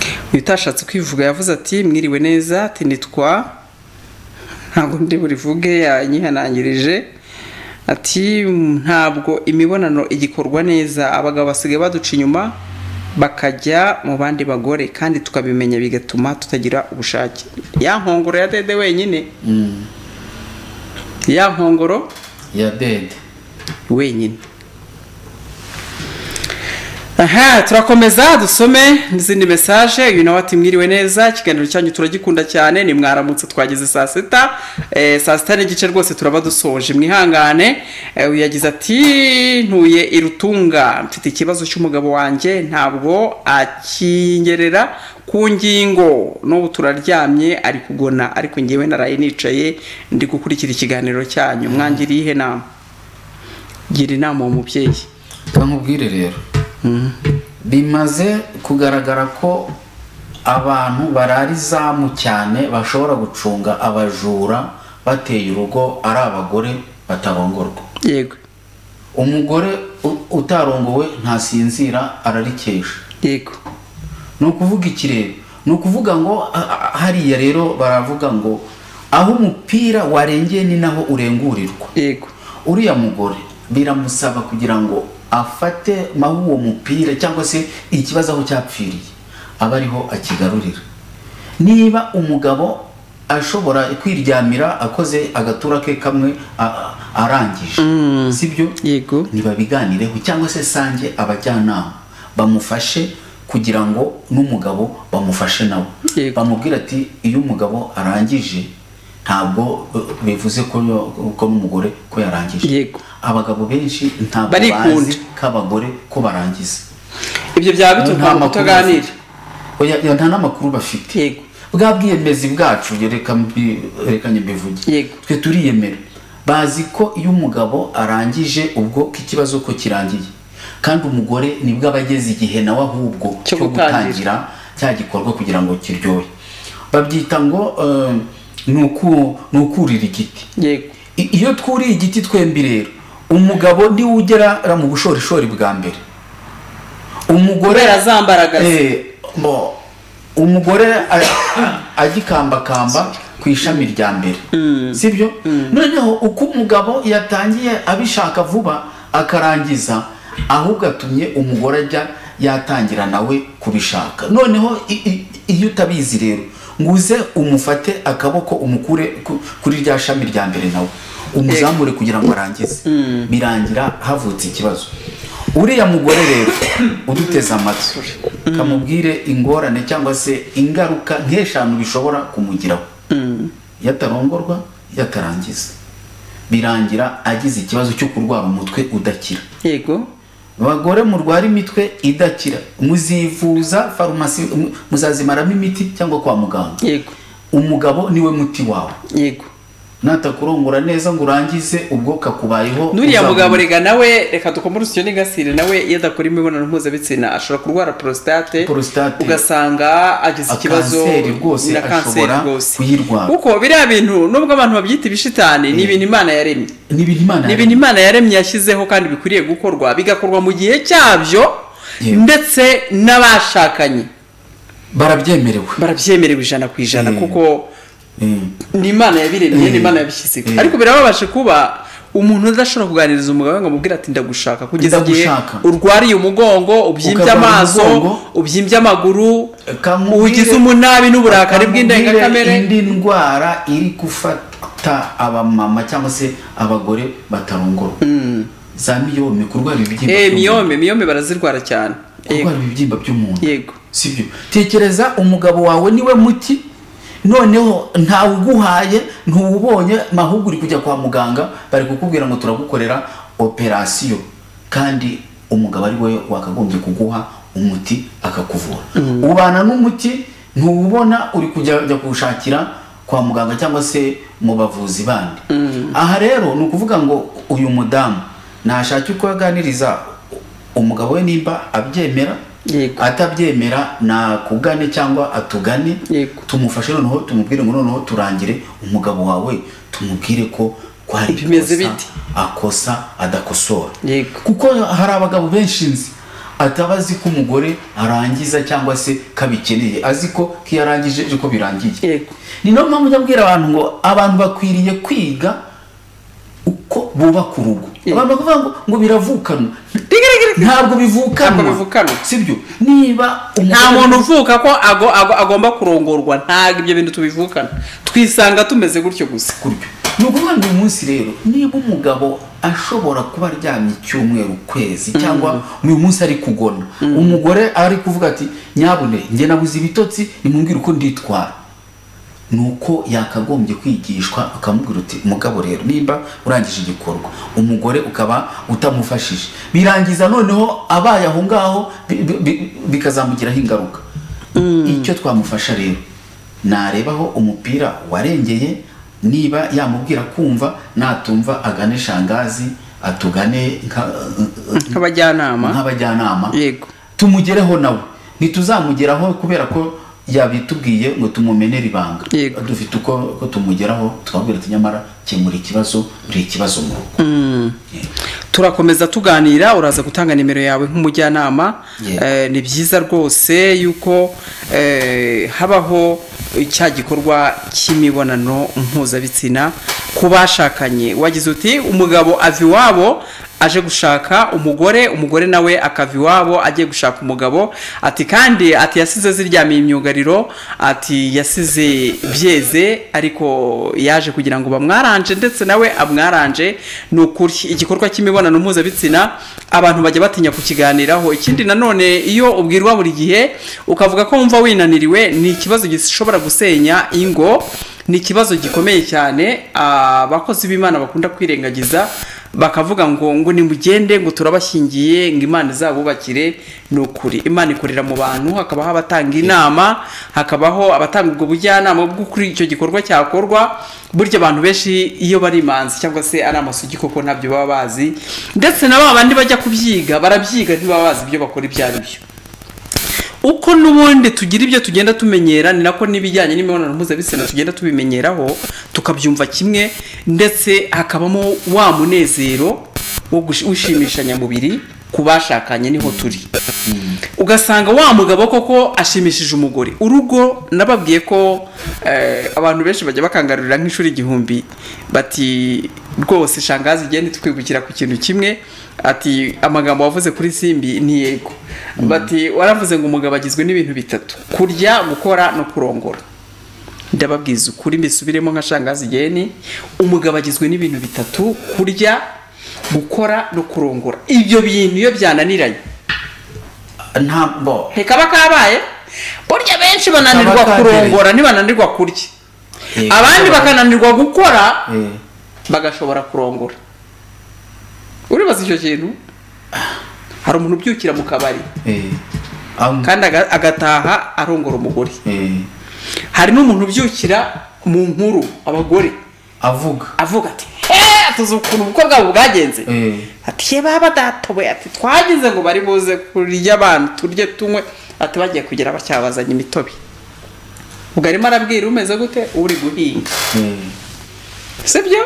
uyu utashatse kwivuga yavuze ati mwiriwe neza ati nitwa ntabwo ndi burivuge yanyihanangirije. Ati ntabwo imibonano igikorwa neza. Abagabo basigaye baduca inyuma bakajya mu bandi bagore kandi tukabimenya bigatuma tutagira ubushake. Ya nkongoro ya dede wenyine. Mm, ya nkongoro? Ya dede. Wenyine. Aha turakomeza dusome n'izindi mesaje uyu nawe ati mwiriwe neza ikiganiro cyanyu turagikunda cyane ni mwaramutse twageze saa sita Eh, saa sita n'igice rwose turaba dusoje mwihangane. Eh, yagize ati ntuye i rutunga mfite ikibazo cy'umugabo wanjye ntabwo akingerera ku ngingo. N'ubu turaryamye ari kugona ariko ngewe naraye nicaye ndi gukurikira ikiganiro cyanyu. Mwangiriye ihe nama gira inama uwo mubyeyi. Rero. Bimaze kugaragara ko abantu barara izamu cyane bashobora gucunga abajura bateye urugo ari abagore batarongorwa yego. Umugore utarongowe ntasinzira ararikesha. Yego. Ni ukuvuga iki rero? Ni ukuvuga ngo hariya rero baravuga ngo aho umupira warengeye ni naho urengurirwa. Yego. Uriya mugore biramusaba kugira ngo afate maho uwo mupira cyangwa se ikibazo aho cyapfiriye aba ariho akigarurira. Niba umugabo ashobora kwiryamira akoze agatura ke kamwe arangije sibyo? Yego. Ntibabiganireho cyangwa se sange abajyanama bamufashe kugira ngo n'umugabo bamufashe nawe bamubwira ati iyo umugabo arangije ntabwo uh, bivuze ko ko n'umugore ko yarangije. Yego. Abagabo benshi ntabwo bazi k'abagore ko barangiza. Ibyo byaba bituma makuru kutaganira nta n'amakuru bafite. Yego. Bwa bwiyemezi bwacu reka mbi- reka nyibivuge Yego. twe turiyemera. Bazi ko iyo umugabo arangije ubwo ko ikibazo ko kirangiye. Kandi umugore ni bwo aba ageze igihe nawe ahubwo Cyo gutangira. cya gikorwa kugira ngo kiryohe. Babyita ngo eh, ni uku- ni ukurira igiti iyo twuriye igiti twembi rero umugabo ni we ugera mu bushorishori bwa mbere. Umugore. Eh, umugore agikambakamba ku ishami rya mbere. Sibyo noneho uko umugabo yatangiye abishaka vuba akarangiza ahubwo atumye umugore ajya yatangira nawe kubishaka. Noneho iyo utabizi rero ngo uze umufate akaboko umukure ku- kuri rya shami rya mbere nawe. Umuzamure kugira ngo arangize. Birangira havutse ikibazo. Uriya mugore rero uduteze amatwi. Kamubwire ingorane cyangwa se ingaruka nk'eshanu bishobora kumugiraho. Yatarongorwa yatarangiza. Birangira agize ikibazo cyo kurwara umutwe udakira. Yego. Abagore murwara imitwe idakira. Muzivuza farumasi mu- muzazimaramo imiti cyangwa kwa muganga. Yego. Umugabo ni we muti wawe. Yego. Natakurongora neza ngo urangize ubwo kakubayeho n'uriya mugabo rega nawe reka dukome urusyo n'ingasire nawe iyo adakora imibonano mpuzabitsina ashobora kurwara Prostate. ugasanga agize ikibazo na kanseri rwose kuko biriya bintu nubwo abantu babyita ibishitani ni ibintu imana yaremye ni ibintu imana yaremye yashyizeho kandi bikwiriye gukorwa bigakorwa mu gihe cyabyo Yewe. ndetse n'abashakanye barabyemerewe barabyemerewe ijana ku ijana Mm. kuko. Ni imana yabiremye Mm. ni imana yabishyizeho Mm. ariko birababaje kuba umuntu udashobora kuganiriza umugabo ngo amubwire ati ndagushaka. Kugeza igihe urwariye umugongo ubyimbye amaso ubyimbye amaguru Kamubwire- ugize umunabi n'uburakari bw'indengakamere indi ndwara iri gufata abamama cyangwa se abagore batarongorwa. Za miyome kurwara ibibyimba eh byo mu miyome miyome barazirwara cyane. Kurwara ibibyimba byo mu nda yego. Sibyo. Tekereza umugabo wawe ni we muti. Noneho ntawe uguhaye ntuwubonye ahubwo uri kujya kwa muganga bari kukubwira ngo turagukorera operasiyo. Kandi umugabo ari we wakagombye kuguha umuti akakuvura. Ubana n'umuti ntuwubona uri kujya kuwushakira kwa muganga cyangwa se mu bavuzi bandi. Aha rero ni ukuvuga ngo uyu mudamu nashake uko yaganiriza umugabo we nimba abyemera. Atabyemera nakugane cyangwa atugane tumufashe noneho tumubwire ngo noneho turangire umugabo wawe tumubwire ko kwari Bimeze ikosa akosa adakosora. Kuko hari abagabo benshi nzi ataba azi ko umugore arangiza cyangwa se kabikeneye azi ko ko iyo arangije ko birangiye. Ni na yo mpamvu mbwira abantu ngo abantu bakwiriye kwiga uko bubaka urugo. Abantu bakavuga ngo biravukanwa. Ntabwo bivukanwa sibyo? Niba nta muntu uvuka ko ago, ago, agomba kurongorwa. Ntabwo ibyo bintu tubivukana. Twisanga tumeze gutyo gusa. Ni ukuvuga ngo uyu munsi rero niba umugabo ashobora kuba aryamye icyumweru ukwezi cyangwa uyu munsi ari kugona umugore ari kuvuga ati nyabune njye nabuze ibitotsi nimubwire uko nditwara. Ni uko yakagombye kwigishwa ukamubwira uti mugabo rero nimba urangije igikorwa. Umugore ukaba utamufashije. Birangiza noneho abaye aho ngaho bi- bi- bi- bikazamugiraho ingaruka. Icyo twamufasha rero narebaho umupira warengeye niba yamubwira kumva natumva agane shangazi atugane nka- nk'abajyanama nk'abajyanama yego. Tumugereho nawe. Ntituzamugeraho kubera ko yabitubwiye ngo tumumenere ibanga. Dufite uko tumugeraho tukabwira ati nyamara kemura ikibazo uri ikibazo mu rugo. Yego. turakomeza tuganira uraza gutanga nimero yawe nk'umujyanama. Eh, ni byiza rwose yuko eh, habaho cya gikorwa cy'imibonano mpuzabitsina ku bashakanye. Wagize uti umugabo ava iwabo aje gushaka umugore umugore nawe akava iwabo agiye gushaka umugabo. Ati kandi ati yasize ziryamiye imyugariro ati yasize byeze ariko yaje kugira ngo bamwaranje ndetse nawe amwaranje. Ni ukuri igikorwa cy'imibonano mpuzabitsina abantu bajya batinya kukiganiraho. Ikindi nanone iyo ubwirwa buri gihe ukavuga ko wumva winaniriwe ni ikibazo gishobora gusenya ingo ni ikibazo gikomeye cyane. Abakozi b'imana bakunda kwirengagiza bakavuga ngo ngo nimugende ngo turabashyingiye ngo imana izabubakire. Ni ukuri. Imana ikorera mu bantu hakabaho abatanga inama hakabaho abatanga ubwo bujyanama bwo kuri icyo gikorwa cyakorwa burya abantu benshi iyo bari imanzi cyangwa se ari amasugi koko ntabyo baba bazi. Ndetse na ba bandi bajya kubyiga barabyiga ntibaba bazi ibyo bakora ibyo ari byo. Uko n'ubundi tugira ibyo tugenda tumenyera ni nako n'ibijyanye n'imibonano mpuzabitsina tugenda tubimenyeraho tukabyumva kimwe ndetse hakabamo wa munezero wo gush- w'ishimishanyamubiri ku bashakanye ni ho turi. Ugasanga wa mugabo koko ashimishije umugore. Urugo nababwiye ko eh, abantu benshi bajya bakangarurira nk'ishuri igihumbi bati rwose shangazi igenda twibukira ku kintu kimwe. Ati amagambo wavuze kuri simbi ni yego. Bati waravuze ngo umugabo agizwe n'ibintu bitatu. Kurya gukora no kurongora. Ndababwiza ukuri mbisubiremo nka shangazi igeni umugabo agizwe n'ibintu bitatu. Kurya gukora no kurongora. Ibyo bintu iyo byananiranye. Ntabwo ntikaba kabaye. Burya benshi bananirwa kurongora ntibananirwa kurya. Eh, abandi bakananirwa gukora Eh, bagashobora kurongora. Uribaza icyo kintu? Hari umuntu ubyukira mu kabari. Eh, kandi aga- agataha arongora umugore. Eh, hari n'umuntu ubyukira mu nkuru abagore. Avuga. Avuga ati he tuzi ukuntu ubukwe bwabo bwagenze. Eh, ati ye baba datoboye ati twagize ngo bari buze kurya abantu turye tunywe. Ati bagiye kugera bacyabazanye imitobe. Ubwo arimo arabwira umeze gute? Uri guhinga. Eh, sibyo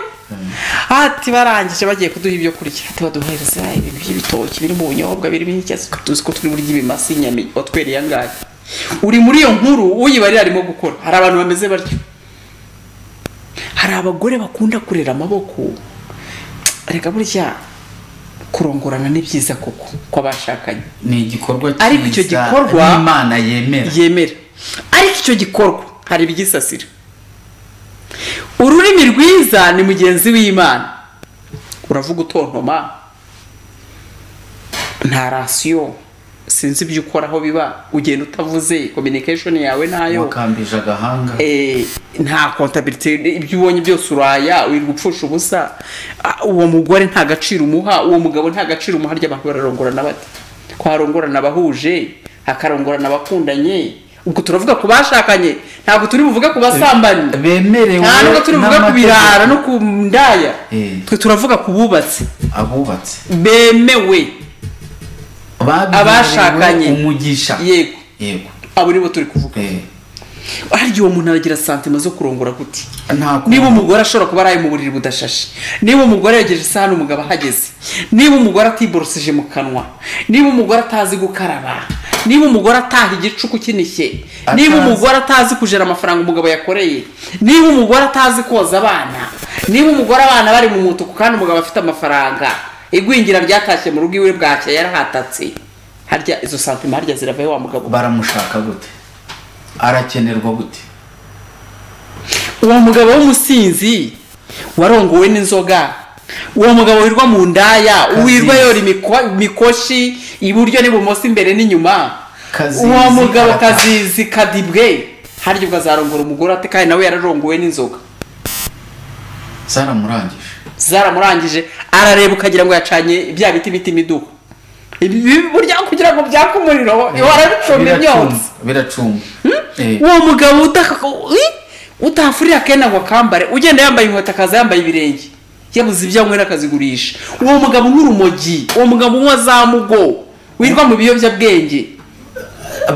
ati barangije bagiye kuduha ibyo kurya. Ati baduhereza ibintu by'ibitoki biri mu bunyobwa birimo icyatsi tuzi ko turi burya ibimasa inyama watwereye angahe uri muri iyo nkuru uyibarira arimo gukora. Hari abantu bameze batyo. Hari abagore bakunda kurera amaboko. Reka burya kurongorana ni byiza koko ko bashakanye ni igikorwa Ariko icyo cyiza gikorwa- yemera. ariko icyo gikorwa hari ibigisasira ururimi rwiza ni mugenzi w'imana. Uravuga utontoma? Nta rasiyo sinzi ibyo ukora aho biba. Ugenda utavuze communication yawe na yo. Wakambije agahanga. Eh, nta kontabilite ibyo ubonye byose uraya wirirwa upfusha ubusa. Ah, uwo mugore nta gaciro umuha uwo mugabo nta gaciro umuha. Ry'abantu bararongorana bate twarongorana abahuje hakarongorana abakundanye. Ubwo turavuga ku bashakanye ntabwo turi buvuge ku basambanyi. Bemerewe nta nubwo turi buvuge ku birara no ku ndaya. Eh. twe turavuga ku bubatsi. Abubatse bemewe. Abashakanye. umugisha. Yego. Yego. Abo nibo turi kuvuga. Eh, harya uwo muntu aragira santima zo kurongora gute? Niba umugore ashobora kuba araye mu buriri budashashe. Niba umugore yegeje isahani umugabo ahageze. Niba umugore atiborosije mu kanwa. Niba umugore atazi gukaraba. Niba umugore ataha igicuku kinishye niba umugore atazi kujera amafaranga umugabo yakoreye niba umugore atazi koza abana niba umugore abana bari mu mutuku kandi umugabo afite amafaranga igwingira ryatashye mu rugo iwe bwacya yarahatatse. Harya izo santima harya ziravayo wa mugabo? Baramushaka gute? Arakenerwa gute? Uwo mugabo w'umusinzi warongowe n'inzoga uwo mugabo wirwa mu ndaya uwirwa yora imiko- imikoshi iburyo n'ibumoso imbere n'inyuma. Uwo mugabo kazizi kadibwe. Harya ubwo azarongora umugore ate kandi nawe yararongowe n'inzoga. Zaramurangije. Zaramurangije. Arareba ukagira ngo yacanye bya biti ibi ibi burya kugira ngo byake umuriro warabicumba imyotsi. biracumba Eh, uwo mugabo utafurira akenda ngo akambare. Ugenda yambaye inkweto akaza yambaye ibirenge. Yabuze ibyo anywera akazigurisha. Uwo mugabo nk'urumogi uwo mugabo unywa za mugo. Wirwa mu biyobyabwenge.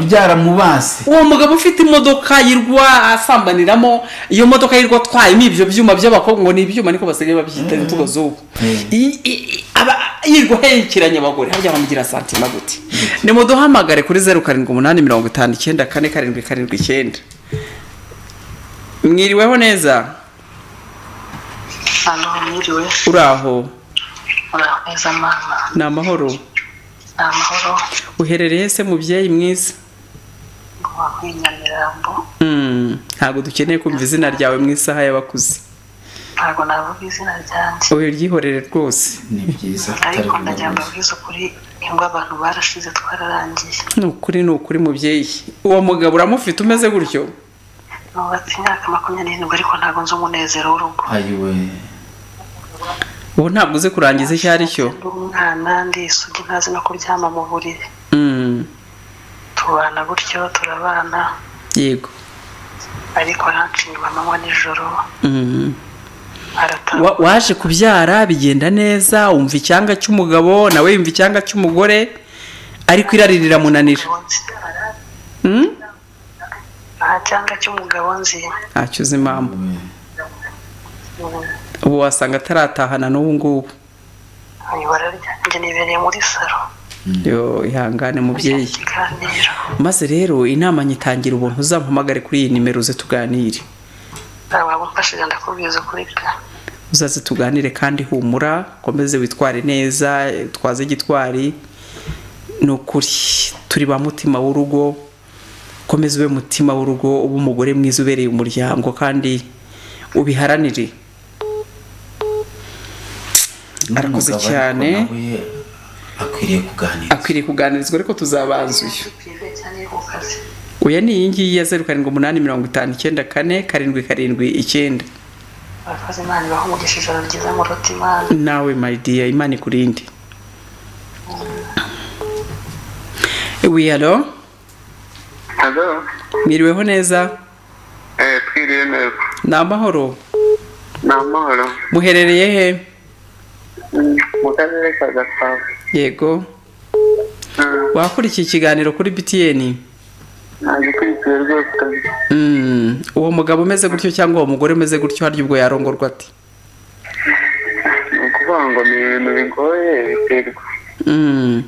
Byaramubase uwo mugabo ufite imodoka yirwa asambaniramo. Iyo modoka yirwa atwayemo ibyo byuma by'abakobwa ngo ni ibyuma niko basigaye babyita imvugo z'ubu. I- i- i- aba yirwa aherekeranya abagore. Harya bamugira santima gute? Nimuduhamagare kuri zeru karindwi umunani mirongo itanu icyenda kane karindwi karindwi icyenda. Mwiriweho neza? Hano mwiriwe uri aho murakomeza mama ni amahoro ni amahoro uherereye se mubyeyi mwiza Hmm, ntabwo dukeneye kumva izina ryawe mu isaha y'abakuze. Ntabwo navuga izina ryanjye. Uyu ryihorere rwose. Ni byiza ariko ndagira ngo mbabwize ukuri ni bwo abantu barashize twararangiye. Ni ukuri ni ukuri mubyeyi uwo mugabo uramufite umeze gutyo? Nubatse imyaka makumyabiri n'irindwi ariko ntabwo nzi umunezero w'urugo. Ayiwe. Ubu ntabwo uzi kurangiza icyo ari cyo? Ndi umwana ndi isugi ntazi no kuryama mu buriri. Mm, tubana gutyo turabana. Yego. Ariko aranca inyuma amanywa nijoro. Mm. Wa- waje kubyara bigenda neza wumva icyanga cy'umugabo nawe yumva icyanga cy'umugore ariko irari riramunanira? Nta cyanga cy'umugabo nzi. Ntacyo uzi impamvu ubu wasanga ataratahana n'ubu ngubu. Ibara ryanjye nibereye muri salo. Yo ihangane mubyeyi. Maze rero inama nyitangira ubuntu. Uzampamagare kuri iyi nimero uze tuganire. Uzaze tuganire kandi humura ukomeze witware neza twaze gitwari. Ni ukuri. Turi ba mutima w'urugo. Ukomeze ube mutima w'urugo ube umugore mwiza ubereye umuryango kandi ubiharanire. Arakoze cyane. akwiriye kuganirizwa ariko tuzabanza uyu uya ni iyi ngiyi ya zeru karindwi umunani mirongo itanu icyenda kane karindwi karindwi icyenda. Nawe mayidiya imana ikurinde. Wiyalo mwiriweho neza? Eh twiriye neza. Ni amahoro ni amahoro muherereye he? Mu karere ka gasabo. Yego. Wakurikiye ikiganiro kuri btn ntagikurikiye rwose. Mm, uwo mugabo umeze gutyo cyangwa uwo mugore umeze gutyo? Harya ubwo yarongorwa ati ni ukuvuga ngo ni ibintu bigoye biterwa Mm,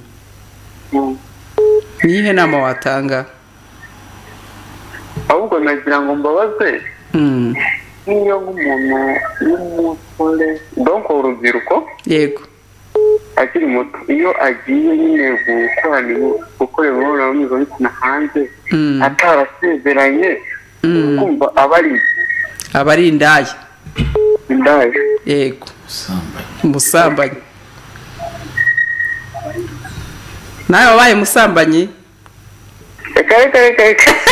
Mm. ni iyihe nama watanga? Ahubwo nagira ngo mbabaze Mm, nk'iyo nk'umuntu w'umusore donc urubyiruko yego. Akiri muto. Iyo agiye nyine gukorana gukorera imibonano mpuzabitsina hanze Mm, atarasezeranye mm, kumva aba ari aba ari indaya indaya yego umusambanyi nawe wabaye umusambanyi reka reka reka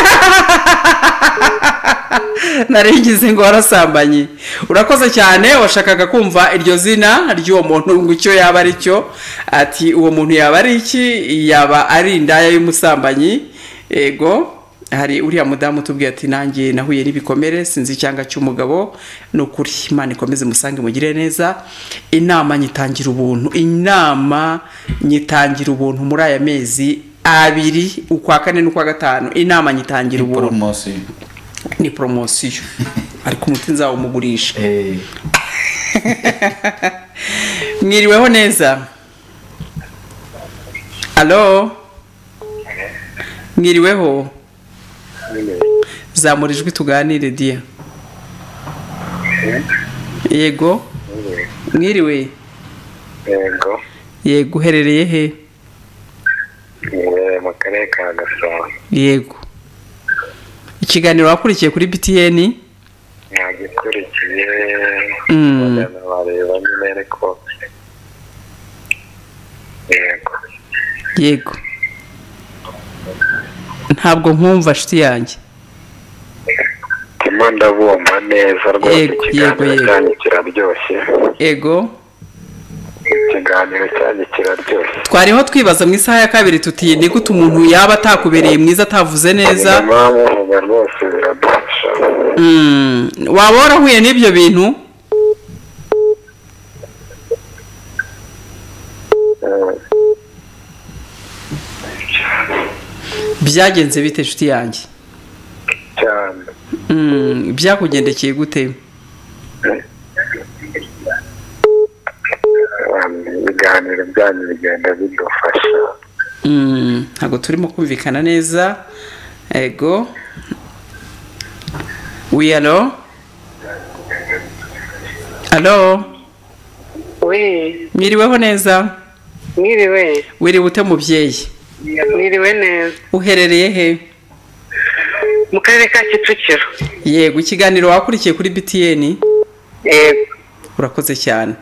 narigize ngo warasambanye. Urakoze cyane washakaga kumva iryo zina ry'uwo muntu ngo icyo yaba ari cyo. Ati uwo muntu yaba ari iki? Yaba ari indaya y'umusambanyi? Ego hari uriya mudamu utubwiye ati nanjye nahuye n'ibikomere sinzi icyanga cy'umugabo. Ni ukuri imana ikomeze musange mugire neza. Inama nyitangira ubuntu inama nyitangira ubuntu muri aya mezi abiri ukwa kane n'ukwa gatanu inama nyitangira poromosiyo ni poromosiyo ariko umuti nzawumugurisha. Eh, mwiriweho neza? Alo mwiriweho? Zamura ijwi tuganire diya yego. Mwiriwe? Yego. Yego uherereye he? Karere ka gasabo yego. Ikiganiro wakurikiye kuri btn ntagikurikiye Mm. bareba nyine ariko. Yego. Yego. Ntabwo nkumva nshuti yanjye. Ndimo ndabumva neza rwose ikiganiro cyanyu kiraryoshye. Yego. Ikiganiro cyanyu kiraryoshye. Twariho twibaza mu isaha ya kabiri tuti ni gute umuntu yaba atakubereye mwiza atavuze neza? Muvuga rwose biradufasha. Mm, waba warahuye n'ibyo bintu? Eh, byagenze bite nshuti yanjye? Cyane. Mm, byakugendekeye gute? Ibiganiro byanyu bigenda bidufasha Mm, ntabwo turimo kumvikana neza. Ego. Wi alo alo we mwiriweho neza? Mwiriwe. Wiriwe ute mubyeyi? Mwiriwe neza. Uherereye he? Mu karere ka kicukiro. Yego ikiganiro wakurikiye kuri btn yego. Urakoze cyane.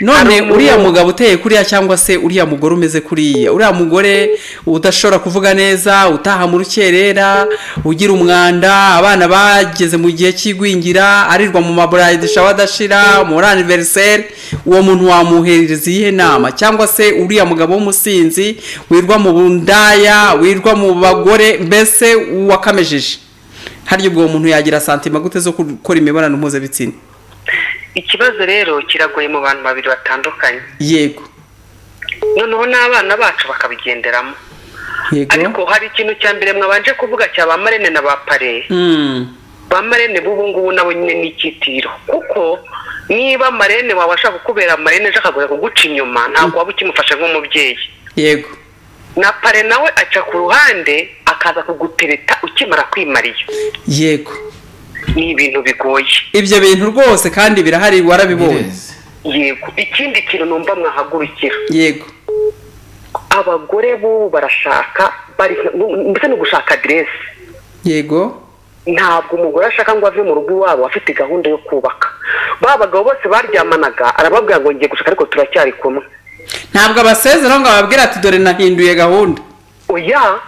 None uriya mugabo uteye kuriya cyangwa se uriya mugore umeze kuriya. Uriya mugore udashobora kuvuga neza utaha mu rukerera ugira umwanda abana bageze mu gihe cy'igwingira arirwa mu maburayidi shawa adashira muri aniveriseri uwo muntu wamuhereza iyihe nama? Cyangwa se uriya mugabo w'umusinzi wirwa mu bundaya wirwa mu bagore mbese wakamejeje harya ubwo uwo muntu yagira santima gute zo gukora imibonano mpuzabitsina? Ikibazo rero kiragoye mu bantu babiri batandukanye. Yego. Noneho n'abana bacu bakabigenderamo. Yego. Ariko hari ikintu cya mbere mwabanje kuvuga cya ba marene na ba pare Mm. ba marene b'ubu ngubu nabo nyine ni icyitiro kuko niba marene wawe ashaka kukubera marene ashaka kuguca inyuma ntabwo waba ukimufasha nk'umubyeyi. Yego. Na pare nawe aca ku ruhande akaza kugutereta ukimara kwimariya yego. Ni ibintu bigoye. Ibyo bintu rwose kandi birahari warabibonye yego. Ikindi kintu numva mwahagurukira. Yego. Abagore bo barashaka bari mbese ni ugushaka aderesi yego. Ntabwo umugore ashaka ngo ave mu rugo iwabo afite gahunda yo kubaka. Ba bagabo bose baryamanaga arababwira ngo ngiye gushaka ariko turacyari kumwe. Ntabwo abasezeraho ngo ababwire ati dore nahinduye gahunda. Oya.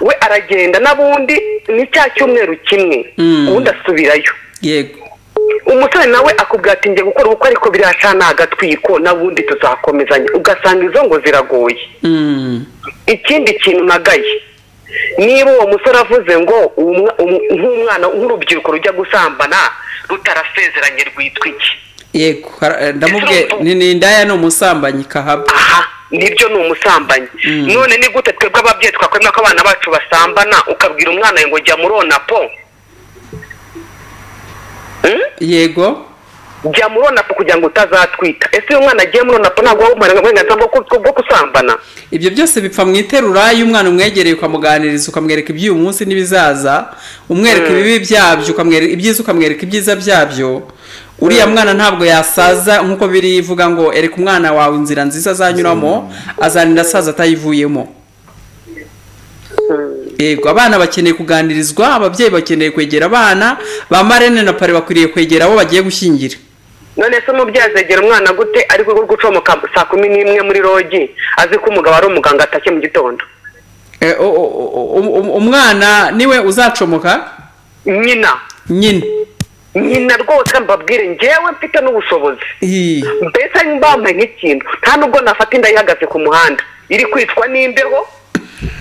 We aragenda n'abundi ni cya cyumweru kimwe. Mm. ubundi asubirayo. Yego. Umusore nawe akubwira ati ngiye gukora ubukwe ariko biriya ni agatwiko n'ubundi tuzakomezanya. Ugasanga izo ngo ziragoye. Mm. ikindi kintu nagaye niba uwo musore avuze ngo um- nk'umwana nk'urubyiruko rujya gusambana rutarasezeranye rwitwa iki? Yego eh, ndamubwiye ni indaya ni umusambanyi kahaba aha ni byo ni umusambanyi. None ni gute twebwe ababyeyi twakwemera ko abana bacu basambana ukabwira umwana ngo jya muri onapo Hmm? yego. Jya muri onapo kugira ngo utazatwita. Ese iyo umwana agiye muri onapo ntabwo waba umuhaye uburenganzira bwo gusambana? Ibyo byose bipfa mu iterura iyo umwana umwegereye ukamuganiriza ukamwereka iby'uyu munsi n'ibizaza umwereka ibibi byabyo ukamwereka ibyiza ukamwereka ibyiza byabyo uriya mwana ntabwo yasaza nk'uko birivuga ngo ereka umwana wawe inzira nziza azanyuramo azarinda asaza atayivuyemo. Yego abana bakeneye kuganirizwa ababyeyi bakeneye kwegera abana ba marene na pare bakwiriye kwegera abo bagiye gushyingira. None se umubyeyi azegera umwana gute? Ari uri gucomoka saa kumi n'imwe muri rogi azi ko umugabo ari umuganga atashye mu gitondo. Eh, umwana ni we uzacomoka nyina. Nyine nyina rwose mbabwire ngewe mfite n'ubushobozi. Mbese mbambaye nk'ikintu. Nta nubwo nafata inda ihagaze ku muhanda. Iri kwicwa n'imbeho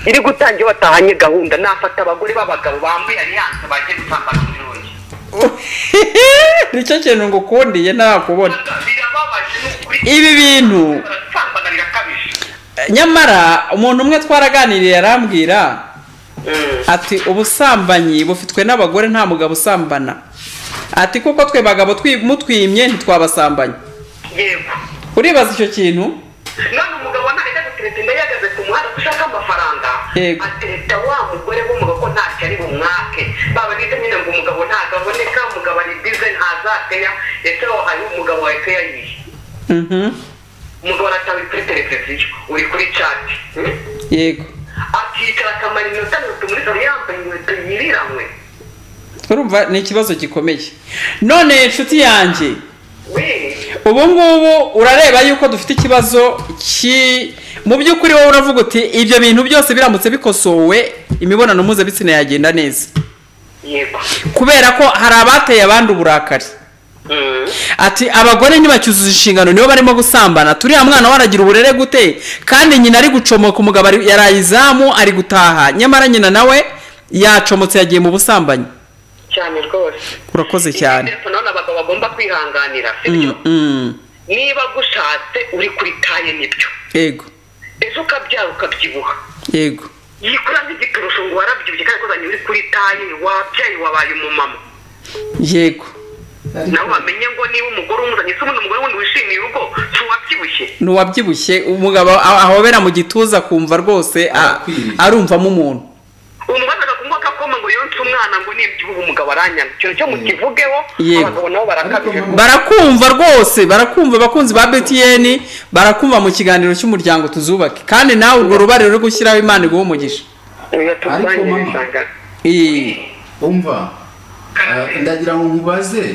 iri gutangira batahanye gahunda. Nafata abagore b'abagabo bambuye aliyanse bagiye gusambana muri rogi ni cyo kintu ngukundiye ukuri. Ibi bintu nyamara umuntu umwe twaraganiriye arambwira ati ubusambanyi bufitwe n'abagore nta mugabo usambana. Ati kuko twe bagabo twi- mutwimye ntitwabasambanye. Yego. Uribaza icyo kintu? None umugabo ntajya gutereta inda yahagaze ku muhanda ushaka amafaranga. Atereta wa mugore w'umugabo ko ntacyo ari bumwake. Baba nita nyine ngo umugabo ntabwo aboneka umugabo ari bize ntazateya ese wahaye umugabo wawe teya yihe? Mhm. umugabo aratawe kuri televiziyo uri kuri cati hmm? yego. Akicara akamara iminota mirongo muri salo yambaye inkweto yiriranywe. Urumva ni ikibazo gikomeye. None inshuti yanjye we ubu ngubu urareba yuko dufite ikibazo ki mu by'ukuri wowe uravuga uti ibyo bintu byose biramutse bikosowe imibonano mpuzabitsina yagenda neza. Yego. Kubera ko hari abateye abandi uburakari. Mm. ati abagore ntibacyuzuza inshingano nibo barimo gusambana. Turiya mwana we aragira uburere gute? Kandi nyina ari gucomoka umugabo yaraye izamu ari gutaha. Nyamara nyina nawe yacomotse yagiye mu busambanyi. Cyane rwose. Urakoze cyane. none abagabo bagomba kwihanganira sibyo Mm, mm. niba gushatse uri kuri taye ni byo. Yego. Ejo ukabyara ukabyibuha. Yego. Yikura nk'igiturusho ngo warabyibushye kandi kozanye uri kuri taye wabyaye wabaye umumama. Yego. Nawe wamenye ngo niba umugore umuzanye se ubundi umugore wundi wishimiye urugo si uwabyibushye. N'uwabyibushye umugabo a- ahobera mu gituza akumva rwose arumvamo umuntu. Umugore agakumva akakoma ngo yonse umwana ngo nibyibuha umugabo aranyana. Ikintu cyo mukivugeho Yego. abagabo nabo barakabije barakumva rwose barakumva abakunzi ba btn barakumva mu kiganiro cy'umuryango tuzubake. Kandi nawe urwo rubariro rwo gushyiraho imana iguha umugisha. Ariko mama- umva ah, ndagira ngo nkubaze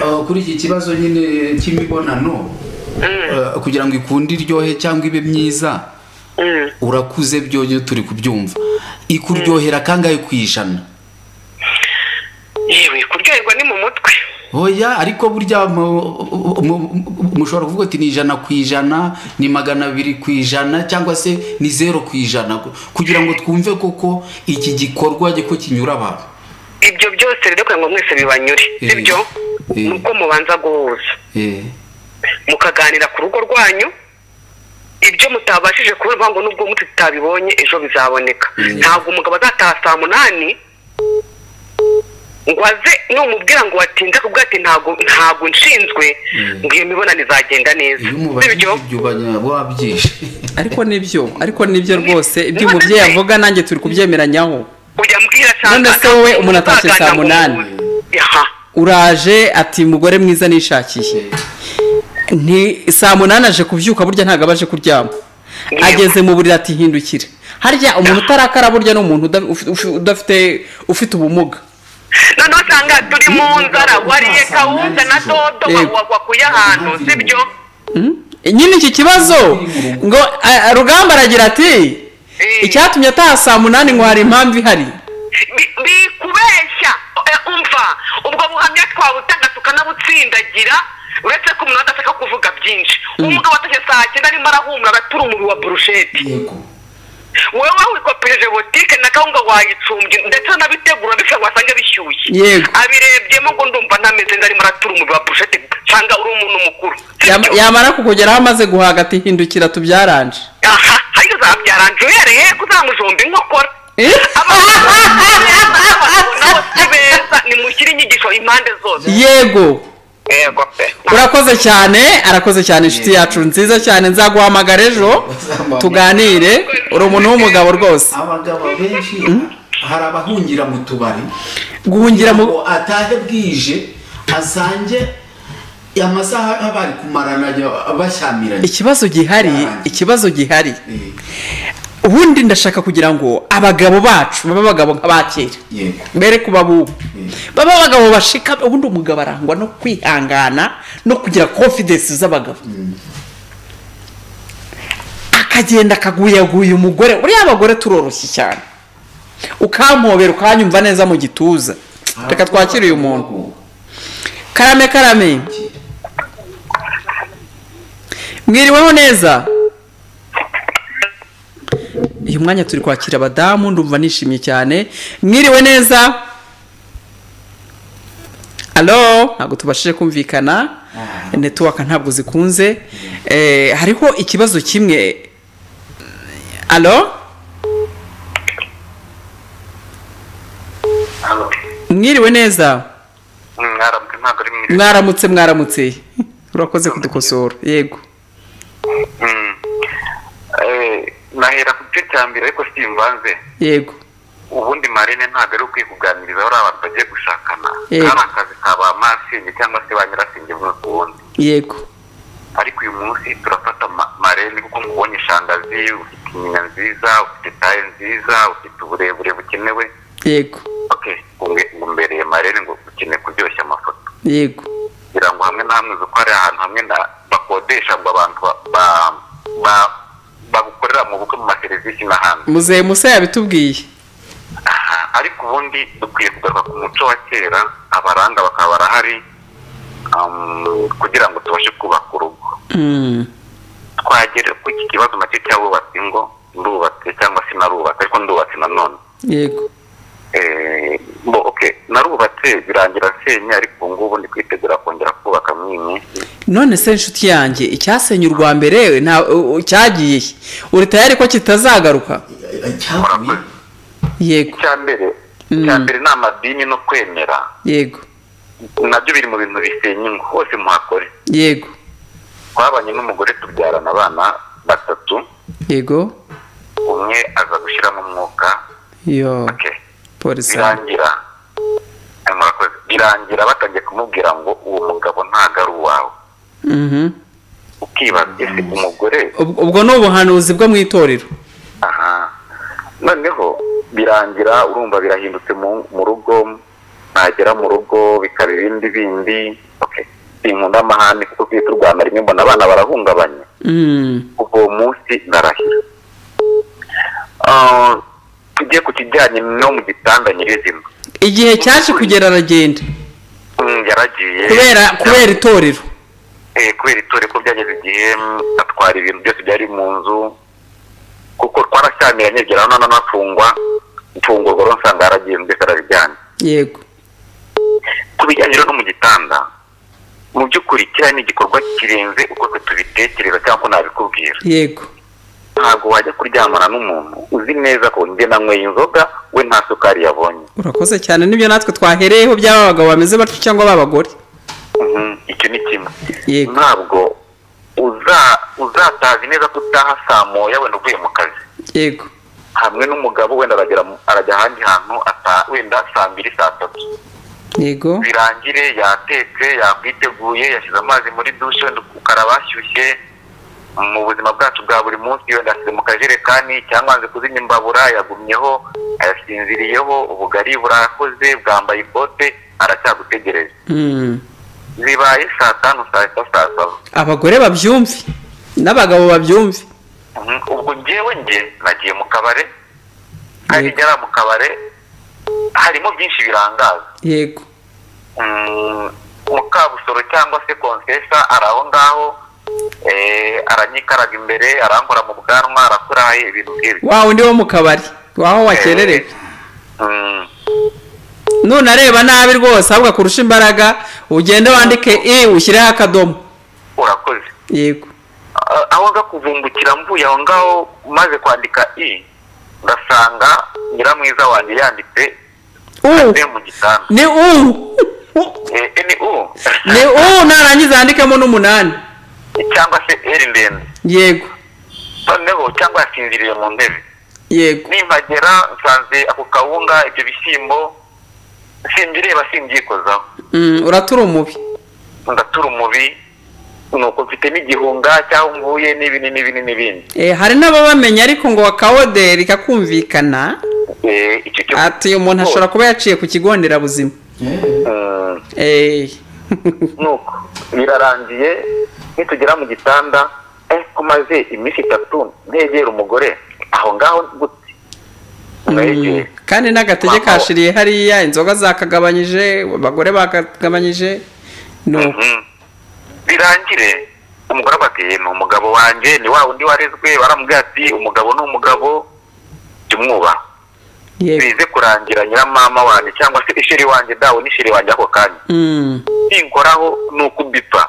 Uh, kuri iki kibazo nyine cy'imibonano uh, kugira ngo ikunde iryohe cyangwa ibe myiza. Mm. Urakuze byo byo turi kubyumva. Ikuryohera kangahe ku ijana? Yewe kuryoherwa ni mu mutwe. Oya ariko burya mu- mu- mushobora kuvuga ati ni ijana ku ijana ni magana abiri ku ijana cyangwa se ni zero ku ijana. Kugira ngo twumve koko iki gikorwa ko kinyura abantu. Ibyo byose rero kugira ngo mwese bibanyure. Eh. sibyo? Eh. ni uko mubanza guhuza. Eh, mukaganira ku rugo rwanyu ibyo mutabashije kubona ngo nubwo muti tutabibonye ejo bizaboneka. Ntabwo umugabo azataha saa munani? Ngo aze numubwira ngo watinze kubwo ati ntabwo ntabwo nshinzwe. Mm. ngo iyo mibonano izagenda neza. Iyo umubajije sibyo? ibyo wabyishe. Ariko ni byo ariko ni byo rwose. Ibyo umubyeyi avuga nanjye turi kubyemeranyaho. Ujya mbwira None se wowe umuntu atashye saa munani? aha. Uraje ati mugore mwiza nishakiye saa munani aje kubyuka burya ntabwo aba aje kuryama ageze mu buriri ati hindukire harya umuntu utarakara burya ni umuntu udafite ufite ubumuga. Noneho usanga turi mu nzara wariye kawunga na dodo Yego. wa- wakuye ahantu sibyo nyine iki kibazo? Ngo rugamba aragira ati Eh. icyatumye ataha saa munani ngo hari impamvu ihari. Bi- bikubeshya Eh, umva ubwo buhamya twabutanga tukanabutsindagira uretse ko umuntu adashaka kuvuga byinshi umugabo atashye saa cyenda arimo arahumura agatura umubiri wa burusheti wowe wikopereje botike na kawunga wayicumbye ndetse n'abitegura bisa ngo wasange bishyushye abirebyemo ngo ndumva ntameze neza arimo aratura umubiri wa burusheti cyangwa uri umuntu mukuru Yama- yamara kukugeraho amaze guhaga ati hindukira tubyaranje aha ariko uzabyaranje uhereye ko uzamujomba inkokora Eh? si beza nimushyire inyigisho impande zose yego yego pe. Urakoze cyane arakoze cyane inshuti yacu. Nziza cyane nzaguhamagara ejo. Tuganire. Uri umuntu w'umugabo rwose. Abagabo benshi hari abahungira mu tubari. Guhungira mu ngo atahe bwije asange amasaha bari kumarana bashyamiranye ikibazo gihari ikibazo gihari. Eh, ubundi ndashaka kugira ngo abagabo bacu babe abagabo nk'abakera yego. Mbere kuba bubu babe abagabo bashika ubundi umugabo arangwa no kwihangana no kugira confidence z'abagabo. Akagenda akaguyaguya umugore uriya abagore turoroshye cyane. Ukampobera ukanyumva neza mu gituza. Reka twakire uyu muntu. Karame karame. Mwiriweho neza? Uyu mwanya turi kwakira abadamu ndumva nishimye cyane. Mwiriwe neza? Alo ntabwo tubashije kumvikana. Netiwaka ntabwo zikunze. Eh, hariho ikibazo kimwe. Alo mwiriwe neza? Mwaramutse mwiza mwaramutse mwaramutse. Urakoze kudukosora. Yego. Mm. Nahera ku gice cya mbere ariko simvanze yego. Ubundi marine ntabwo ari ukwiye kuganiriza bariya abantu bagiye gushakana. Kari akazi ka ba masenge cyangwa se ba nyirasenge umwe ku wundi yego. Ariko uyu munsi turafata ma- marene kuko mubonye shangazi ufite inyinya nziza ufite taye nziza ufite uburebure bukenewe. Yego. Ngo- mbereye marene ngo ukeneye kuryoshya amafoto. Yego. Kugira ngo hamwe na hamwe uzi ko hari ahantu hamwe bakodesha ngo abantu ba- ba- ba- bagukorera mu bukwe mu maserivisi n'ahandi. Muzehe musa yabitubwiye. Ariko ubundi dukwiye kugaruka ku muco wa kera abaranga bakaba barahari um, kugira ngo tubashe kubaka urugo. Mm, twagere ku iki kibazo na cyo cy'abubatse ingo ndubatse cyangwa se narubatse ariko ndubatse nanone yego. Eh, bo okay narubatse birangira nsenye ariko ubu ngubu ndi kwitegura kongera kubaka minsi none se inshuti yanjye icyasenye urwa mbere cyagiye. He? uri tayari ko kitazagaruka. Yego. Icya mbere Mm. icya mbere ni amadini no kwemera. Yego. Nabyo biri mu bintu bisenya ingo hose muhakore. Yego. Twabanye n'umugore tubyarana abana batatu. Yego. Umwe aza gushyiramo umwuka. Yo. Birangira birangira batangiye kumubwira ngo uwo mugabo ntabwo ari uwawe Mhm. ukibaza ese umugore Ubwo- ni ubuhanuzi bwo mu itorero. Aha. Noneho birangira urumva birahindutse mu rugo nagera mu rugo bikaba ibindi bindi sinkunda amahane kuko tujye turwana rimwe mbona abana barahungabanye. Mm. kuva uwo munsi ndarahira Ah, tujye ku kijyanye no mu gitanda nyirizina igihe cyaje kugera aragenda yaragiye. Kubera kubera itorero. Eh, kubera itore ko byageze igihe atwara ibintu byose byari mu nzu. Kuko twarashyamiranye gera none anafungwa mfungurwa rero nsanga yaragiye mbese arabijyana yego. Ku bijyanye no mu gitanda mu by'ukuri kiriya ni igikorwa kirenze uko tubitekereza cyangwa ko nabikubwira. Yego. Ntabwo wajya kuryamana n'umuntu uzi neza ko njye nanyweye inzoga we nta sukari yabonye. Urakoze cyane ni byo natwe twahereyeho by'aba bagabo bameze batyo cyangwa b'abagore Mhm, icyo ni kimwe. Ntabwo uza- uzatazi neza ko utaha saa moya wenda uvuye mu kazi. Yego. Hamwe n'umugabo wenda arajya ahandi hantu wenda saa mbiri saa tatu. Yego. Birangire yatetse yakwiteguye yashyize amazi muri dushe wenda ukaraba ashyushye. Mu buzima bwacu bwa buri munsi wenda yashyize mu kajerekani cyangwa yanze kuzimya imbabura yagumyeho ayasinziriyeho ubugari burakoze bwambaye ikote aracyagutegereje Mm. zibaye saa tanu saa sita saa saba. Abagore babyumve n'abagabo babyumve. Mhm, ubwo njyewe njye nagiye mu kabare kandi ngera mu kabare harimo byinshi birangaza. Yego. Mm, mukabusoro cyangwa se konsesa ari aho ngaho aranyikaraga imbere arankora mu bwanwa arakuraye ibintu nk'ibyo wa undi wo mu kabari. Waho wakererewe Mm, none areba nabi rwose ahubwo akurusha imbaraga ugende wandike i ushyireho akadomo. Urakoze. Yego. Aho nza kuvumbukira mvuye aho ngaho maze kwandika i ngasanga nyiramwiza wanjye yanditse mu gitanda ni u. Eh, eh, ni u. Ni u narangiza yandikemo n'umunani. Cyangwa se eri ndende. Yego. Noneho cyangwa yasinziriye mu ntebe. Yego. Nimpagera nsanze ako kawunga ibyo bishyimbo simbireba simbyikozaho Mm, uratura umubi. Ndatura umubi nuko mfite n'igihunga cyangwa mvuye n'ibini n'ibindi. Eh, hari n'ababamenya ariko ngo wakawoderi kakumvikana Eh, icyo cyo ati uyu muntu ashobora kuba yaciye ku kigo nderabuzima. Mm, Eh, nuko birarangiye nitugera mu gitanda eh ko maze iminsi itatu ntegera umugore aho ngaho mwegere mm, kandi n'agatege kashiriye hariya inzoga zakagabanyije abagore bakagabanyije Mhm. birangire umugore abateye ni umugabo wanjye ni wa wundi warezwe baramubwira ati umugabo ni umugabo jya bize kurangira nyiramama wanjye cyangwa se isheri wanjye dawe n'isheri wanjye ako kanya. Mm. ninkoraho ni ukubipfa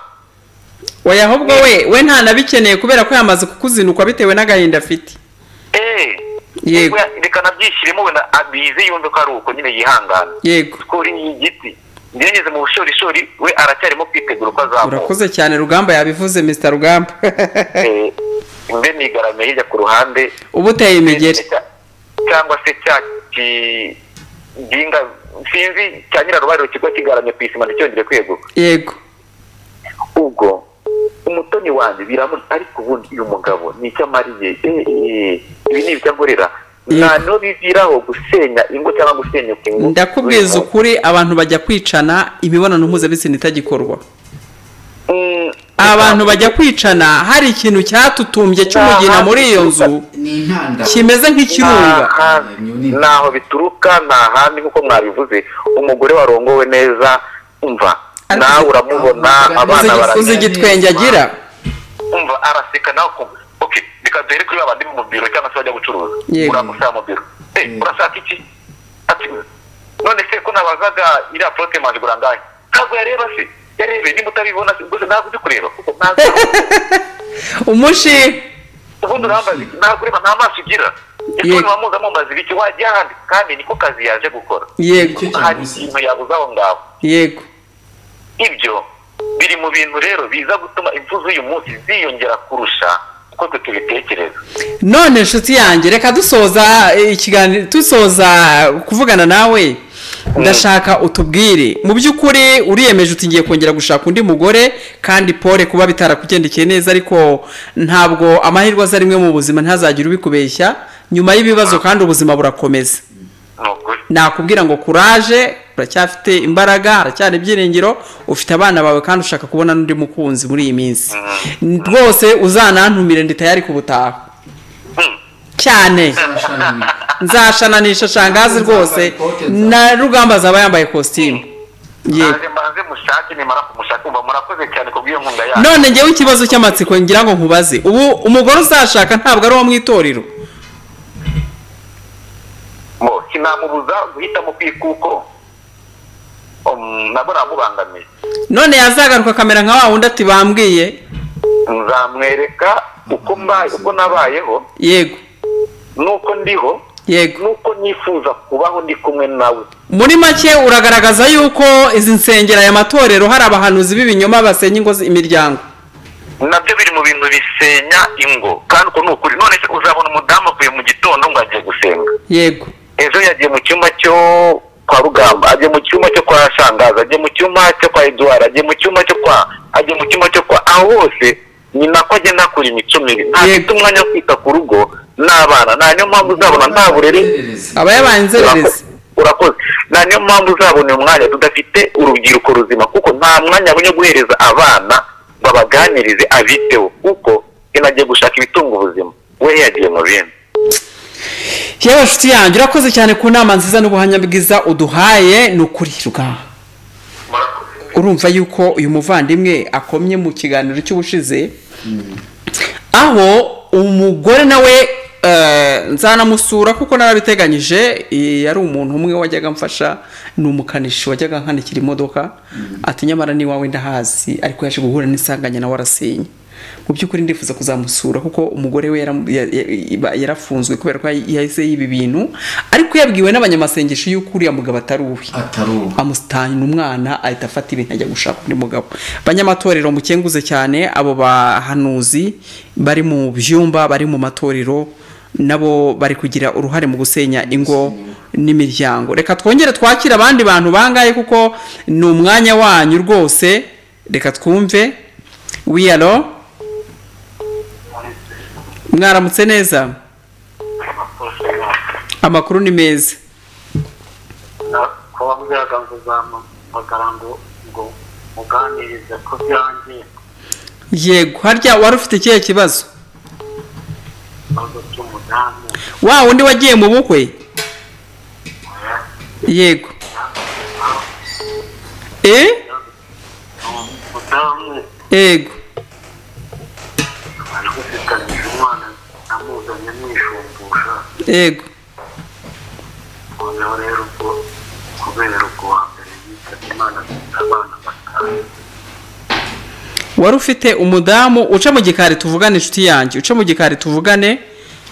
oya ahubwo we we ntanabikeneye kubera ko yamaze kukuzinukwa bitewe n'agahinda afite. Eee Yego. reka nabyishyiremo wenda abize yumve ko ari uko nyine yihangana. Yego. Kuri iyi giti. Ngeze mu bushorishori we aracyarimo kwitegura uko azamuka urakoze cyane rugamba yabivuze mr rugamba. Eh, mbe nigaramiye hirya ku ruhande. Uba uteye imigeri. Cya- cyangwa se cya kiginga sinzi cya nyirarubariro kigo kigaramye ku isima nticyongere kweguka yego. Ubwo umutoni wanjye biramu ariko ubundi uyu mugabo ni icyo amariye. Eh, eh, ibi ni Yego. nta biviraho gusenya ingo cyangwa gusenyuka ingo ndakubwiza ukuri abantu bajya kwicana imibonano mpuzabitsina itagikorwa. Mm, abantu bajya kwicana hari ikintu cyatutumbye cy'umugina muri iyo nzu kimeze nk'ikirunga. Ntaho bituruka nta handi nk'uko mwabivuze. Umugore warongowe neza umva. Nawe uramubona abana uzi igitwenge agira umva araseka nawe reka kuri babandi mu biro cyangwa se bajya gucuruza. Uramusaba mu biro. Eh urashaka iki? Ati none se ko nabazaga iriya porote manje gura ngahe ntabwo yareba se. Yarebe niba utabibona se gusa ntabwo uzi kureba. Kuko ntabwo umushi. Ubundi urambaza ntabwo ureba nta maso ugira. Ese wamuza ibiki wajya ahandi kandi niko kazi yaje gukora. Yego hari ikintu yabuze aho ngaho. Yego ibyo biri mu bintu rero biza gutuma impfu z'uyu munsi ziyongera kurusha uko twe tubitekereza. None inshuti yanjye reka dusoza eh, ikiganiro dusoza kuvugana nawe. Ndashaka utubwire. Mu by'ukuri uriyemeje uti ngiye kongera gushaka undi mugore kandi pole kuba bitarakugendekeye neza ariko ntabwo amahirwe aza rimwe mu buzima ntazagire ubikubeshya. Nyuma y'ibibazo kandi ubuzima burakomeza. Nakubwira ngo kuraje uracyafite imbaraga haracyari ibyiringiro ufite abana bawe kandi ushaka kubona n'undi mukunzi muri iyi minsi. Rwose uzanantumire ndi tayari kubutaha cyane. Nzashananisha shangazi rwose. Na rugamba azaba yambaye kositimu none ngewe ikibazo cy'amatsiko ngira ngo nkubaze. Ubu umugore uzashaka ntabwo ari uwo mu itorero mo sinamubuza guhitamo kwikuko nabwo namubangamiye none yazagaruka akamera nka wa wundi ati bambwiye? Nzamwereka uko mbaye uko nabayeho. Yego. Nuko ndiho. Yego. Nuko nifuza kubaho ndi kumwe nawe. Muri make uragaragaza yuko izi nsengero aya matorero hari abahanuzi b'ibinyoma basenya ingo imiryango. Nabyo biri mu bintu bisenya ingo. Kandi uko ni ukuri. None se uzabona umudamu avuye mu gitondo ngo agiye gusenga? Yego. Ejo yagiye mu cyumba cyo kwa rugamba agiye mu cyumba cyo kwa shangaza agiye mu cyumba cyo kwa eduard agiye mu cyumba cyo kwa agiye mu cyumba cyo kwa aho hose ni nako agenda akora imico mibi ntafite umwanya wo kwita ku rugo n'abana. Nta niyo mpamvu uzabona nta burere. Aba yabaye inzererezi. Urakoze nta niyo mpamvu uzabona uyu mwanya. Tudafite urubyiruko ruzima kuko nta mwanya abonye guhereza abana ngo abaganirize abiteho kuko inagiye gushaka ibitunga ubuzima. We yagiye mu bindi. Yewe nshuti yanjye urakoze cyane ku nama nziza n'ubuhamya bwiza uduhaye ni ukuri. Rugamba urumva yuko uyu muvandimwe akomye mu kiganiro cy'ubushize? Aho umugore nawe eh, nzanamusura kuko narabiteganyije yari umuntu umwe wajyaga mfasha ni umukanishi wajyaga nkanikira imodoka. Ati nyamara n'iwawe ndahazi ariko yaje guhura n'isanganya nawe arasenye mu by'ukuri ndifuza kuzamusura kuko umugore we yarafunzwe kubera ko yahise yiba ibintu ariko yabwiwe n'abanyamasengesho y'uko uriya mugabo atari uwe. Amusitanye umwana ahita afata ibintu ajya gushaka undi mugabo. Banyamatorero mukenguze cyane abo bahanuzi bari mu byumba bari mu matorero nabo bari kugira uruhare mu gusenya ingo n'imiryango. Reka twongere twakire abandi bantu bangaye kuko ni umwanya wanyu rwose. Reka twumve wiyaro mwaramutse neza amakuru ni meza. Kubabwiraga ngo uzamuhamagara ngo muganirize ko byangiye yego harya wari ufite ikihe kibazo? Wa wundi wagiye mu bukwe? Yego. Eh? Umudamu yego. Yego noneho rero ubwo kubera ubwo wa mbere yitabye imana afite abana batanu wari ufite umudamu uca mu gikari tuvugane inshuti yanjye. Uca mu gikari tuvugane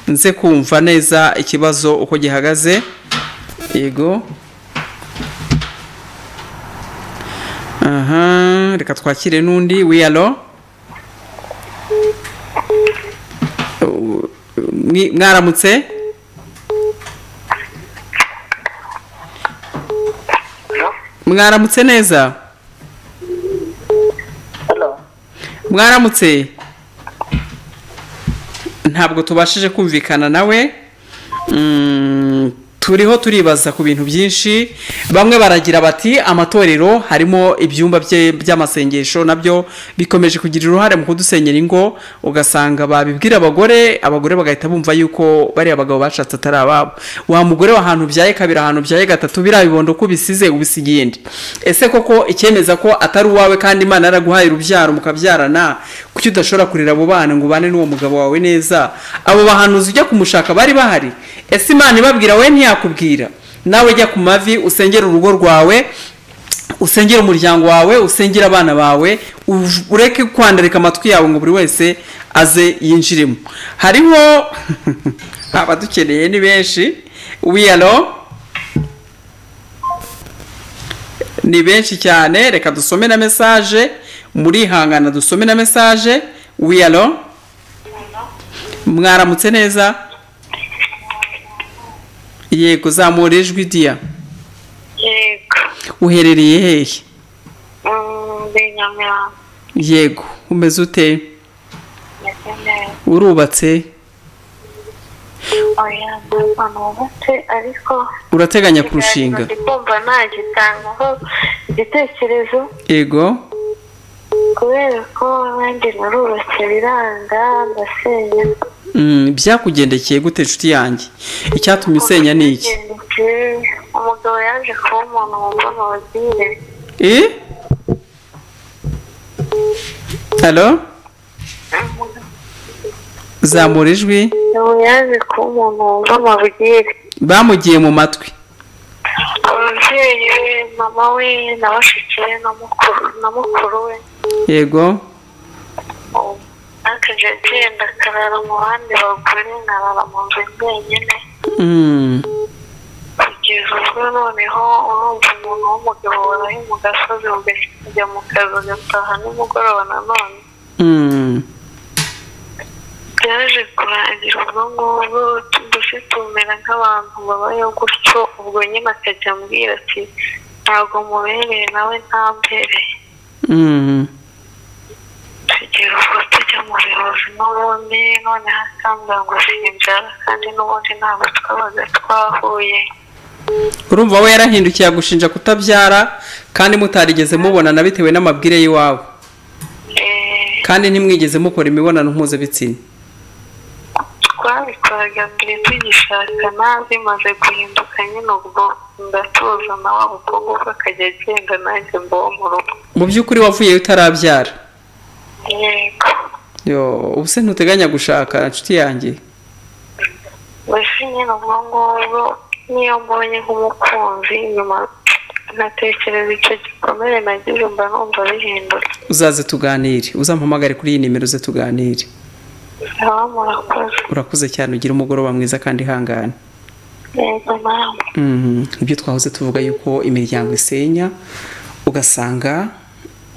nze kumva neza ikibazo uko gihagaze. Yego aha reka twakire n'undi. Wiyalo mwaramutse? Mwaramutse neza? Mwaramutse? Ntabwo tubashije kumvikana nawe? Mm, turiho turibaza ku bintu byinshi bamwe baragira bati amatorero harimo ibyumba by'amasengesho na byo bikomeje kugira uruhare mu kudusenyera ingo. Ugasanga babibwira abagore abagore bagahita bumva yuko bariya bagabo bashatse atari ababo. Wa mugore w'ahantu byaye kabiri ahantu byaye gatatu biriya bibondo ko ubisize ubisigiye indi ese koko icyemeza ko atari uwawe kandi imana yaraguhaye urubyaro mukabyarana? Kuki udashobora kurera abo bana ngo ubane n'uwo mugabo wawe neza? Abo bahanuzi ujya kumushaka bari bahari. Ese imana ibabwira we ntiyakubwira nawe jya ku mavi usengere urugo rwawe usengere umuryango wawe usengere abana bawe ureke kwandarika amatwi yawe ngo buri wese aze yinjiremo. Hariho abadukeneye ni benshi. Wiyalo ni benshi cyane. Reka dusome na mesaje murihangana dusome na mesaje wiyalo mwaramutse neza? Yego zamura ijwi diya yego. Uherereye hehe? Mm, yego umeze ute? Urubatse? Urateganya kurushinga? yego. Kubera ko nanjye narubatse biranga ndasenya Mm, byakugendekeye gute inshuti yanjye? Icyatumye usenya ni iki? Umugabo yaje kuba umuntu wumva amabwire Eh? halo zamura ijwi. Yaje kuba umuntu wumva amabwire bamugiye mu matwi. Ababyeyi we mama we na bashiki be na mukuru na mukuru we. Yego. Akajya agenda akarara mu bandi bagore nkarara mu nzu njyenyine Mm, kugeza ubwo noneho urumva umuntu w'umugabo waraye mu gasozi ukajya mu kazi ugataha nimugoroba nanone mm, byaje kurangira ubwo ngubwo mbese tumera nk'abantu babayeho gutyo ubwo nyine akajya ambwira ati ntabwo mubereye nawe ntambereye mm. Tugera ubwo tujya mu buyobozi n'ubundi noneho akambwira ngo simbyara kandi n'ubundi ntabwo twabaga twahuye urumva we yarahindukiye agushinja kutabyara kandi mutarigeze mubonana bitewe n'amabwire y'iwabo kandi ntimwigeze mukora imibonano mpuzabitsina. Twabikoraga mbere tugishakana bimaze guhinduka nyine ubwo ndatuza na wa mukobwa ubwo akajya agenda nanjye mbaho mu rugo. Mu by'ukuri wavuyeyo utarabyara. Yego. Yo ubu se ntuteganya gushaka inshuti yanjye? Mbese nyine ubwo ngubwo niyo mbonye nk'umukunzi nyuma nkatekereza icyo gikomere nagize mba numva bihindutse. Uzaze tuganire. Uzampamagare kuri iyi nimero uze tuganire. Urakuze cyane. Ugira umugoroba mwiza kandi ihangane. Mhm. ibyo twahoze tuvuga yuko imiryango isenya ugasanga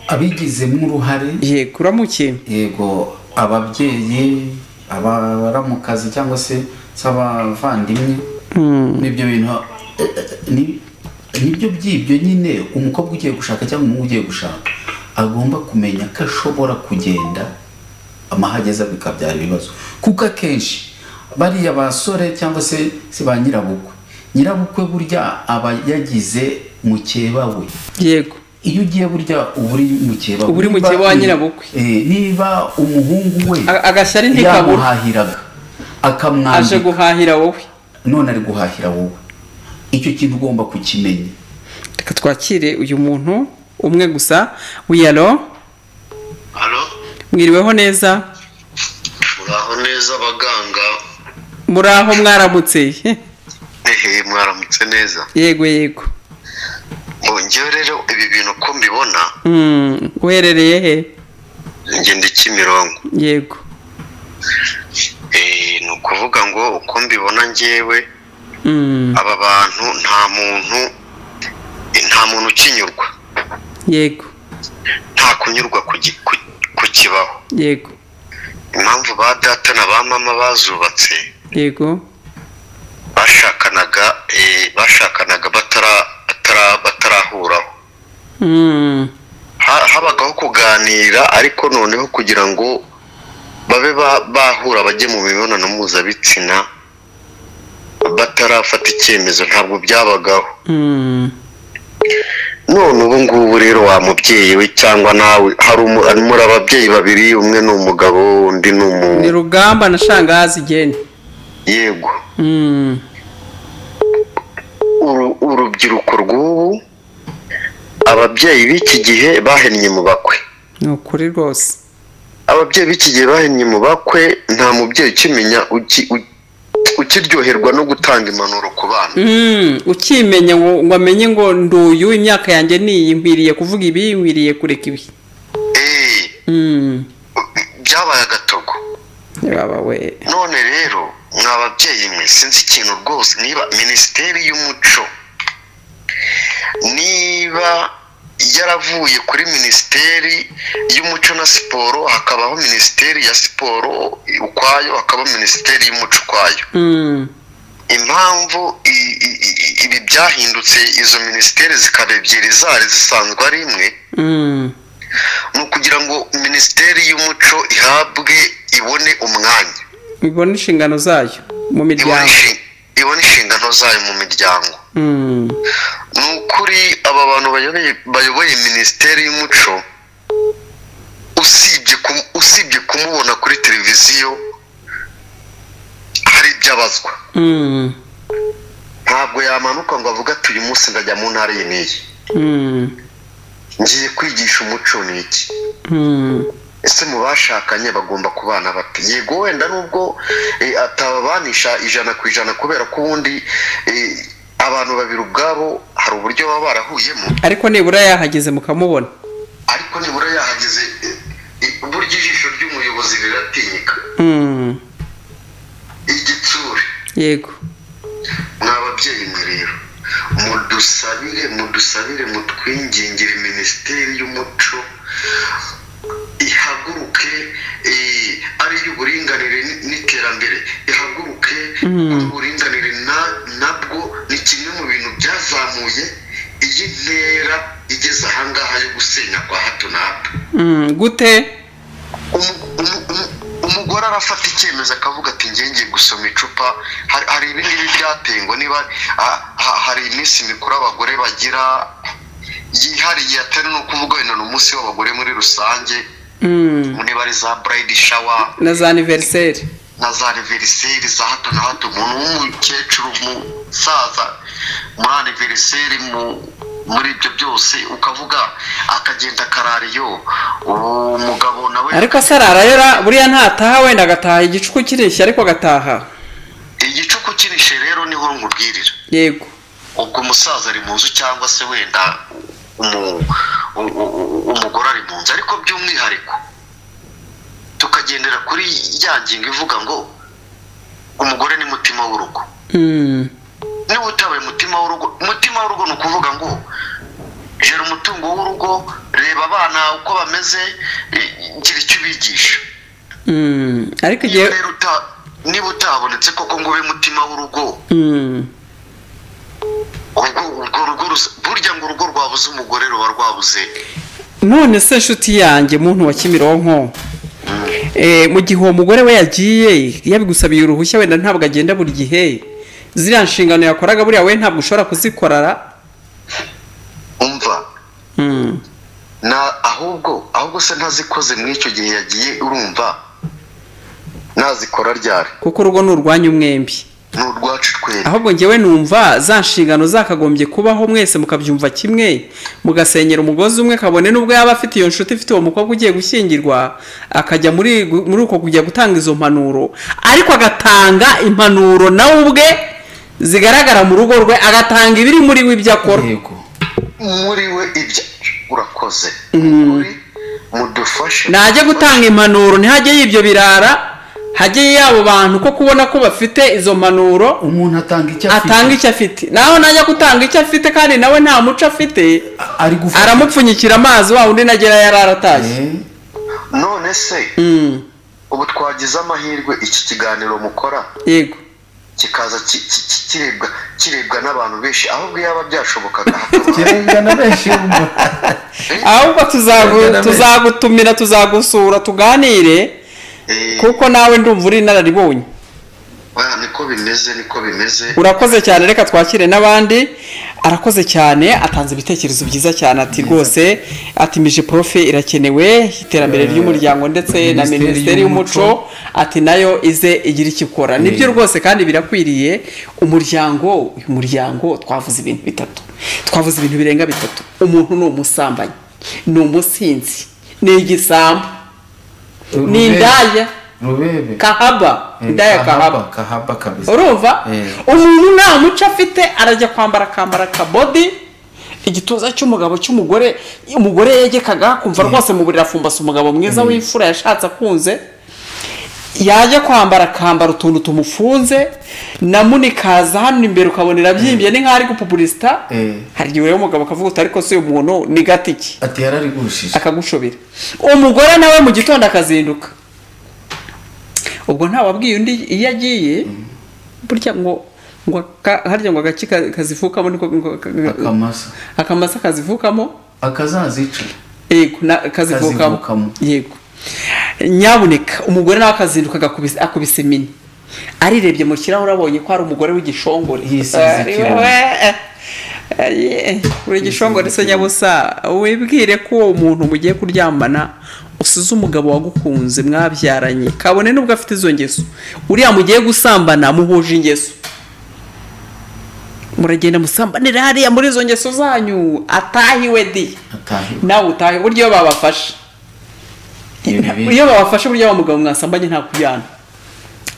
abigizemo uruhare. Yego uramuke. Yego ababyeyi abaramukazi cyangwa se s'abavandimwe. N'ibyo bintu eh, eh, ni- ni byo by'ibyo nyine umukobwa ugiye gushaka cyangwa umuhungu ugiye gushaka agomba kumenya ko ashobora kugenda amahageza bikabyara ibibazo. Kuko akenshi bariya basore cyangwa se se ba nyirabukwe. Nyirabukwe burya aba yagize mukeba we. Yego. Iyo ugiye burya uba uri mukeba Uba uri mukeba wa nyirabukwe. Eh, niba umuhungu we agashyari ntikabura yamuhahiraga aje akamwambika guhahira wowe. None ari guhahira wowe. Icyo kintu ugomba kukimenya reka twakire uyu muntu umwe gusa. Wiyalo halo mwiriweho neza? Muraho neza abaganga? Muri aho mwaramutse. Ehe mwaramutse neza. Yego yego. Ngo njyewe rero ibi bintu uko mbibona Mm, uherereye he? njye ndi kimironko. Yego. Eh, ni ukuvuga ngo uko mbibona njyewe Mm, aba bantu nta muntu nta muntu ukinyurwa. Yego. Nta kunyurwa ku gi- ku- ku kibaho. Yego. Impamvu ba data na ba mama bazubatse yego. bashakanaga eh, bashakanaga batara- batara- batarahuraho Mm, Ha- habagaho kuganira ariko noneho kugira ngo babe ba- bahura bajye mu mibonano mpuzabitsina batarafata icyemezo ntabwo byabagaho. Mm, none ubu ngubu rero wa mubyeyi we cyangwa nawe hari ababyeyi babiri umwe ni umugabo undi ni ni umu rugamba na shangazi igeni yego. Mm, Uru- urubyiruko rw'ubu ababyeyi b'iki gihe bahennye mu bakwe. Ni ukuri rwose. Ababyeyi b'iki gihe bahennye mu bakwe nta mubyeyi ukimenya ukiryoherwa no gutanga impanuro ku bana. Mm, ukimenya ngo amenye ngo nduyu imyaka yanjye niyi nkwiriye kuvuga ibi nkwiriye kureka ibi. Eh, Mm, byabaye agatogo. None rero mwa babyeyi mwe sinzi ikintu rwose. Niba minisiteri y'umuco niba yaravuye kuri minisiteri y'umuco na siporo hakabaho minisiteri ya siporo ukwayo hakaba minisiteri y'umuco ukwayo. Mm, impamvu ibi byahindutse izo minisiteri zikaba ebyiri zari zisanzwe ari imwe mm, ni ukugira ngo minisiteri y'umuco ihabwe ibone umwanya. Ibona inshingano zayo mu miryango. Ibona inshingano zayo mu miryango Mm. ni ukuri aba bantu bayoboye minisiteri y'umuco usibye kum- usibye kumubona kuri televiziyo hari ibyo abazwa Mm. ntabwo yamanuka ngo avuge ati uyu munsi ndajya mu ntara iyi n'iyi Mm. ngiye kwigisha umuco ni iki Mm. Ese mu bashakanye bagomba kubana bate yego wenda nubwo eh, atababanisha ijana ku ijana kubera ko ubundi eh, abantu babiri ubwabo hari uburyo baba barahuyemo. Ariko nibura yahageze mukamubona. Ariko nibura yahageze eh, burya ijisho ry'umuyobozi riratinyika. Mm. igitsure. Yego. Mwa babyeyi mwe rero mudusabire mudusabire mutwingingire minisiteri y'umuco ihaguruke ari iy'uburinganire n'iterambere. Ihaguruke uburinganire na- nabwo ni kimwe mu bintu byazamuye iyi ntera igeze ahangaha yo gusenya kwa hato na hato. Mm. gute? Umu- umu- umu- umugore arafata icyemezo akavuga ati ngiye ngiye gusoma icupa. Hari ibingibi byatengwa niba ah, ha- hari iminsi mikuru abagore bagira yihariye atari no kuvuga wenda ni umunsi w'abagore muri rusange. Mm. niba ari za burayidi shawa na za aniveriseri na za aniveriseri za hato na hato. Umuntu w'umukecuru umusaza muri aniveriseri mu muri ibyo byose ukavuga akagenda akarariyo umugabo nawe ariko se ararayora buriya ntataha wenda agataha igicuku kireshya ariko agataha. Igicuku kirishe rero ni ho nkubwirira. Yego. Ubwo umusaza ari mu nzu cyangwa se wenda umugore ari mu nzu ariko by'umwihariko tukagendera kuri ya ngingo ivuga ngo umugore ni mutima w'urugo Mm. niba utabaye umutima w'urugo umutima w'urugo ni ukuvuga ngo jera umutungo w'urugo reba abana uko bameze gira icyo ubigisha Mm. ariko igihe niba rero uta- niba utahabonetse koko ngo ube mutima w'urugo Burya ngo urugo rwabuze umugore ruba rwabuze none se nshuti yanjye muntu wa kimironko. Eh, mu gihe uwo mugore we yagiye yabigusabiye uruhushya wenda ntabwo agenda buri gihe. Ziriya nshingano yakoraga buriya we ntabwo ushobora kuzikorara. Umva? Mm. na ahubwo ahubwo se ntazikoze muri icyo gihe yagiye urumva? Nazikora ryari? Kuko urugo ni urwanyu mwembi. Ni urwacu twembi. Ahubwo ngewe numva za nshingano zakagombye kubaho mwese mukabyumva kimwe. Mugasenyera umugozi umwe kabone n'ubwo yaba afite iyo nshuti ifite uwo mukobwa ugiye gushyingirwa akajya muri muri uko kujya gutanga izo mpanuro. Ariko agatanga impanuro nawe ubwe zigaragara mu rugo rwe agatanga ibiri muri we ibyo akora. Yego. Muri we ibyo urakoze. Muri mudufashe. Najya gutanga impanuro ntihajye y'ibyo birara. Hajye y'abo bantu ko kubona ko bafite izo mpanuro umuntu atanga icyo afite. atanga icyo afite. Naho najya gutanga icyo afite kandi nawe nta muco afite aramupfunyikira amazi wa undi nagera yari aratashye. Eh, none se Mm, ubu twagize amahirwe iki kiganiro mukora? Yego. Kikaza ki- ki- ki- kirebwa kirebwa n'abantu benshi ahubwo yaba byashobokaga. Kirenga na benshi ahubwo tuzagutumira tuzagusura tuganire. Kuko nawe ndumva uri inararibonye. Niko bimeze niko bimeze. Urakoze cyane reka twakire n'abandi. Arakoze cyane atanze ibitekerezo byiza cyane ati rwose ati mije profe irakenewe iterambere Eh, ry'umuryango ndetse na Minisiteri y'umuco. ati na yo ize igira icyo ikora. Nibyo rwose kandi birakwiriye umuryango uyu muryango twavuze ibintu bitatu. Twavuze ibintu birenga bitatu. Umuntu ni umusambanyi ni umusinzi ni igisambo ni indaya kahaba. Eh, indaya kahaba kahaba. Kabisa. Urumva? Eh. umuntu nta muco afite arajya kwambara akambara akabodi igituza cy'umugabo cy'umugore umugore yegekaga kumva rwose mu buriri afumbase umugabo mwiza w'imfura yashatse akunze. Yajya kwambara akambara utuntu tumufunze. Na munikaza hano imbere ukabona irabyimbye ni nk'aho ari gupubulisita Eh. hari igihe ureba umugabo akavuga uti ariko si uyu muntu ni gatiki ati yararigushije. Akagushobera. Umugore nawe mu gitondo akazinduka. Ubwo ntawabwiye undi iyo agiye burya ngo ngo harya ngo agaki ka- kazivukamo niko akamasa. Akamasa kazivukamo. Akazazica. Yego Kazivukamo. yego. Nyabuneka umugore nawe akazinduka akubise mini arirebye mu kirahure abonye ko hari umugore w'igishongore. Yisize Ari ikirahuri. we, ari, uri igishongore se nyabusa. Wibwire ko uwo muntu mugiye kuryamana usize umugabo wagukunze mwabyaranye. Kabone nubwo afite izo ngeso. Uriya mugiye gusambana muhuje ingeso. Muragenda musambanira hariya muri izo ngeso zanyu. Atahiwe di. Nawe utahe buryo iyo babafashe. Iyo babafashe buryo wa mugabo mwasambanye nta kujyana.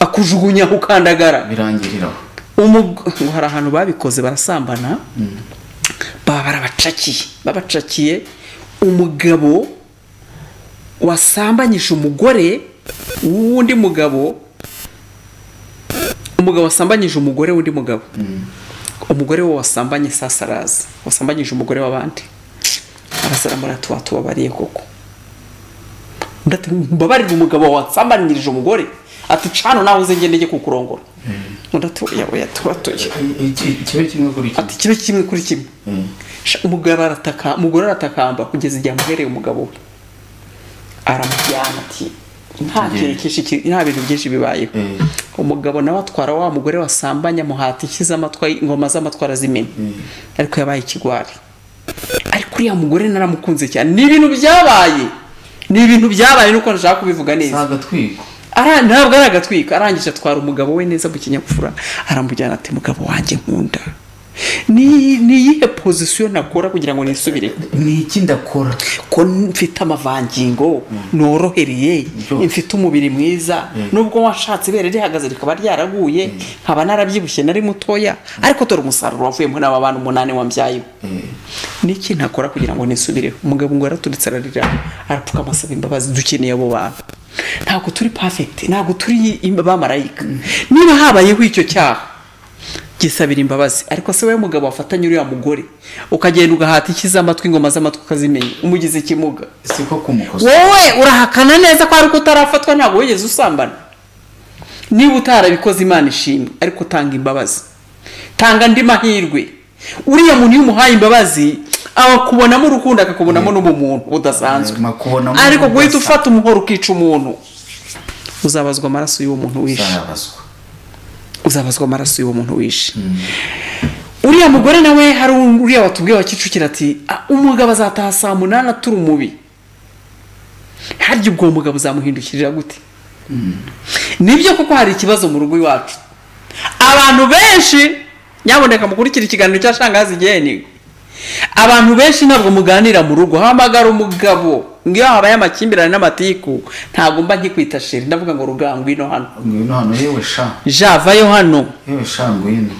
Akujugunya ukandagara ngo hari ahantu babikoze barasambana baba barabacakiye babacakiye umugabo wasambanyije umugore w'undi mugabo umugabo wasambanyije umugore w'undi mugabo. Umugore we wasambanye sasa araza wasambanyije umugore w'abandi. Arazaramura tuba tubabariye koko. Mbabarira umugabo wansambanyirije umugore. Ati cano nawe uze ngende njye kukurongora ati kibe kimwe kuri kimwe? Ati kibe kimwe kuri kimwe. Sha, umugabo arataka umugore aratakamba kugeza igihe amuhereye umugabo we. Aramujyana ati nta bintu byinshi bibayeho. Eh. umugabo nawe atwara wa mugore wasambanye amuhata ikiza amatwa ingoma z'amatwi arazimena. Ariko yabaye ikigwari. Ariko uriya mugore naramukunze cyane. Ni ibintu byabaye. Ni ibintu byabaye nuko nashaka kubivuga neza. Ntabwo ari agatwiko arangije atwara umugabo we neza mu kinyabupfura. Aramujyana ati mugabo wanjye nkunda. Ni ni iyihe pozisiyo nakora kugira ngo nisubire ni iki ndakora ko mfite amavangingo norohereye mfite umubiri mwiza nubwo washatse ibere rihagaze rikaba ryaraguye nkaba narabyibushye nari mutoya ariko dore umusaruro wavuyemo n'aba bantu umunani wambyayeho niki ntakora kugira ngo nisubireho umugabo ngo yaraturitse ararira arapfukama asaba imbabazi dukeneye abo bantu ntabwo turi perfect ntabwo turi bamarayika niba habayeho icyo cyaha gisabira imbabazi. Ariko se wowe mugabo wafatanye uriya mugore ukagenda ugahata ikiza amatwi ingoma z'amatwi ukazimenya umugize ikimuga. Wowe urahakana neza ko ariko utarafatwa ntabwo wigeze usambana. Niba utarabikoze imana ishimwe ariko tanga imbabazi. Tanga andi mahirwe. Uriya muntu iyo umuhaye imbabazi akubonamo urukundo akakubonamo n'ubumuntu budasanzwe makubonamo ariko guhita ufata umuhoro ukica umuntu uzabazwa amaraso y'uwo muntu wishe uzabazwa amaraso y'uwo muntu wishe. Uriya mugore nawe hari uriya watubwiye wa kicukiro ati "Ah, umugabo azataha saa munani atura umubi. Harya ubwo mugabo uzamuhindukirira gute? Nibyo kuko hari ikibazo mu rugo iwacu? Abantu benshi nyaboneka mukurikira ikiganiro cya shangazi igeni abantu benshi ntabwo muganira mu rugo. Hamagara umugabo. Ngo iyo habaye amakimbirane n'amatiku. Ntabwo mba nkikwita sheri. Ndavuga ngo rugango ngwino hano. Ngwino hano. Yewe sha. Javayo hano. Yewe sha ngwino.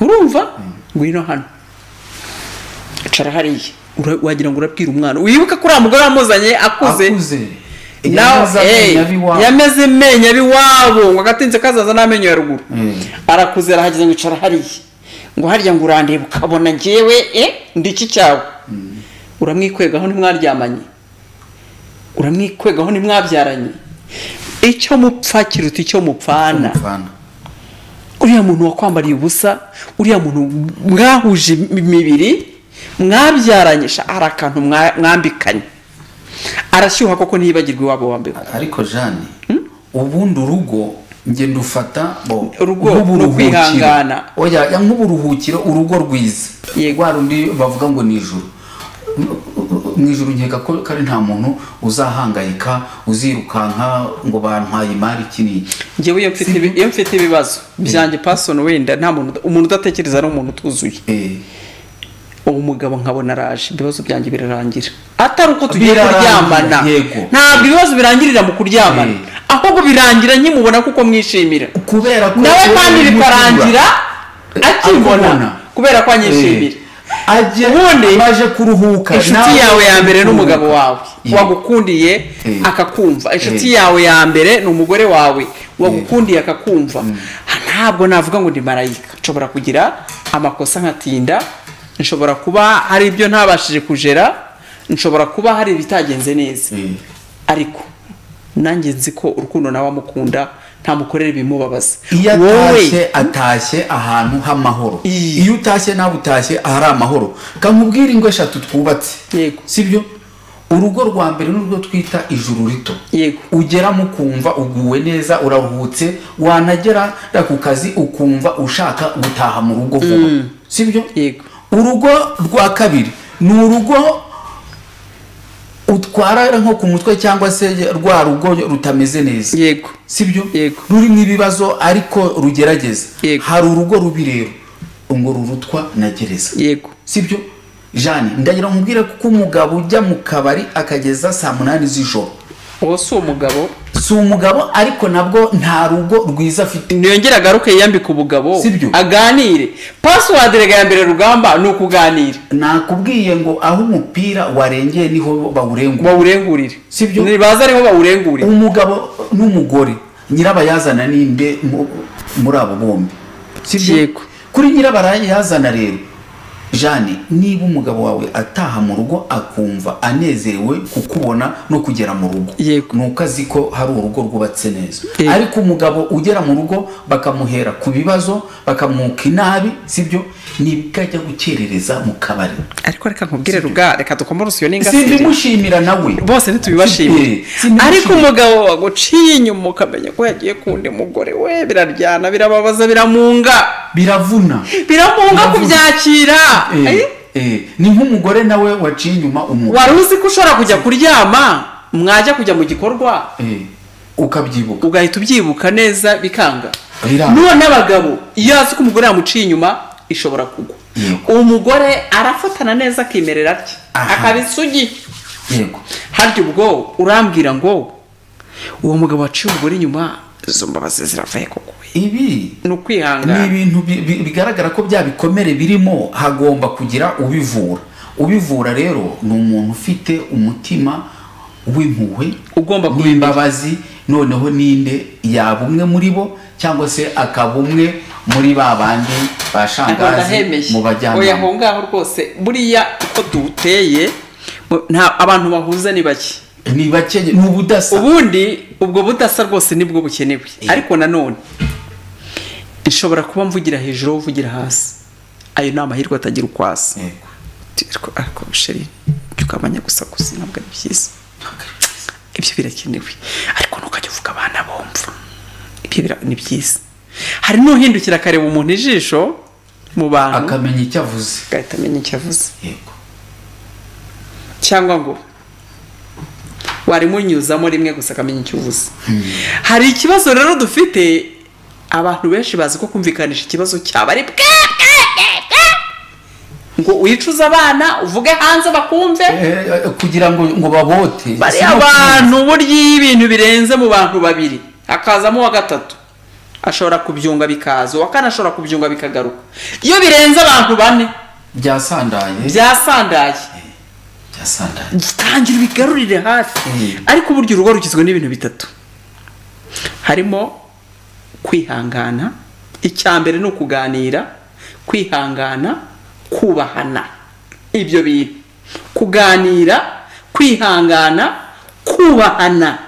Urumva? Ngwino hano. Icara hariya. Wagira ngo urabwira umwana. Wibuka ko uriya mugore wamuzanye akuze. Yameze menya ab'iwabo ngo agatinze kazaza n'amenyo ya ruguru. Eh. arakuze arahageze ngo icara hariya. Ngo harya ngo urandeba ukabona njyewe eh ndi iki cyawe? Uramwikwegaho ntimwaryamanye uramwikwegaho ntimwabyaranye icyo mupfa kiruta icyo mupfana. Uriya muntu wakwambariye ubusa uriya muntu mwahuje imibiri mwabyaranye. Sha hari akantu mwa- mwambikanye. Arashyuha koko ntiyibagirwe iwabo wa mbere. Ariko jane ubundi urugo bo, Urugo nk'uburuhukiro. oya ya nk'uburuhukiro urugo rwiza. Yego. rwa rundi bavuga ngo ni ijuru. Mu ijuru nkeka ko kari nta muntu uzahangayika uzirukanka ngo bantwaye imari iki n'iki njyewe iyo mfite ibibazo byanjye pasoni wenda nta muntu umuntu udatekereza ari umuntu utuzuye. Eh, uwo mugabo nkabona araje ibibazo byanjye birarangira. Atari uko tugiye kuryamana. ntabwo ibibazo birangirira mu kuryamana. Eh. Ahubwo birangira nkimubona kuko mwishimira kubera ko nawe kandi bikarangira akibona kubera ko anyishimira Eh, Ubundi, inshuti yawe ya mbere n'umugabo wawe. Yego. wagukundiye Eh. akakumva. Inshuti Eh. yawe ya mbere ni umugore wawe. Wagukundiye akakumva. Ntabwo navuga ngo ndi marayika. Nshobora kugira amakosa nkatinda nshobora kuba hari ibyo ntabashije kujera. Nshobora kuba hari ibitagenze neza. Eh. ariko nanjye nzi ko urukundo nawe amukunda ntamukorera ibimubabaza iyo atashye atashye ahantu h'amahoro. Iyo utashye nawe utashye ahari amahoro. Kamubwire ingo eshatu twubatse. Yego. sibyo urugo rwa mbere n'urwo twita ijuru rito. Yego. Ugeramo ukumva uguwe neza uraruhutse wanagera ku kazi ukumva ushaka gutaha mu rugo vuba. Sibyo Yego. urugo rwa kabiri ni urugo utwara nko ku mutwe cyangwa se rwa rugo rutameze neza. Yego. Sibyo? Yego. rurimo ibibazo ariko rugerageza. Yego. hari urugo rubi rero. Ngo rurutwa na gereza. Yego. Sibyo? Jane ndagira nkubwire kuko umugabo ujya mu kabari akageza saa munani z'ijoro. Uwo si umugabo si umugabo ariko nabwo nta rugo rwiza afite. Ntiyongere agaruke yiyambika ubugabo. Aganire. Pasiwadi rega ya mbere rugamba ni ukuganira. Nakubwiye ngo aho umupira warengeye ni ho bawurengurire. Sibyo. ntibaza ariho bawurengurire umugabo n'umugore nyirabayazana ninde mu- muri abo bombi. Sibyo kuri nyirabayazana rero. Jane niba umugabo wawe ataha mu rugo akumva anezerewe kukubona no kugera mu rugo. Ni uko azi ko hari urugo rwubatse neza. Ariko umugabo ugera mu rugo bakamuhera ku bibazo bakamwuka inabi sibyo? Nibwo ajya gukerereza mu kabari. Ariko reka nkubwire ruga reka dukome urusiyo n'ingasire simbimushimira nawe. Bose ntitubibashimire ariko umugabo waguciye inyuma ukamenya ko yagiye ku wundi mugore we biraryana birababaza biramunga. Biravuna. Biramunga kubyakira. Ni nk'umugore nawe waciye inyuma umugore wari uzi ko ushobora kujya kuryama? Mwajya kujya mu gikorwa? Eh, ukabyibuka. Ugahita ubyibuka neza bikanga. None abagabo iyo azi ko umugore yamuciye inyuma ishobora kugwa. Umugore arafatana neza akimerera atya? Aha. akaba isugi. Yego. Harya ubwo urambwira ngo uwo mugabo waciye umugore inyuma izo mbabazi ziravuye koko? Ibi ni ni ukwihangana ibintu bi- bi- bigaragara ko bya bikomere birimo hagomba kugira ubivura. Ubivura rero ni umuntu ufite umutima w'impuhwe Ugomba w'imbabazi noneho ninde yaba umwe muri bo cyangwa se akaba umwe muri ba bandi ba shangazi mu oya aho bajyanama ngaho rwose buriya uko nta abantu bahuza ni bake. Ni bake ni ubudasa ubundi ubwo budasa rwose ni bwo bukenewe. Ariko nanone nshobora kuba mvugira hejuru uvugira hasi. Ayo ni amahirwe atagira uko asa ariko ariko sheri ibyo ukamenya gusakuza ntabwo ari byiza. Ibyo birakenewe. Ariko ntukajya uvuga abana bumva. Ibyo bira- ni byiza. Hari n'uhindukira akareba umuntu ijisho mu bantu. Akamenya icyo avuze. Agahita amenya icyo avuze. Yego. Cyangwa ngo warimunyuzamo rimwe gusa akamenya icyo uvuze. Hari ikibazo rero dufite abantu benshi bazi ko kumvikanisha ikibazo cyaba ari bwe ngo wicuze abana uvuge hanze bakumve. Eh, eh, kugira ngo ngo babote. No abantu burya iyo ibintu birenze mu bantu babiri hakazamo uwa gatatu ashobora kubyunga bikaza uwa kane ashobora kubyunga bikagaruka. Iyo birenze abantu bane byasandaye. byasandaye. Byasandaye tangira ubigarurire hafi. Mm. ariko burya urugo rugizwe n'ibintu bitatu. Harimo kwihangana icya mbere ni ukuganira kwihangana kubahana. Ibyo bintu. Kuganira kwihangana kubahana.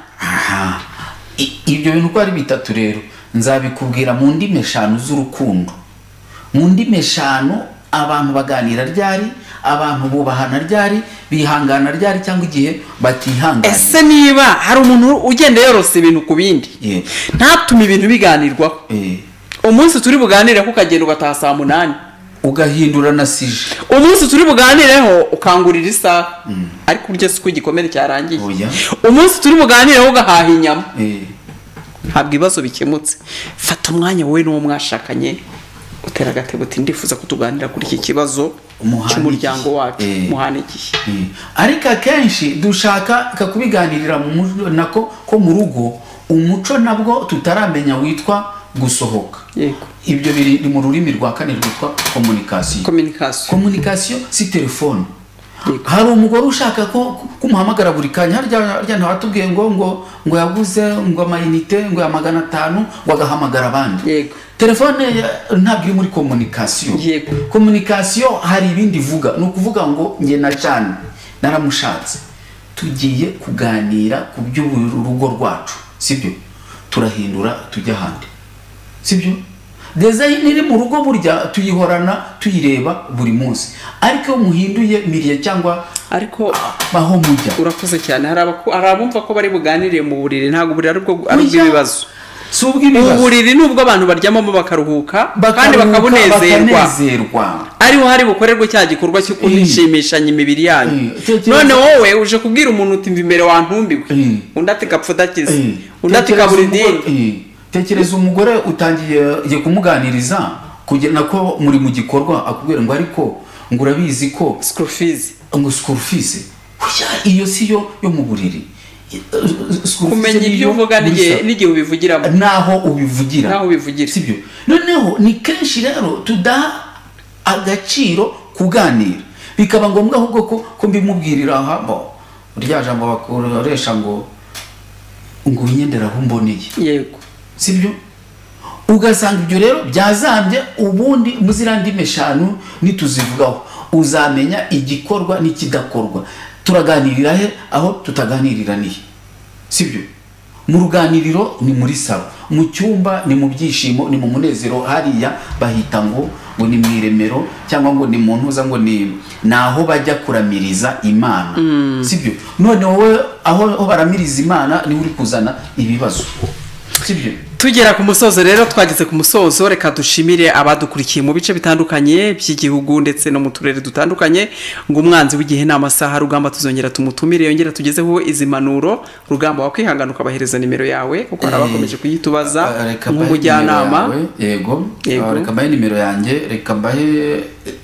Ibyo bintu uko ari bitatu rero nzabikubwira mu ndimi eshanu z'urukundo. Mu ndimi eshanu abantu baganira ryari? Abantu bubahana ryari bihangana ryari cyangwa igihe batihangana? Ese niba hari umuntu ugenda yorose ibintu ku bindi? Yego. ntatume ibintu biganirwaho. Eh, umunsi turi buganireho ukagenda ugataha saa munani. Ugahindura na sije. Umunsi turi buganireho ukangurira isaha. Ariko urya si ko igikomere cyarangiye. Umunsi turi buganireho ugahaha inyama. Eh, ntabwo ibibazo bikemutse. Fata umwanya wowe n'uwo mwashakanye. Utera agatebo uti ndifuza ko tuganira kuri iki kibazo cy'umuryango wacu. Eh. muhane igihe eh. ariko akenshi dushaka kubiganirira nako ko mu rugo umuco nabwo tutaramenya witwa gusohoka. Ibyo biri mu rurimi rwa kane rwitwa komunikasiyo komunikasiyo si telefone. Hari umugore ushaka ko ko umuhamagara buri kanya harya ntiwatubwiye ngo ngo ngo yaguze ngo amayinite ngo ya magana atanu ngo agahamagara abandi. Telefone ntabwo iri muri komunikasiyo Yego. komunikasiyo hari ibindi ivuga. Ni ukuvuga ngo njye na jane naramushatse. Tugiye kuganira ku by'urugo rwacu. Sibyo? Turahindura tujya ahandi. Sibyo? Dezayini iri mu rugo burya tuyihorana tuyireba buri munsi. Ariko iyo muhinduye miriye cyangwa ariko baho mujya. urakoze cyane. Hari abumva ko bari buganire mu buriri. Ntabwo uburiri ari ubw'ibibazo. si ubw'ibibazo. Uburiri ni ubwo abantu baryamamo bakaruhuka kandi bakanezerwa. Ariho hari bukorerwe cya gikorwa cyo kunishimishanya imibiri yanyu. Eh, none wowe uje kubwira umuntu uti mva imbere wantumbiwe. Eh. undi ati gapfa udakize Eh, undi ati kabura idini eh, tekereza umugore utangiye kumuganiriza kugira nako muri mu gikorwa akubwira ngo ariko ngo urabizi ko fees. ngo fees iyo si yo yo mu buriri. Kumenya ibyo yo uvuga n'igihe ubivugiramo. Naho ubivugira. Naho ubivugira. sibyo noneho ni kenshi rero tudaha agaciro kuganira. Bikaba ngombwa ahubwo ko mbimubwirira aha bo rya jambo bakoresha ngo ngo unyendera aho mboneye. Yego. Sibyo? Ugasanga ibyo rero byazambye ubundi muzira ndimi eshanu nituzivugaho. Uzamenya igikorwa n'ikidakorwa. Turaganirira he? Aho tutaganirira nihe sibyo? Mu ruganiriro ni muri salo. Mu cyumba ni mu byishimo ni mu munezero. Hariya bahita ngo ngo ni mu iremero cyangwa ngo ni mu ntuza ngo ni aho bajya kuramiriza imana. Sibyo? None wowe aho baramiriza imana ni ho uri kuzana ibibazo. Tugera ku musozo rero twageze ku musozo reka dushimire abadukurikiye mu bice bitandukanye by'igihugu ndetse no mu turere dutandukanye. Ngo umwanzi w'igihe ni amasaha rugamba tuzongera tumutumire yongera tugezeho izi manuro rugamba wakwihangana ukabahereza nimero yawe kuko hari abakomeje kuyitubaza reka mbahe nk'umujyanama yawe, yego. Ah, reka mbahe nimero yanjye reka mbahe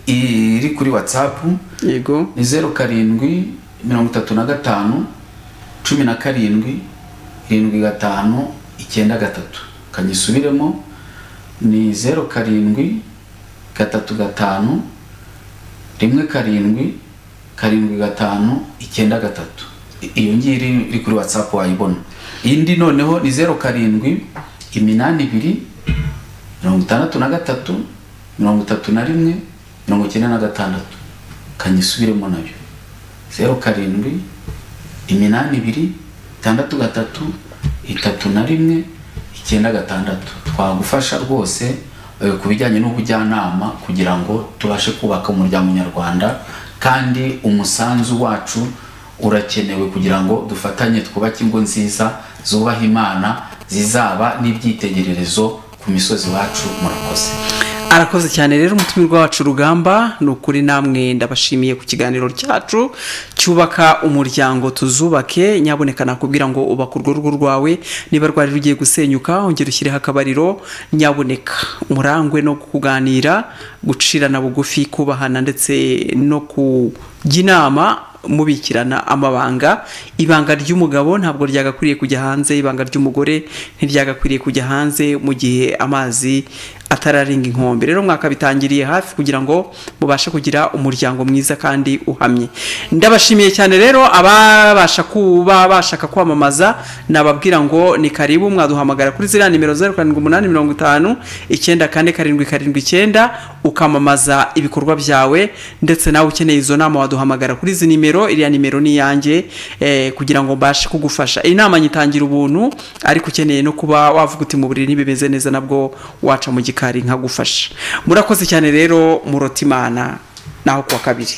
iri kuri whatsapp. Yego. Ni zeru karindwi mirongo itatu na gatanu cumi na karindwi irindwi gatanu icyenda gatatu. Kanyisubiremo ni zeru karindwi gatatu gatanu rimwe karindwi karindwi gatanu icyenda gatatu. Iyo ngiyo iri kuri whatsapp wayibona. Indi noneho ni zeru karindwi iminani ibiri mirongo itandatu na gatatu mirongo itatu na rimwe mirongo icyenda na gatandatu. Kanyisubiremo na yo. Zeru karindwi iminani ibiri itandatu gatatu itatu na rimwe icyenda gatandatu. Twagufasha rwose eh, ku bijyanye n'ubujyanama kugira ngo tubashe kubaka umuryango nyarwanda kandi umusanzu wacu urakenewe kugira ngo dufatanye twubake ingo nziza zubaha imana zizaba n'ibyitegererezo ku misozi wacu murakoze. Arakoze cyane rero umutumirwa wacu rugamba ni ukuri namwe ndabashimiye ku kiganiro cyacu cyubaka umuryango tuzubake nyaboneka nakubwira ngo ubaka urwo rugo rwawe niba rwari rugiye gusenyuka ongera ushyireho akabariro nyaboneka. Murangwe no kuganira gucirana bugufi kubahana ndetse no kujya inama mubikirana amabanga. Ibanga ry'umugabo ntabwo ryagakwiriye kujya hanze ibanga ry'umugore ntiryagakwiriye kujya hanze mu gihe amazi atararenga inkombe. Rero mwakabitangiriye hafi kugira ngo mubashe kugira umuryango mwiza kandi uhamye. Ndabashimiye cyane rero ababasha kuba bashaka kwamamaza. Nababwira ngo ni karibu mwaduhamagara kuri ziriya nimero zeru karindwi umunani mirongo itanu icyenda kane karindwi karindwi icyenda ukamamaza ibikorwa byawe. Ndetse nawe ukeneye izo nama waduhamagara kuri izi nimero iriya nimero ni iyanjye eh, kugira ngo mbashe kugufasha. Iyi nama nyitangira ubuntu ariko ukeneye no kuba wavuga uti mu buriri ntibimeze neza nabwo waca mu gikari nkagufasha murakoze cyane rero murota imana naho kuwa kabiri.